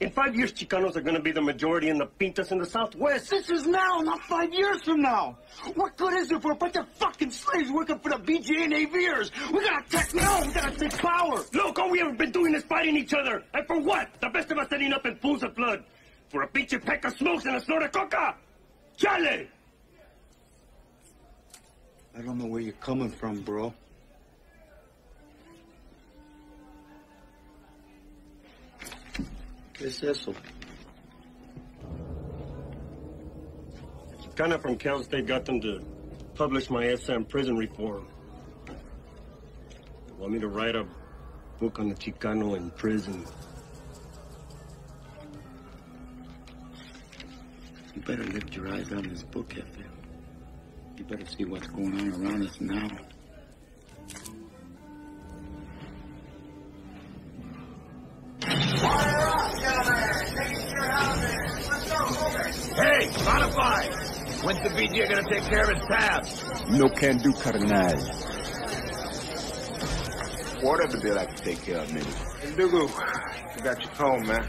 Speaker 28: In five years, Chicanos are going to be the majority in the Pintas in the Southwest.
Speaker 66: This is now, not five years from now. What good is it for a bunch of fucking slaves working for the BGA and AVers? We gotta attack now. We gotta take power.
Speaker 28: Look, all we ever been doing is fighting each other. And for what? The best of us ending up in pools of blood. For a pinche peck of smokes and a snort of coca. Chale!
Speaker 16: I don't know where you're coming from, bro. Es eso?
Speaker 28: of from Cal State got them to publish my essay on prison reform. They want me to write a book on the Chicano in prison.
Speaker 16: You better lift your eyes on this book, Efe. You better see what's going on around us now.
Speaker 29: When's the BGA gonna take care of his tab?
Speaker 67: No can do, Carnal.
Speaker 68: Whatever they like to take care of, maybe. Hey, Dugu, you got your phone, man.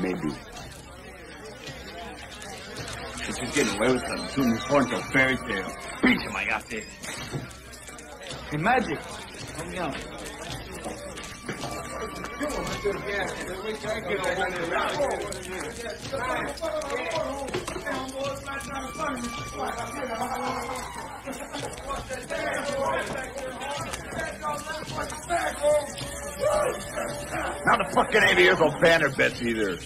Speaker 67: Maybe.
Speaker 29: She's just getting away with something. Soon this horn's a fairy tale. Pinche mayate.
Speaker 2: Hey, Magic. Help me out.
Speaker 29: Now the fucking aviators will ban their bets either.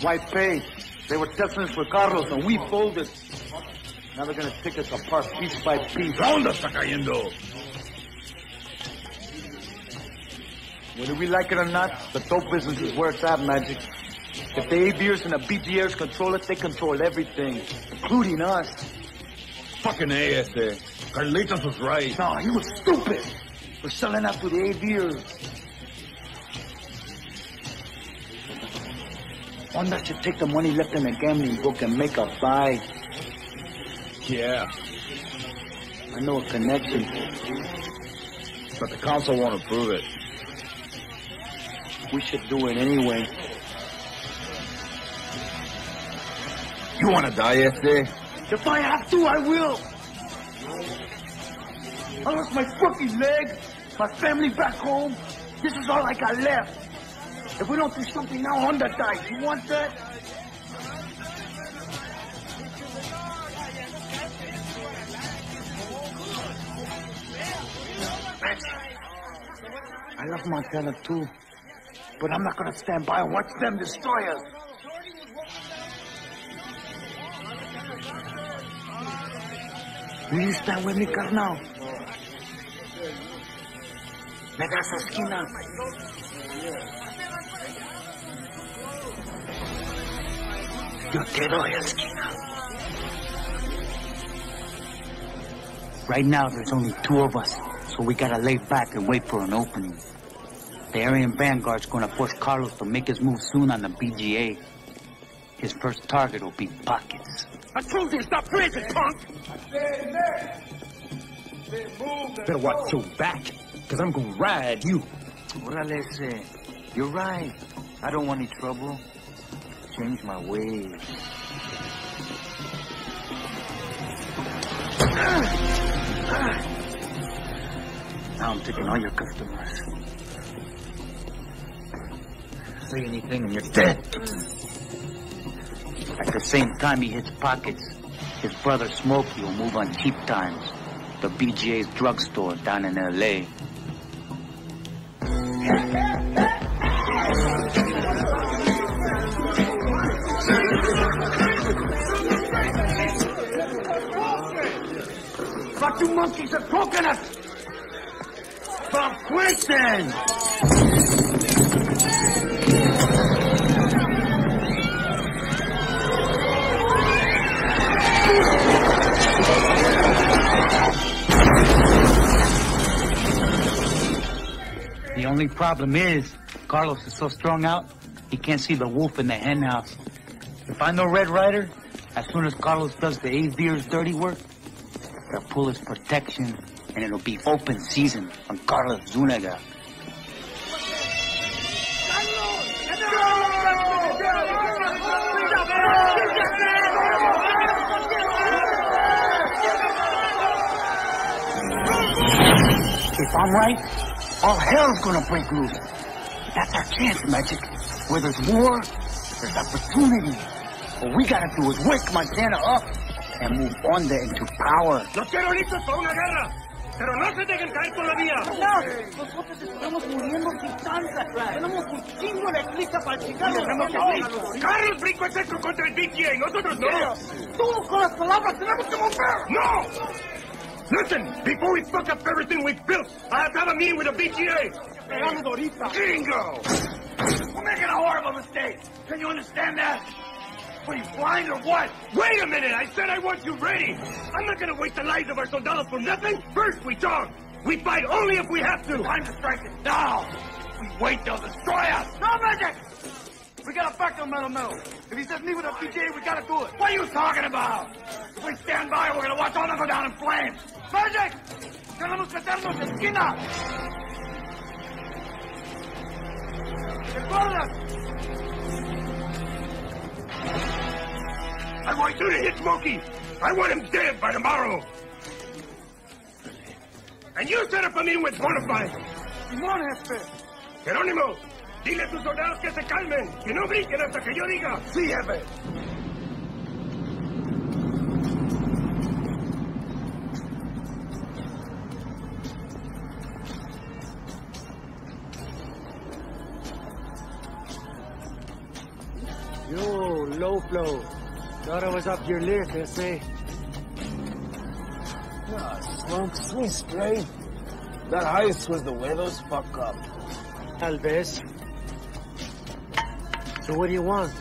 Speaker 2: White face. They were testing us for Carlos and we folded. Now they're gonna pick us apart piece by piece.
Speaker 29: ¿Dónde está cayendo?
Speaker 2: Whether we like it or not, the dope business is where it's at, Magic. If the AVers and the BGers control it, they control everything, including us.
Speaker 29: Fucking ASA. Carlitos was right.
Speaker 2: No, he was stupid. We're selling out to the AVers. Onda should take the money left in the gambling book and make a buy.
Speaker 29: Yeah,
Speaker 2: I know a connection.
Speaker 29: but the council won't approve it.
Speaker 2: We should do it anyway.
Speaker 29: You want to die, SA?
Speaker 2: If I have to, I will. I lost my fucking leg, my family back home. This is all I got left. If we don't do something now, Onda dies. You want that? I love Montana too, but I'm not gonna stand by and watch them destroy us. Will you stand with me, carnal? Me das esquina. Yo te doy esquina. Right now, there's only two of us, so we gotta lay back and wait for an opening. The Aryan Vanguard's gonna push Carlos to make his move soon on the BGA. His first target will be Pockets.
Speaker 28: I told you to stop prison, punk!
Speaker 3: Better watch your back, because I'm gonna ride you.
Speaker 2: Órale, ese. You're right. I don't want any trouble. Change my ways. Now I'm taking all your customers. Say anything and you're dead. At the same time he hits pockets, his brother Smokey will move on cheap times. The BGA's drugstore down in L.A. Fuck you monkeys and coconuts! Stop quitting! The only problem is, Carlos is so strung out, he can't see the wolf in the hen house. If I know Red Ryder, as soon as Carlos does the Avir's dirty work, they'll pull his protection, and it'll be open season on Carlos Zuniga. If I'm right, all hell's gonna break loose. That's our chance, Magic. Where there's war, there's opportunity. What we gotta do is wake Montana up and move on there into power.
Speaker 28: Los quiero listos para una guerra. Pero no se dejen caer por la vía.
Speaker 2: No, nosotros estamos muriendo sin tanta. Tenemos un chingo de prisa para chingarnos.
Speaker 28: Carlos brincó el centro contra el BGA, nosotros no.
Speaker 2: Tú con las palabras tenemos que mover.
Speaker 28: No! Listen, before we fuck up everything we've built, I have to have a meeting with the
Speaker 2: BGA.
Speaker 28: Jingo! We're making a horrible mistake. Can you understand that? What, are you blind or what? Wait a minute! I said I want you ready! I'm not gonna waste the lives of our soldados for nothing! First we talk! We fight only if we have to! Time to strike it now! We wait, they'll destroy us!
Speaker 2: No, Magic! We gotta back on Metal Metal. If he says meet with a PJ, we gotta do it.
Speaker 28: What are you talking about? If we stand by, we're gonna watch all of them go down in flames!
Speaker 2: Magic! Tenemos que meternos esquina. ¿Recuerdas?
Speaker 28: I want you to hit Smokey! I want him dead by tomorrow! And you set up a meeting with Bonafide!
Speaker 2: Simón, jefe.
Speaker 28: Jerónimo, dile a tus soldados que se calmen, que no brinquen hasta que yo diga. Sí, jefe.
Speaker 69: Yo, low flow. Thought I was up your list, I say.
Speaker 16: Ah, smoke, sweet straight. That heist was the way those fuck up.
Speaker 69: Tal vez. So what do you want?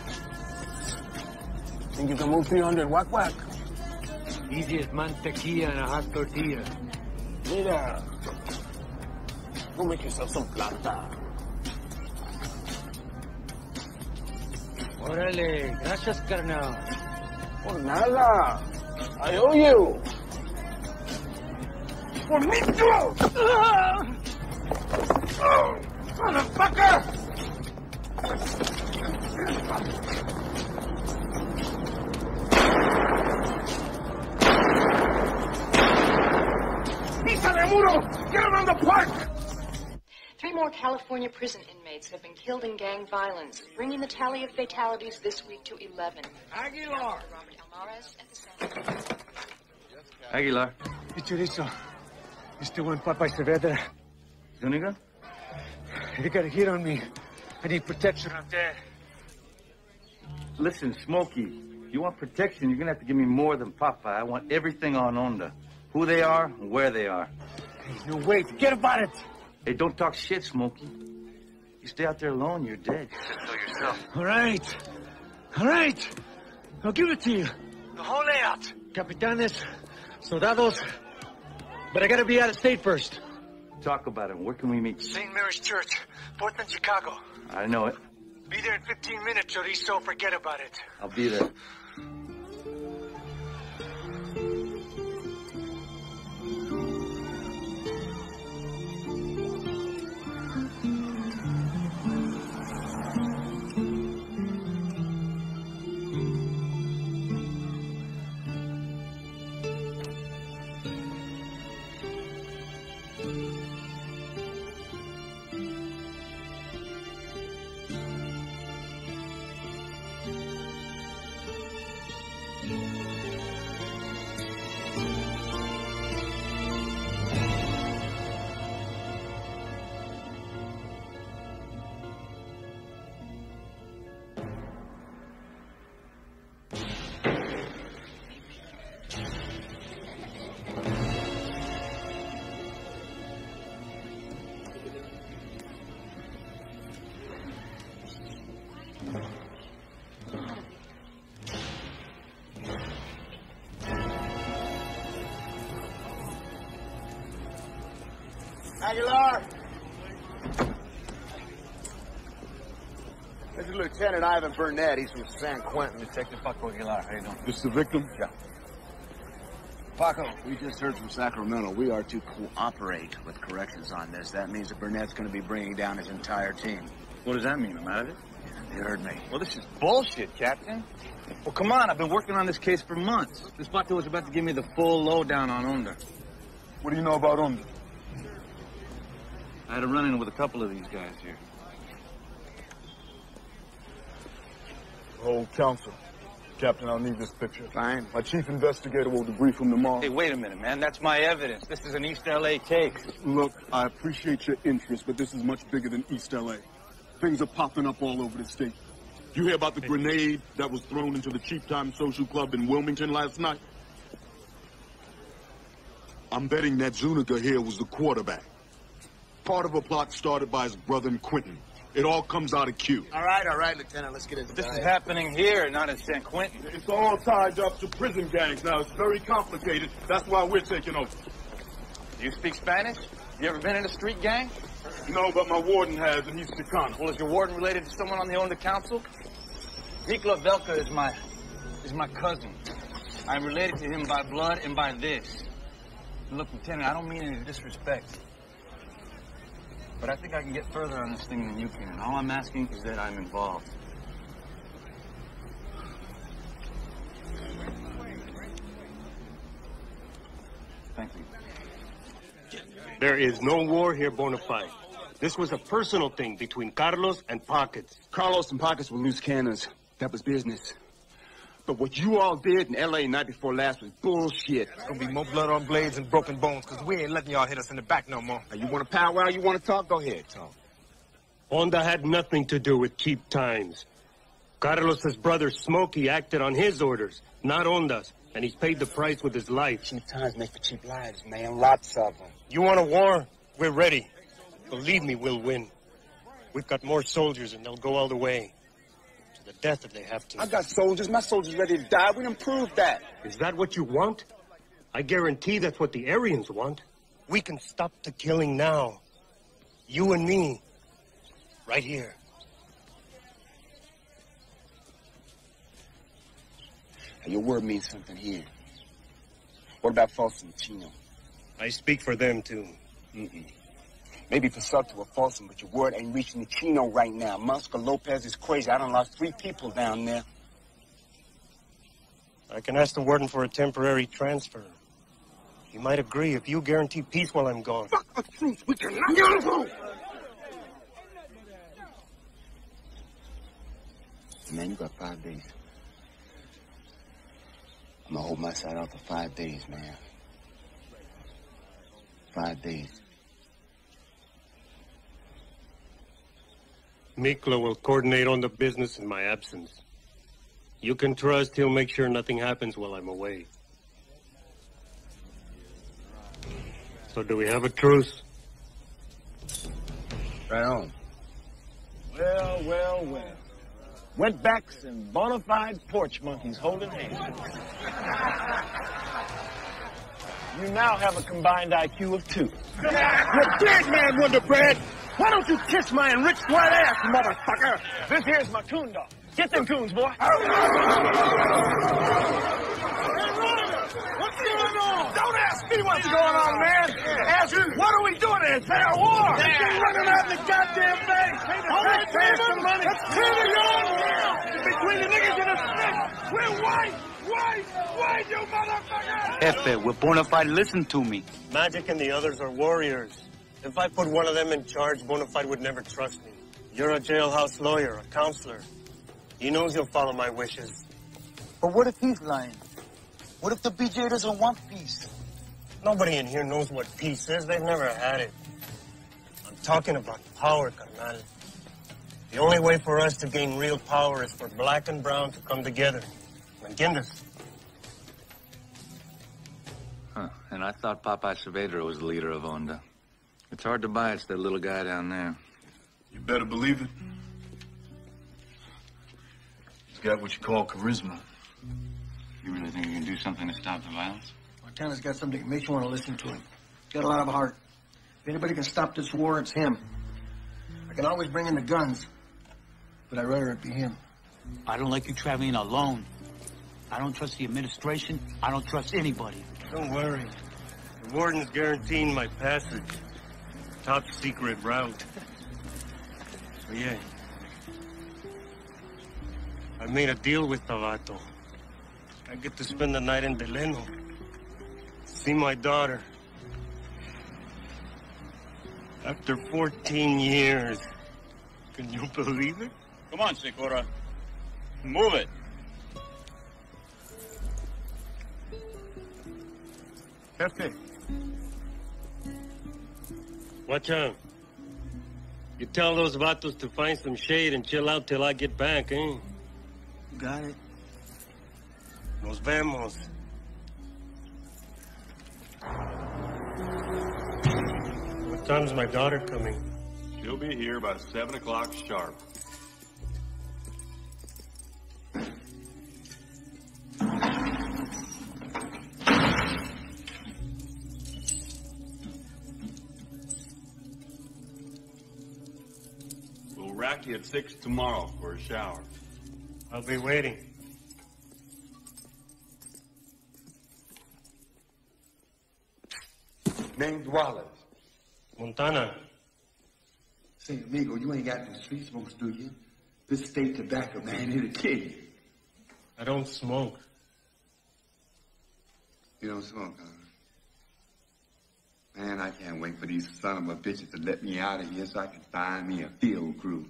Speaker 16: Think you can move 300 whack whack?
Speaker 69: Easy as mantequilla and a hot tortilla.
Speaker 16: Mira. Go make yourself some plata.
Speaker 69: Órale, gracias, carnal.
Speaker 16: Por nada. I owe you.
Speaker 28: For me too! Ah. Oh, motherfucker!
Speaker 70: Three more California prison inmates have been killed in gang violence, bringing the tally of fatalities this week to 11.
Speaker 28: Aguilar!
Speaker 70: Robert Almaraz at the center.
Speaker 8: Aguilar.
Speaker 69: Y Chorizo. Este buen Papa Saavedra.
Speaker 8: Zuniga?
Speaker 69: They got a hit on me. I need protection up there.
Speaker 8: Listen, Smokey, if you want protection, you're gonna have to give me more than Popeye. I want everything on Onda. Who they are, and where they are.
Speaker 69: No, wait. Forget about it.
Speaker 8: Hey, don't talk shit, Smokey. You stay out there alone, you're dead. Know yourself.
Speaker 69: All right. All right. I'll give it to you. The whole layout. Capitanes, soldados. But I gotta be out of state first.
Speaker 8: Talk about it. Where can we meet?
Speaker 69: St. Mary's Church, Portland, Chicago.
Speaker 8: I know it.
Speaker 69: Be there in 15 minutes, Chorizo. Forget about it.
Speaker 8: I'll be there.
Speaker 2: Lieutenant Ivan Burnett. He's from San Quentin.
Speaker 71: Detective Paco Aguilar. How you doing?
Speaker 2: This is the victim?
Speaker 71: Yeah.
Speaker 29: Paco, we just heard from Sacramento. We are to cooperate with corrections on this. That means that Burnett's going to be bringing down his entire team.
Speaker 71: What does that mean? I'm out of it?
Speaker 29: You heard me.
Speaker 71: Well, this is bullshit, Captain. Well, come on. I've been working on this case for months. This Paco was about to give me the full lowdown on Onda.
Speaker 40: What do you know about Onda?
Speaker 8: I had a run-in with a couple of these guys here.
Speaker 40: Hold counsel. Captain, I'll need this picture. Fine. My chief investigator will debrief him tomorrow.
Speaker 8: Hey, wait a minute, man. That's my evidence. This is an East L.A. case.
Speaker 40: Look, I appreciate your interest, but this is much bigger than East LA. Things are popping up all over the state. You hear about the grenade that was thrown into the Cheap Time Social Club in Wilmington last night? I'm betting that Zuniga here was the quarterback. Part of a plot started by his brother in Quentin. It all comes out of Q.
Speaker 26: All right, all right, Lieutenant. Let's get into
Speaker 8: This
Speaker 26: this.
Speaker 8: is happening here, not in San Quentin.
Speaker 40: It's all tied up to prison gangs now. It's very complicated. That's why we're taking over.
Speaker 8: Do you speak Spanish? You ever been in a street gang?
Speaker 40: No, but my warden has, and he's Chicano.
Speaker 8: Well, is your warden related to someone on the Onda Council? Miklo Velka is my is my cousin. I'm related to him by blood and by this. Look, Lieutenant, I don't mean any disrespect. But I think I can get further on this thing than you can. All I'm asking is that I'm involved. Thank you.
Speaker 28: There is no war here, Bonafide. This was a personal thing between Carlos and Pockets.
Speaker 29: Carlos and Pockets were loose cannons. That was business. But what you all did in L.A. night before last was bullshit.
Speaker 1: It's gonna be more blood on blades and broken bones, because we ain't letting y'all hit us in the back no more.
Speaker 29: Now, you want to powwow? You want to talk? Go ahead, talk.
Speaker 28: Onda had nothing to do with cheap times. Carlos's brother Smokey acted on his orders, not Onda's, and he's paid the price with his life.
Speaker 29: Cheap times make for cheap lives, man. Lots of them.
Speaker 28: You want a war? We're ready. Believe me, we'll win. We've got more soldiers, and they'll go all the way. To the death if they have to.
Speaker 29: I got soldiers. My soldiers ready to die. We done proved that.
Speaker 28: Is that what you want? I guarantee that's what the Aryans want. We can stop the killing now. You and me. Right here.
Speaker 29: Now, your word means something here. What about Folsom and Chino?
Speaker 28: I speak for them, too.
Speaker 29: Mm-mm. Maybe for Sutton or Folsom, but your word ain't reaching the Chino right now. Musca Lopez is crazy. I done lost three people down there.
Speaker 28: I can ask the warden for a temporary transfer. He might agree if you guarantee peace while I'm gone.
Speaker 29: Fuck the truth. We cannot get on Man, you got five days. I'm gonna hold my side out for five days, man. Five days.
Speaker 28: Miklo will coordinate on the business in my absence. You can trust he'll make sure nothing happens while I'm away. So do we have a truce?
Speaker 29: Right on.
Speaker 26: Well, well, well. Wetbacks and bona fide porch monkeys holding hands. You now have a combined IQ of two.
Speaker 16: You dead man, Wonder Bread! Why don't you kiss my enriched white ass, motherfucker?
Speaker 26: This here's my coon dog. Get them coons, boy.
Speaker 16: What's going on? Don't ask me what's going on, man. Ask me, what are we doing? Is there a war? Let's get running out in the goddamn bank. All right, pay some money. Let's clear the yard now. Between the niggas and the snitch. We're white, white, white, you motherfucker.
Speaker 72: Jefe, we're bona fide. Listen to me.
Speaker 28: Magic and the others are warriors. If I put one of them in charge, Bonafide would never trust me. You're a jailhouse lawyer, a counselor. He knows you'll follow my wishes.
Speaker 2: But what if he's lying? What if the BJ doesn't want peace?
Speaker 28: Nobody in here knows what peace is. They've never had it. I'm talking about power, carnal. The only way for us to gain real power is for black and brown to come together. ¿Me?
Speaker 73: Huh. And I thought Popeye Saavedra was the leader of Onda. It's hard to buy it's that little guy down there.
Speaker 40: You better believe it. He's got what you call charisma.
Speaker 74: You really think you can do something to stop the violence?
Speaker 26: Montana's got something that makes you want to listen to him. He's got a lot of heart. If anybody can stop this war, it's him. I can always bring in the guns, but I'd rather it be him.
Speaker 72: I don't like you traveling alone. I don't trust the administration. I don't trust anybody.
Speaker 28: Don't worry. The warden's guaranteeing my passage. Top secret route. So yeah. I made a deal with Tavato. I get to spend the night in Delano. See my daughter. After 14 years. Can you believe it?
Speaker 75: Come on, Sikora. Move it.
Speaker 76: Jefe,
Speaker 28: Watch out. You tell those vatos to find some shade and chill out till I get back, eh?
Speaker 13: Got it.
Speaker 28: Nos vemos. What time's my daughter coming?
Speaker 77: She'll be here by 7 o'clock sharp. We'll rack you at 6 tomorrow for a shower.
Speaker 28: I'll be waiting.
Speaker 29: Name's Wallace.
Speaker 28: Montana.
Speaker 29: Say, amigo, you ain't got no street smokes, do you? This state tobacco, man, it'll kill you.
Speaker 28: I don't smoke.
Speaker 29: You don't smoke, huh? Man, I can't wait for these son of a bitches to let me out of here so I can find me a field crew.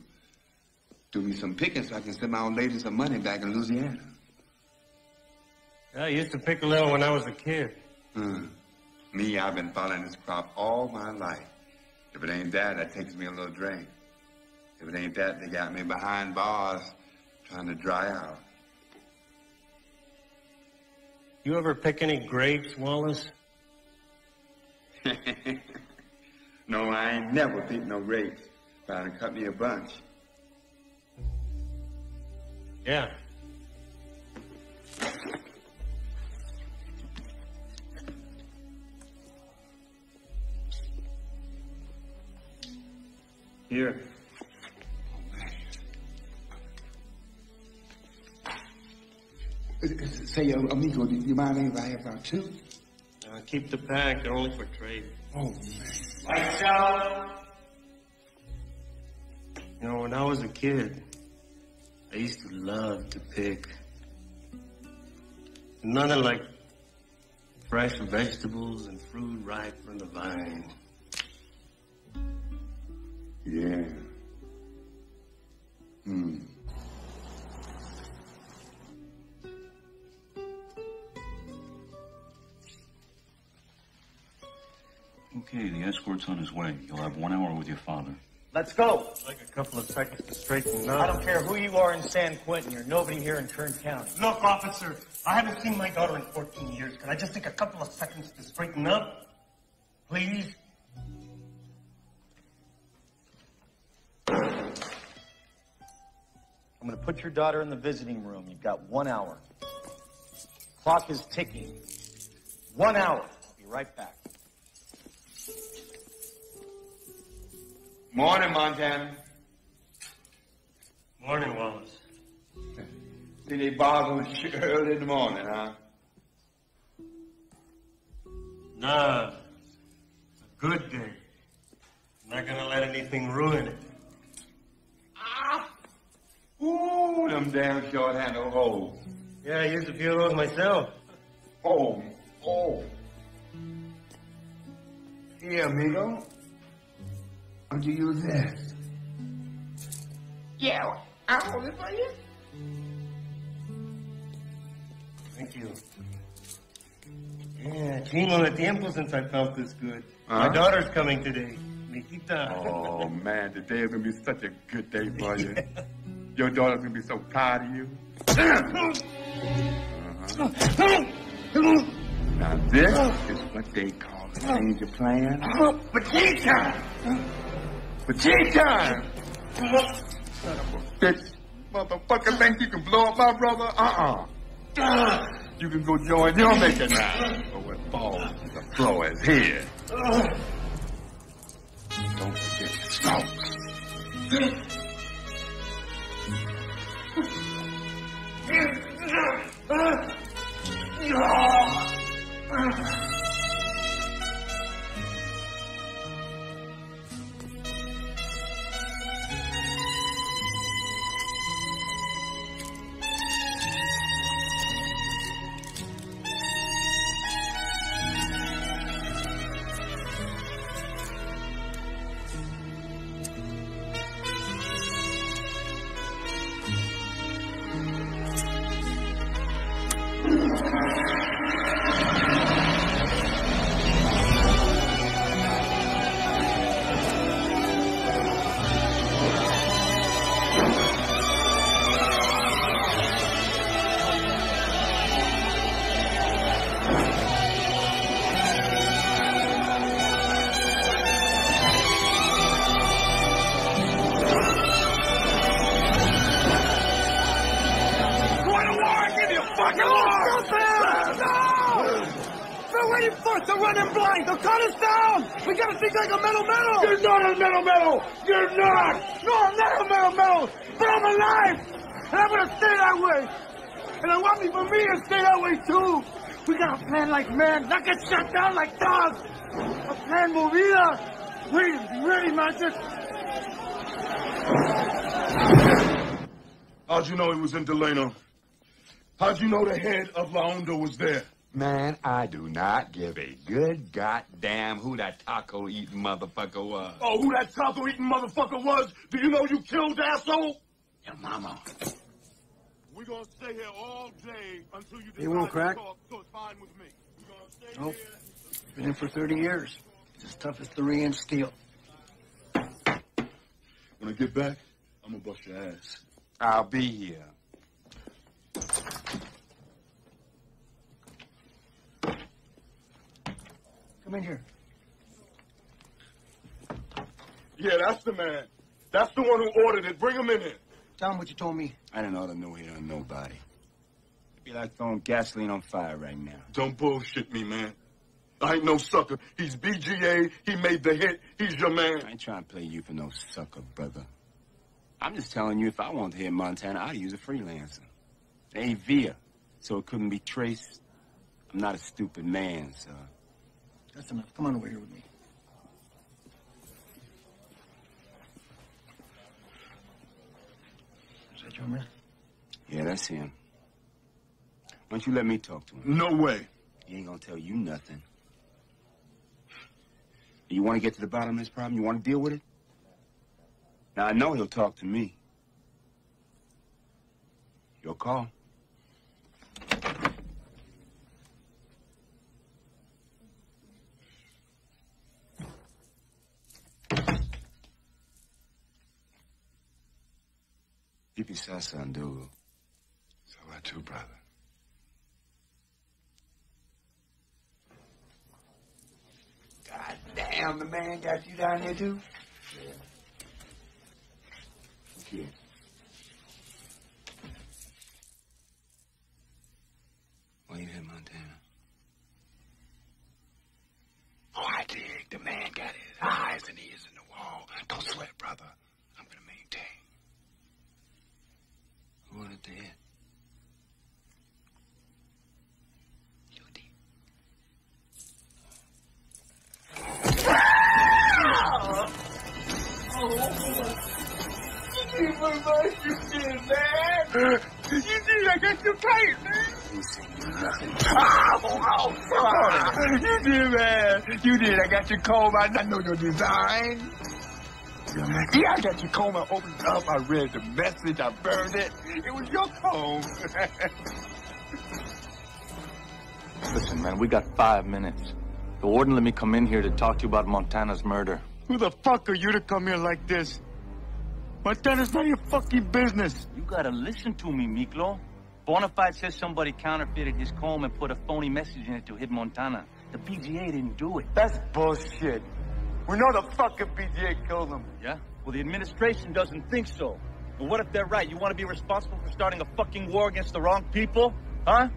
Speaker 29: Do me some picking so I can send my old lady some money back in Louisiana.
Speaker 28: I used to pick a little when I was a kid.
Speaker 29: Hmm. Me, I've been following this crop all my life. If it ain't that, that takes me a little drink. If it ain't that, they got me behind bars trying to dry out.
Speaker 28: You ever pick any grapes, Wallace?
Speaker 29: no, I ain't never picked no grapes. But I done cut me a bunch.
Speaker 28: Yeah.
Speaker 29: Here. Say, uh, amigo, do you mind if I have about two?
Speaker 28: Uh, keep the pack. They're only for trade.
Speaker 29: Oh, man.
Speaker 28: Lights out. You know, when I was a kid, I used to love to pick. Nothing like fresh vegetables and fruit right from the vine.
Speaker 29: Yeah. Hmm.
Speaker 8: Okay, the escort's on his way. You'll have one hour with your father.
Speaker 13: Let's go.
Speaker 28: Like a couple of seconds to straighten up.
Speaker 13: I don't care who you are in San Quentin. You're nobody here in Kern County.
Speaker 28: Look, officer, I haven't seen my daughter in 14 years. Can I just take a couple of seconds to straighten up? Please?
Speaker 13: I'm going to put your daughter in the visiting room. You've got one hour. Clock is ticking. One hour. I'll be right back.
Speaker 29: Morning, Montana.
Speaker 28: Morning, Wallace.
Speaker 29: See, they bother you early in the morning, huh?
Speaker 28: No. It's a good day. I'm not gonna let anything ruin it. Ah!
Speaker 29: Ooh, them damn short-handled hoes.
Speaker 28: Yeah, I used a few of those myself.
Speaker 29: Oh, oh. Here, amigo. How'd you use this? Yeah, I'll hold it for you.
Speaker 28: Thank you. Yeah, chingo de tiempo since I felt this good. My
Speaker 29: Huh?
Speaker 28: daughter's coming today. Nikita.
Speaker 29: Oh, man, today is going to be such a good day for you. Your daughter's going to be so proud of you. Uh-huh. Now, this is what they call a change of plan. Fatigue G time. Bitch, motherfucker, think you can blow up my brother? Uh uh You can go join your maker now. Oh, but with balls, the floor is here. Don't forget the
Speaker 78: stop.
Speaker 42: No! shut down like dogs. A plan movida. Wait, be ready, Manchester.
Speaker 40: How'd you know he was in Delano? How'd you know the head of La Onda was there?
Speaker 29: Man, I do not give a good goddamn who that taco eating motherfucker was.
Speaker 40: Oh, who that taco eating motherfucker was? Do you know you killed asshole?
Speaker 29: Your mama.
Speaker 40: We're gonna stay here all day until you
Speaker 65: He won't
Speaker 40: decide to
Speaker 65: crack?
Speaker 40: talk, so it's fine with me. We're gonna stay
Speaker 65: Nope. Been in for 30 years. It's as tough as three inch steel.
Speaker 40: When I get back, I'm gonna bust your ass.
Speaker 29: I'll be here.
Speaker 65: Come in here.
Speaker 40: Yeah, that's the man. That's the one who ordered it. Bring him in here.
Speaker 65: Tell him what you told me.
Speaker 29: I don't ought to know here on nobody. It'd be like throwing gasoline on fire right now.
Speaker 40: Don't bullshit me, man. I ain't no sucker. He's BGA. He made the hit. He's your man.
Speaker 29: I ain't trying to play you for no sucker, brother. I'm just telling you, if I wanted to hit Montana, I'd use a freelancer. It ain't via, so it couldn't be traced. I'm not a stupid man, so.
Speaker 65: That's enough. Come on over here with me. Is that your man?
Speaker 29: Yeah, that's him. Why don't you let me talk to him?
Speaker 40: No way.
Speaker 29: He ain't gonna tell you nothing. You want to get to the bottom of this problem? You want to deal with it? Now, I know he'll talk to me. Your call. Pipi sasa ndugu.
Speaker 40: Sawa too, brother.
Speaker 29: God damn, the man got you down here too? Yeah. Okay. Why you hit Montana? Oh, I dig. The man got his eyes and ears in the wall. Don't sweat, brother. I'm gonna maintain. Who wanted to hit?
Speaker 42: You did what you did, man. You did. I got your tight, man. Oh, oh, you did, man. You did. I got your comb. I, know your design. Yeah, I got your comb. I opened up. I read the message. I burned it. It was your comb.
Speaker 8: Listen, man, we got five minutes. The warden let me come in here to talk to you about Montana's murder.
Speaker 42: Who the fuck are you to come here like this? Montana's not your fucking business.
Speaker 8: You gotta listen to me, Miklo. Bonafide says somebody counterfeited his comb and put a phony message in it to hit Montana. The BGA didn't do it.
Speaker 42: That's bullshit. We know the fucking BGA killed him.
Speaker 8: Yeah? Well, the administration doesn't think so. But what if they're right? You want to be responsible for starting a fucking war against the wrong people? Huh?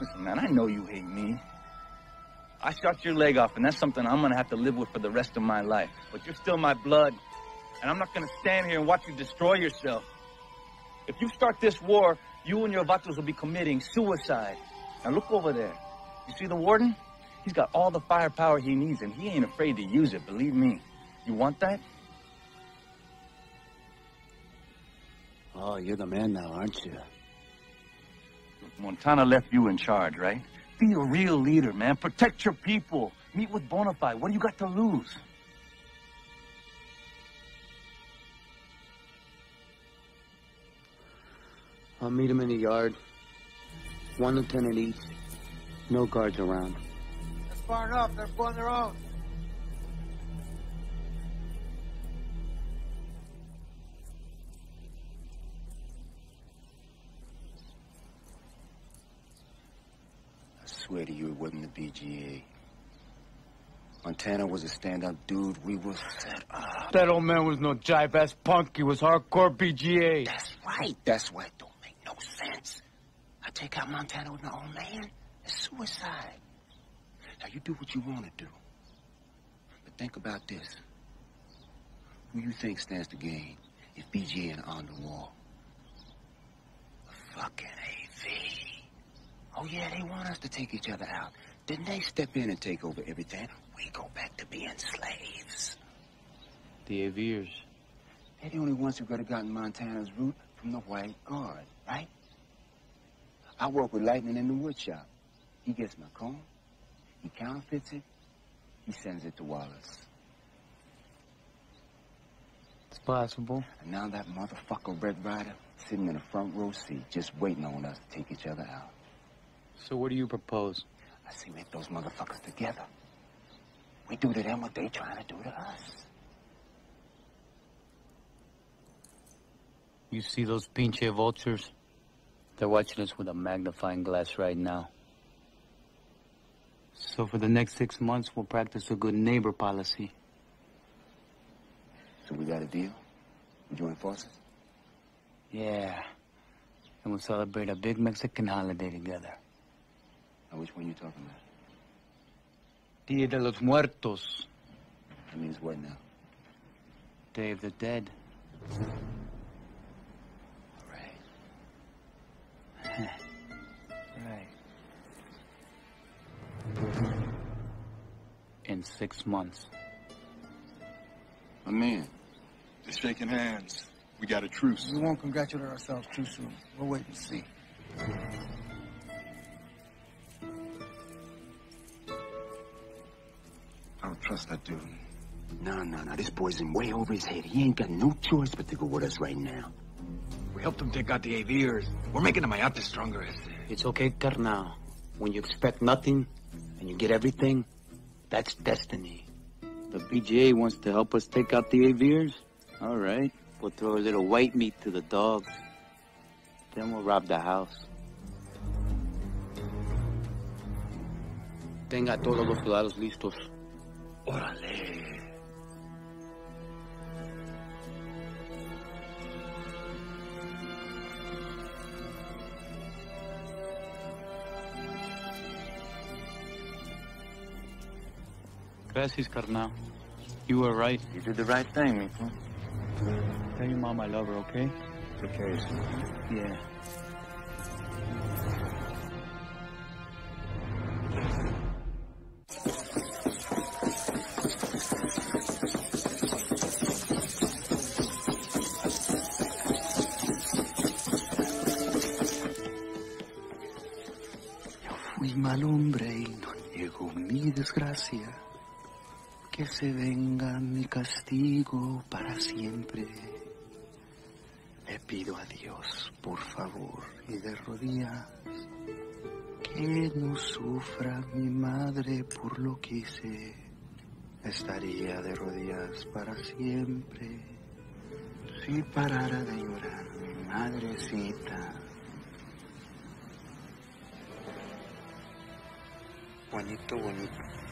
Speaker 8: Listen, man, I know you hate me. I shot your leg off, and that's something I'm gonna have to live with for the rest of my life. But you're still my blood, and I'm not gonna stand here and watch you destroy yourself. If you start this war, you and your vatos will be committing suicide. Now look over there. You see the warden? He's got all the firepower he needs, and he ain't afraid to use it, believe me. You want that?
Speaker 56: Oh, you're the man now, aren't you?
Speaker 8: Montana left you in charge, right? Be a real leader, man. Protect your people. Meet with Bonafide. What do you got to lose?
Speaker 56: I'll meet him in the yard. One lieutenant each. No guards around.
Speaker 42: That's far enough. They're on their own.
Speaker 29: Swear to you, it wasn't the BGA. Montana was a stand-up dude. We were set up.
Speaker 42: That old man was no jive ass punk. He was hardcore BGA.
Speaker 29: That's right. That's why it don't make no sense. I take out Montana with my own man, It's suicide. Now, you do what you want to do. But think about this. Who you think stands to gain if BGA and on the wall? The fucking AV. Oh, yeah, they want us to take each other out. Didn't they step in and take over everything? We go back to being slaves.
Speaker 53: The Aviers.
Speaker 29: They're the only ones who could have gotten Montana's route from the White Guard, right? I work with Lightning in the woodshop. He gets my comb, he counterfeits it, he sends it to Wallace.
Speaker 53: It's possible.
Speaker 29: And now that motherfucker Red Ryder sitting in the front row seat just waiting on us to take each other out.
Speaker 53: So what do you propose?
Speaker 29: I say we get those motherfuckers together. We do to them what they trying to do to us.
Speaker 53: You see those pinche vultures? They're watching us with a magnifying glass right now. So for the next six months, we'll practice a good neighbor policy.
Speaker 29: So we got a deal? We join forces?
Speaker 53: Yeah. And we'll celebrate a big Mexican holiday together.
Speaker 29: Now, which one you talking about?
Speaker 53: Dia de los Muertos.
Speaker 29: That means what now?
Speaker 53: Day of the Dead. right. In six months.
Speaker 40: My man, they're shaking hands. We got a truce.
Speaker 65: We won't congratulate ourselves too soon. We'll wait and see.
Speaker 29: Trust that dude. No, no, no. This boy's in way over his head. He ain't got no choice but to go with us right now.
Speaker 79: We helped him take out the aviators. We're making the Mayate stronger. Este.
Speaker 53: It's okay, carnal. When you expect nothing and you get everything, that's destiny. The BGA wants to help us take out the aviators? All right. We'll throw a little white meat to the dogs. Then we'll rob the house. Tenga todos los soldados listos.
Speaker 29: Órale.
Speaker 53: Gracias, carnal. You were right.
Speaker 56: You did the right thing, Miklo.
Speaker 53: Tell your mom I love her, okay?
Speaker 56: Care.
Speaker 53: Yeah.
Speaker 29: Que se venga mi castigo para siempre. Le pido a Dios, por favor, y de rodillas, que no sufra mi madre por lo que hice. Estaría de rodillas para siempre. Si parara de llorar mi madrecita. Bonito, bonito.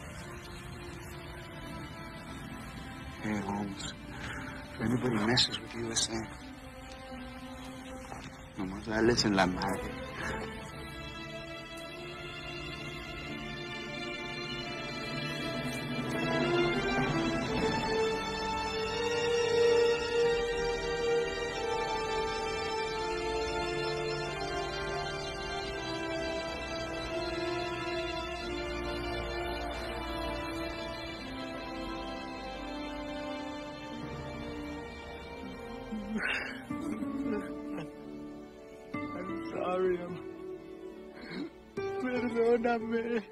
Speaker 29: Holmes. If anybody messes with you, listen. Nomás darles en la madre.
Speaker 42: I'm sorry, I'm... Perdóname.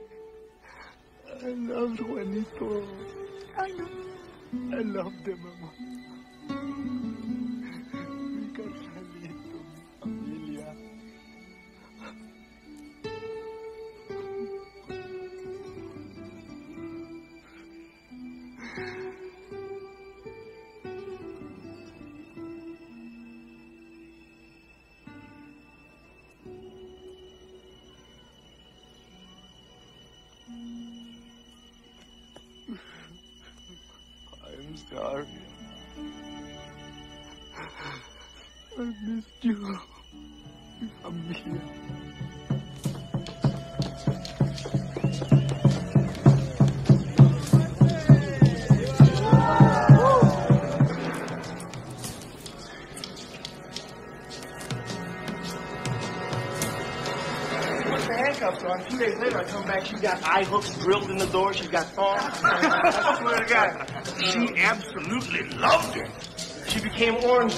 Speaker 42: I loved Juanito. I know. I loved him, Mama. you. I'm here. A Two days later, I
Speaker 16: come back. She got eye hooks drilled in the door. She got thongs. I swear to God, she absolutely loved it. She became orange.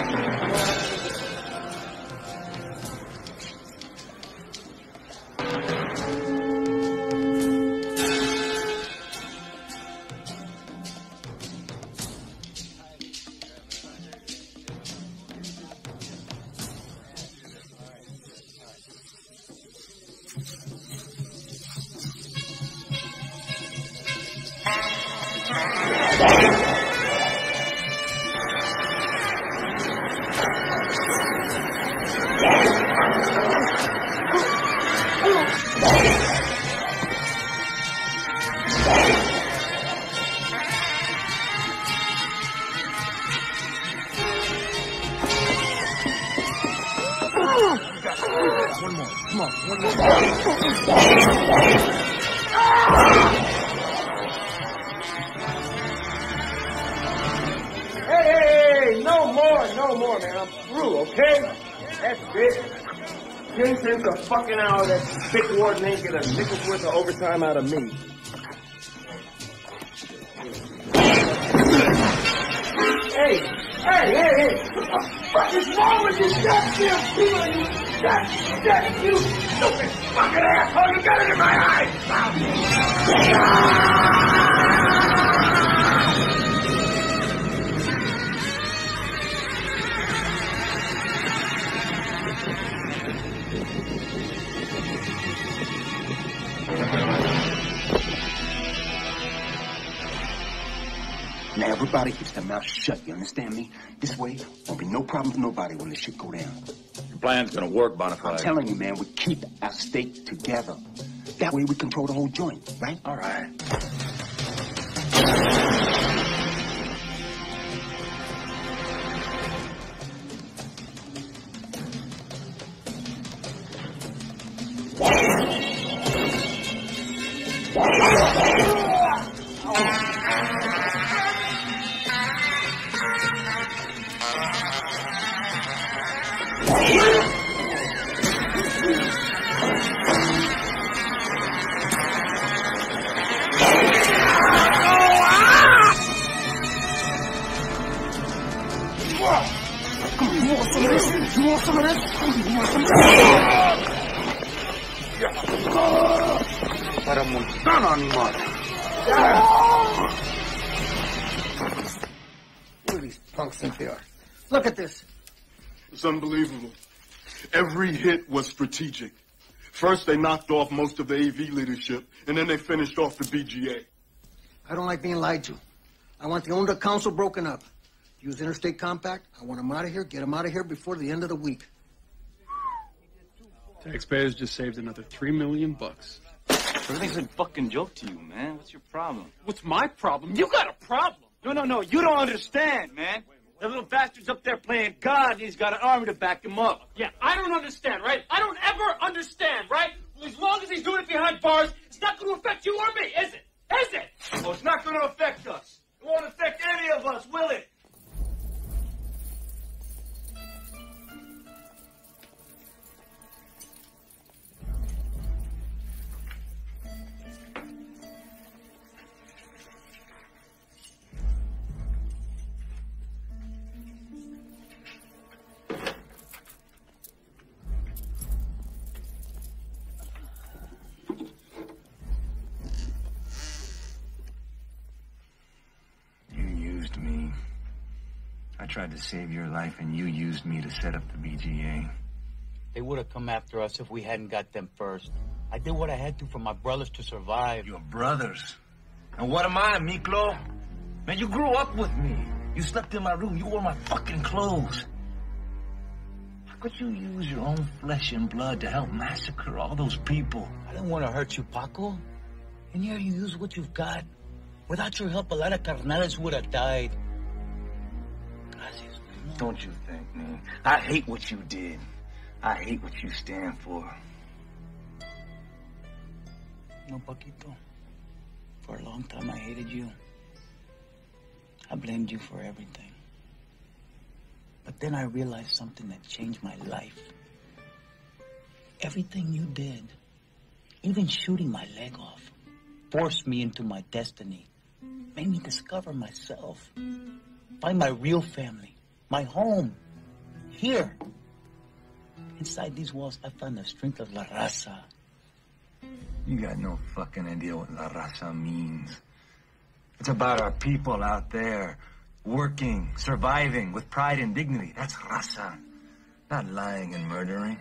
Speaker 16: Goddamn people? You goddamn, you stupid fucking asshole. You got it in my eyes.
Speaker 29: Now everybody keeps their mouth shut, you understand me? This shit go down.
Speaker 80: Your plan's gonna work, Bonafide.
Speaker 29: I'm telling you, man, we keep our stake together. That way we control the whole joint, right?
Speaker 80: All right.
Speaker 29: Para montar, animal.
Speaker 81: Look at these punks think they are. Look at this.
Speaker 40: It's unbelievable. Every hit was strategic. First, they knocked off most of the AV leadership, and then they finished off the BGA.
Speaker 81: I don't like being lied to. I want the Onda council broken up. Use interstate compact. I want them out of here. Get them out of here before the end of the week.
Speaker 64: Taxpayers just saved another three million bucks.
Speaker 82: Everything's a fucking joke to you, man. What's your problem?
Speaker 64: What's my problem?
Speaker 82: You got a problem. No, no, no. You don't understand, man. The little bastard's up there playing God, and he's got an army to back him up.
Speaker 83: Yeah, I don't understand, right? I don't ever understand, right? Well, as long as he's doing it behind bars, it's not going to affect you or me, is it? Is it?
Speaker 82: Well, it's not going to affect us. It won't affect any of us, will it?
Speaker 2: I tried to save your life, and you used me to set up the BGA. They would have come after us if we hadn't got them first. I did what I had to for my brothers to survive.
Speaker 8: Your brothers? And what am I, Miklo? Man, you grew up with me. You slept in my room. You wore my fucking clothes. How could you use your own flesh and blood to help massacre all those people?
Speaker 2: I didn't want to hurt you, Paco. And here you use what you've got. Without your help, a lot of carnales would have died.
Speaker 8: Don't you think, man? I hate what you did. I hate what you stand for.
Speaker 2: No, Paquito. For a long time, I hated you. I blamed you for everything. But then I realized something that changed my life. Everything you did, Even shooting my leg off forced me into my destiny, made me discover myself, find my real family, my home, here. Inside these walls, I found the strength of La Raza.
Speaker 8: You got no fucking idea what La Raza means. It's about our people out there, working, surviving with pride and dignity. That's Raza. Not lying and murdering.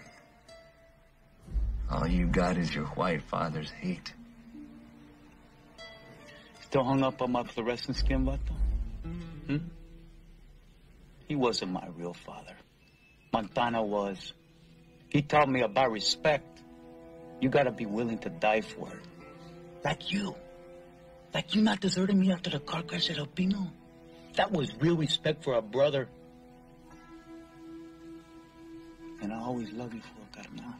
Speaker 8: All you got is your white father's hate.
Speaker 2: Still hung up on my fluorescent skin, Vato? Hmm? He wasn't my real father. Montana was. He taught me about respect. You gotta be willing to die for it. Like you. Like you not deserting me after the car crash at El Pino. That was real respect for a brother. And I always love you for it, carnal.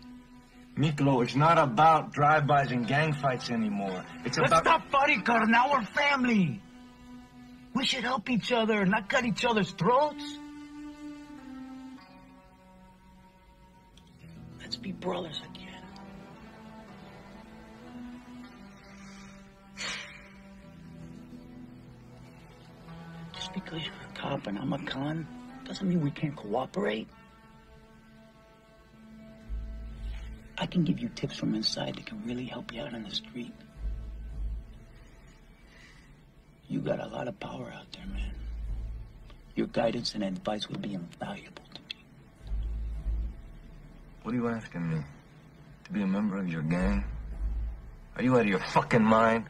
Speaker 8: Miklo, it's not about drive-bys and gang fights anymore. It's
Speaker 2: Let's
Speaker 8: about...
Speaker 2: stop fighting, carnal. We're family. We should help each other, not cut each other's throats. Let's be brothers again. Just because you're a cop and I'm a con doesn't mean we can't cooperate. I can give you tips from inside that can really help you out on the street. You got a lot of power out there, man. Your guidance and advice would be invaluable to me.
Speaker 8: What are you asking me? To be a member of your gang? Are you out of your fucking mind?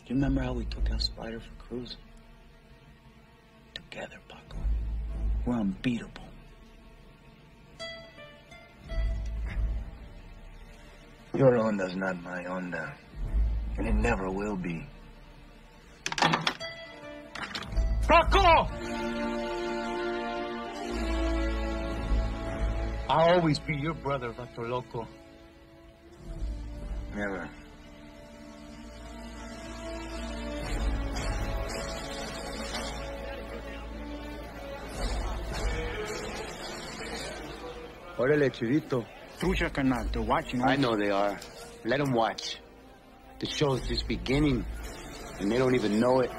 Speaker 2: Do you remember how we took out Spider for Cruz? Together, Paco. We're unbeatable.
Speaker 8: Your Onda's not my Honda. And it never will be.
Speaker 2: Paco! I'll always be your brother, Vato Loco.
Speaker 8: Never.
Speaker 2: Órale, chivito.
Speaker 3: Trucha, carnal. They're watching.
Speaker 2: I know they are. Let them watch. The show's just beginning, and they don't even know it.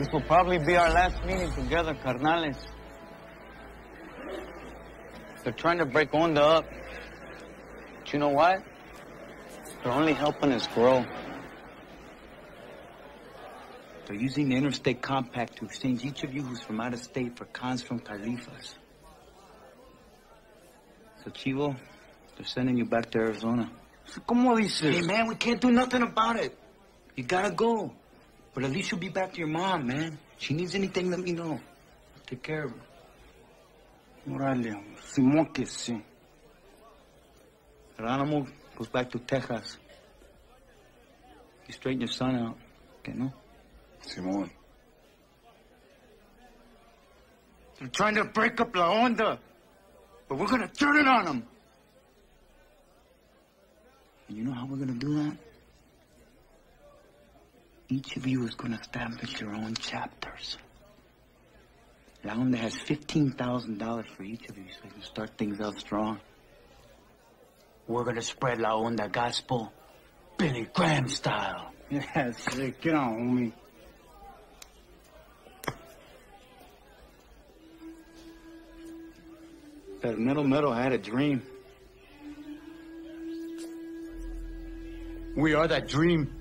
Speaker 3: This will probably be our last meeting together, carnales. They're trying to break Onda up. But you know what? They're only helping us grow.
Speaker 2: They're using the interstate compact to exchange each of you who's from out of state for cons from Califas. So, Chivo, they're sending you back to Arizona.
Speaker 3: So, ¿Cómo dices?
Speaker 2: Hey, man, we can't do nothing about it. You gotta go. But at least you'll be back to your mom, man. She needs anything, let me know. I'll take care of her.
Speaker 3: Órale, Simón que sí.
Speaker 2: Geronimo goes back to Texas. You straighten your son out, okay, no?
Speaker 3: Simón. They're trying to break up La Onda. But we're gonna turn it on them.
Speaker 2: And you know how we're gonna do that? Each of you is gonna establish your own chapters. La Onda has $15,000 for each of you so you can start things out strong. We're gonna spread La Onda gospel, Billy Graham style.
Speaker 3: Yes, get on, homie.
Speaker 2: That middle middle had a dream. We are that dream.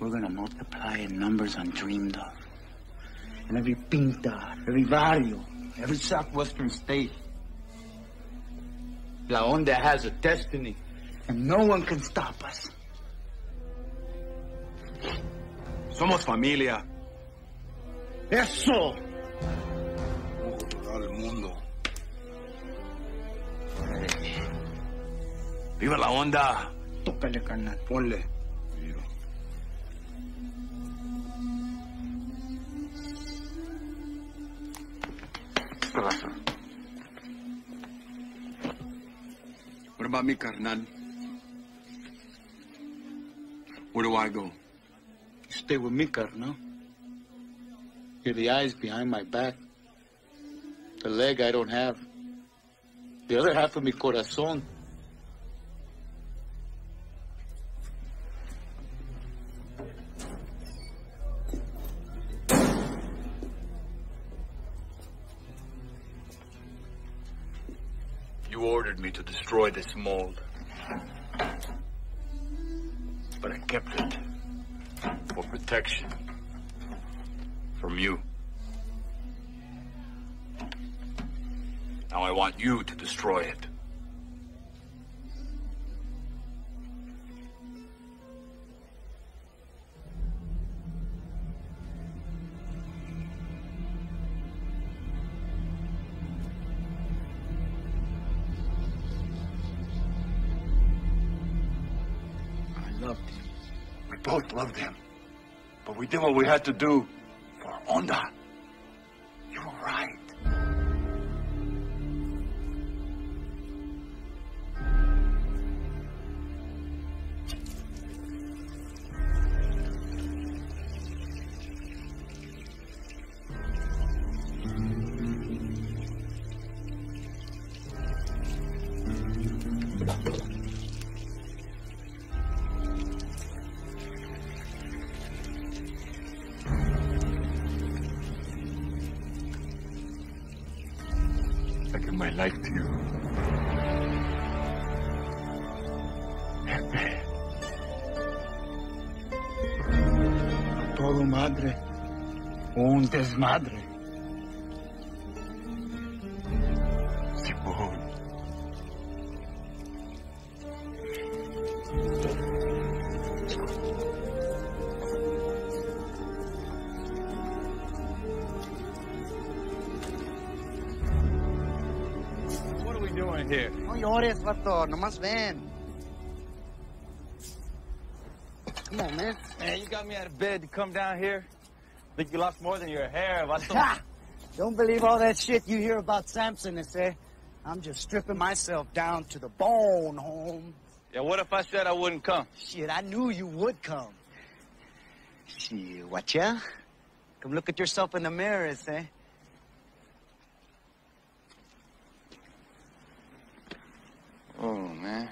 Speaker 2: We're gonna multiply in numbers undreamed of. In every pinta, every barrio, every southwestern state. La Onda has a destiny, and no one can stop us.
Speaker 29: Somos familia.
Speaker 2: Eso!
Speaker 29: al mundo. ¡Viva la onda!
Speaker 3: Tócale, carnal.
Speaker 29: Ponle. What about me, carnal? Where do I go?
Speaker 2: You stay with me, carnal. You're the eyes behind my back. The leg I don't have. The other half of mi corazón.
Speaker 21: Ordered me to destroy this mold. But I kept it for protection from you. Now I want you to destroy it.
Speaker 78: Loved him. We both loved him. But we did what we had to do for Onda.
Speaker 2: Desmadre.
Speaker 78: Simón.
Speaker 8: What are we doing here?
Speaker 2: No llores, vato. Nomás ven. Come on, man.
Speaker 8: Man, you got me out of bed to come down here. Think you lost more than your hair.
Speaker 2: Ha! Don't believe all that shit you hear about Samson, I say. I'm just stripping myself down to the bone, home.
Speaker 8: Yeah, what if I said I wouldn't come?
Speaker 2: Shit, I knew you would come. Shit, what ya? Come look at yourself in the mirror, I say.
Speaker 53: Oh, man.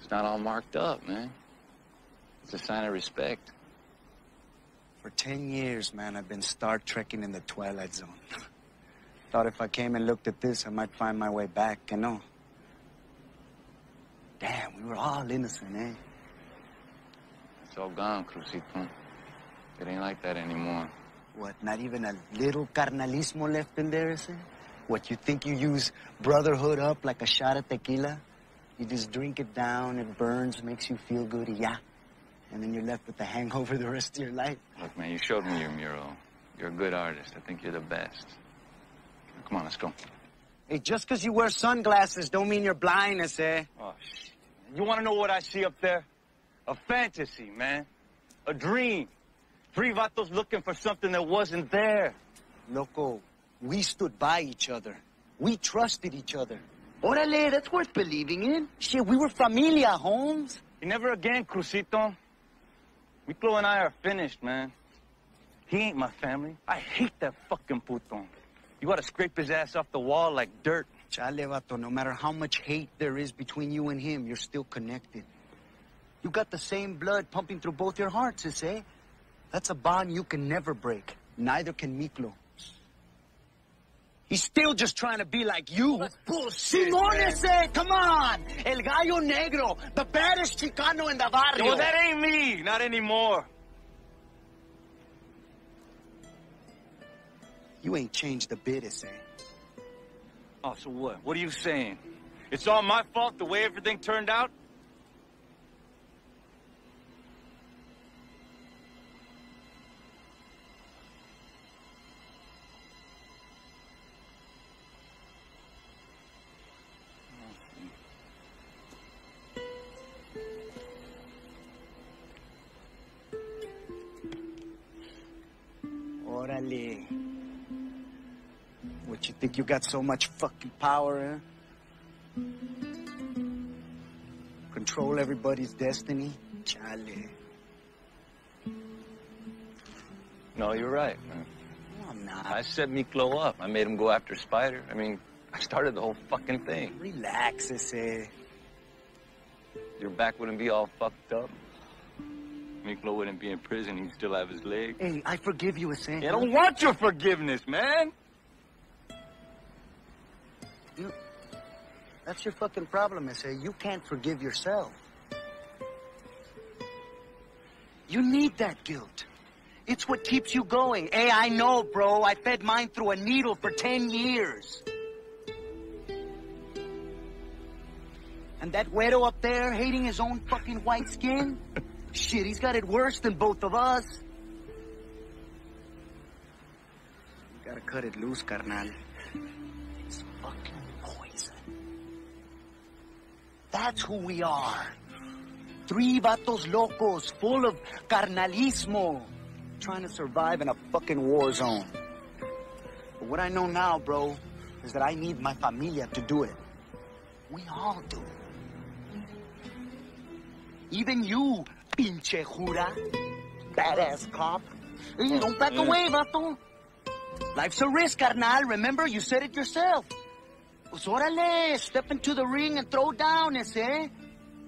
Speaker 53: It's not all marked up, man. It's a sign of respect.
Speaker 2: For ten years, man, I've been Star Trekking in the Twilight Zone. Thought if I came and looked at this, I might find my way back, you know. Damn, we were all innocent, eh?
Speaker 53: It's all gone, Crucito. It ain't like that anymore.
Speaker 2: What, not even a little carnalismo left in there, is it? What, you think you use brotherhood up like a shot of tequila? You just drink it down, it burns, makes you feel good, yeah. And then you're left with the hangover the rest of your life.
Speaker 53: Look, man, you showed me your mural. You're a good artist. I think you're the best. Come on, let's go.
Speaker 2: Hey, just because you wear sunglasses don't mean you're blind, I eh? say.
Speaker 8: Oh, shit. You want to know what I see up there? A fantasy, man. A dream. Three vatos looking for something that wasn't there.
Speaker 2: Loco, we stood by each other. We trusted each other. Orale, that's worth believing in. Shit, we were familia, Holmes.
Speaker 8: And never again, Crucito. Miklo and I are finished, man. He ain't my family. I hate that fucking puto. You gotta scrape his ass off the wall like dirt.
Speaker 2: Chale, vato, no matter how much hate there is between you and him, you're still connected. You got the same blood pumping through both your hearts, eh? That's a bond you can never break. Neither can Miklo. He's still just trying to be like you. Simón ese, come on! El gallo negro, the baddest Chicano in the barrio.
Speaker 8: Well, that ain't me. Not anymore.
Speaker 2: You ain't changed a bit, is eh?
Speaker 8: Oh, so what? What are you saying? It's all my fault the way everything turned out?
Speaker 2: What, you think you got so much fucking power, eh? Control everybody's destiny? Charlie.
Speaker 53: No, you're right, man.
Speaker 2: No, I'm not.
Speaker 53: I set Miklo up. I made him go after Spider. I mean, I started the whole fucking thing.
Speaker 2: Relax, ese.
Speaker 53: Your back wouldn't be all fucked up. Miklo wouldn't be in prison. He'd still have his leg.
Speaker 2: Hey, I forgive you, ese.
Speaker 8: I don't want your forgiveness, man.
Speaker 2: You, that's your fucking problem, ese. You can't forgive yourself. You need that guilt. It's what keeps you going. Hey, I know, bro. I fed mine through a needle for 10 years. And that güero up there hating his own fucking white skin? Shit, he's got it worse than both of us. Gotta cut it loose, carnal. It's fucking poison. That's who we are. Three vatos locos, full of carnalismo, trying to survive in a fucking war zone. But what I know now, bro, is that I need my familia to do it. We all do. Even you, pinche jura, badass cop. Hey, don't back eh, eh. away, vato. Life's a risk, carnal. Remember, you said it yourself. Pues órale, step into the ring and throw down, ese. Eh?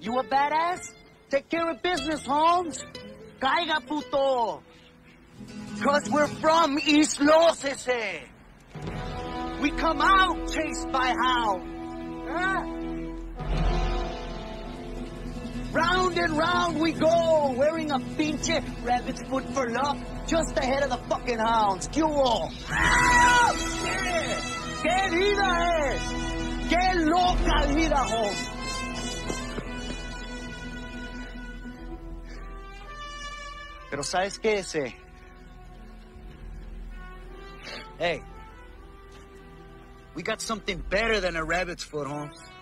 Speaker 2: You a badass? Take care of business, Holmes. Caiga, puto. Cause we're from East Los, ese. We come out chased by hounds. Huh? Round and round we go, wearing a pinche rabbit's foot for luck, just ahead of the fucking hounds. ¿Qué hubo? ¡Qué! ¡Qué vida es! ¡Qué loca vida, Holmes! Pero ¿sabes qué, ese? Hey, we got something better than a rabbit's foot, Holmes.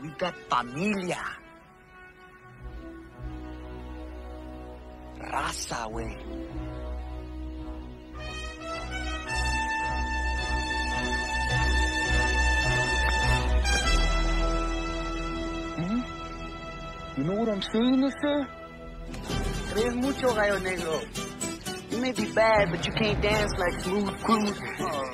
Speaker 2: Got familia. Raza, güey. You know what I'm saying, mister? Crees mucho, gallo negro. You may be bad, but you can't dance like smooth Cruz. Oh.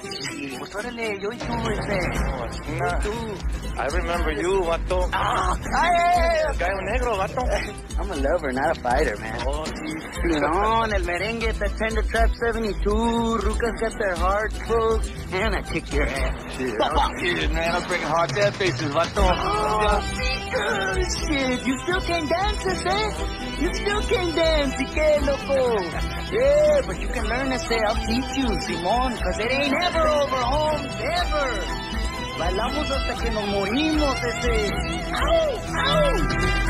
Speaker 2: Pues órale, yo y tú, ese.
Speaker 8: Nah.
Speaker 2: Tú.
Speaker 8: I remember you, vato.
Speaker 2: Ah, ay,
Speaker 8: Gallo negro, vato.
Speaker 2: I'm a lover, not a fighter, man.
Speaker 8: Oh, sí.
Speaker 2: Filon, El Merengue, the Tender Trap 72, Rucas got their hearts broke, and I kick your ass.
Speaker 8: Shit, oh, man. I was breaking hard death faces, vato.
Speaker 2: Oh, shit, you still can dance, eh? You still can dance, ¿y qué, loco? Yeah, but you can learn say, I'll teach you, Simón, cause it ain't ever over, Holmes, ever. Bailamos hasta que nos morimos, ese. ¡Au, au!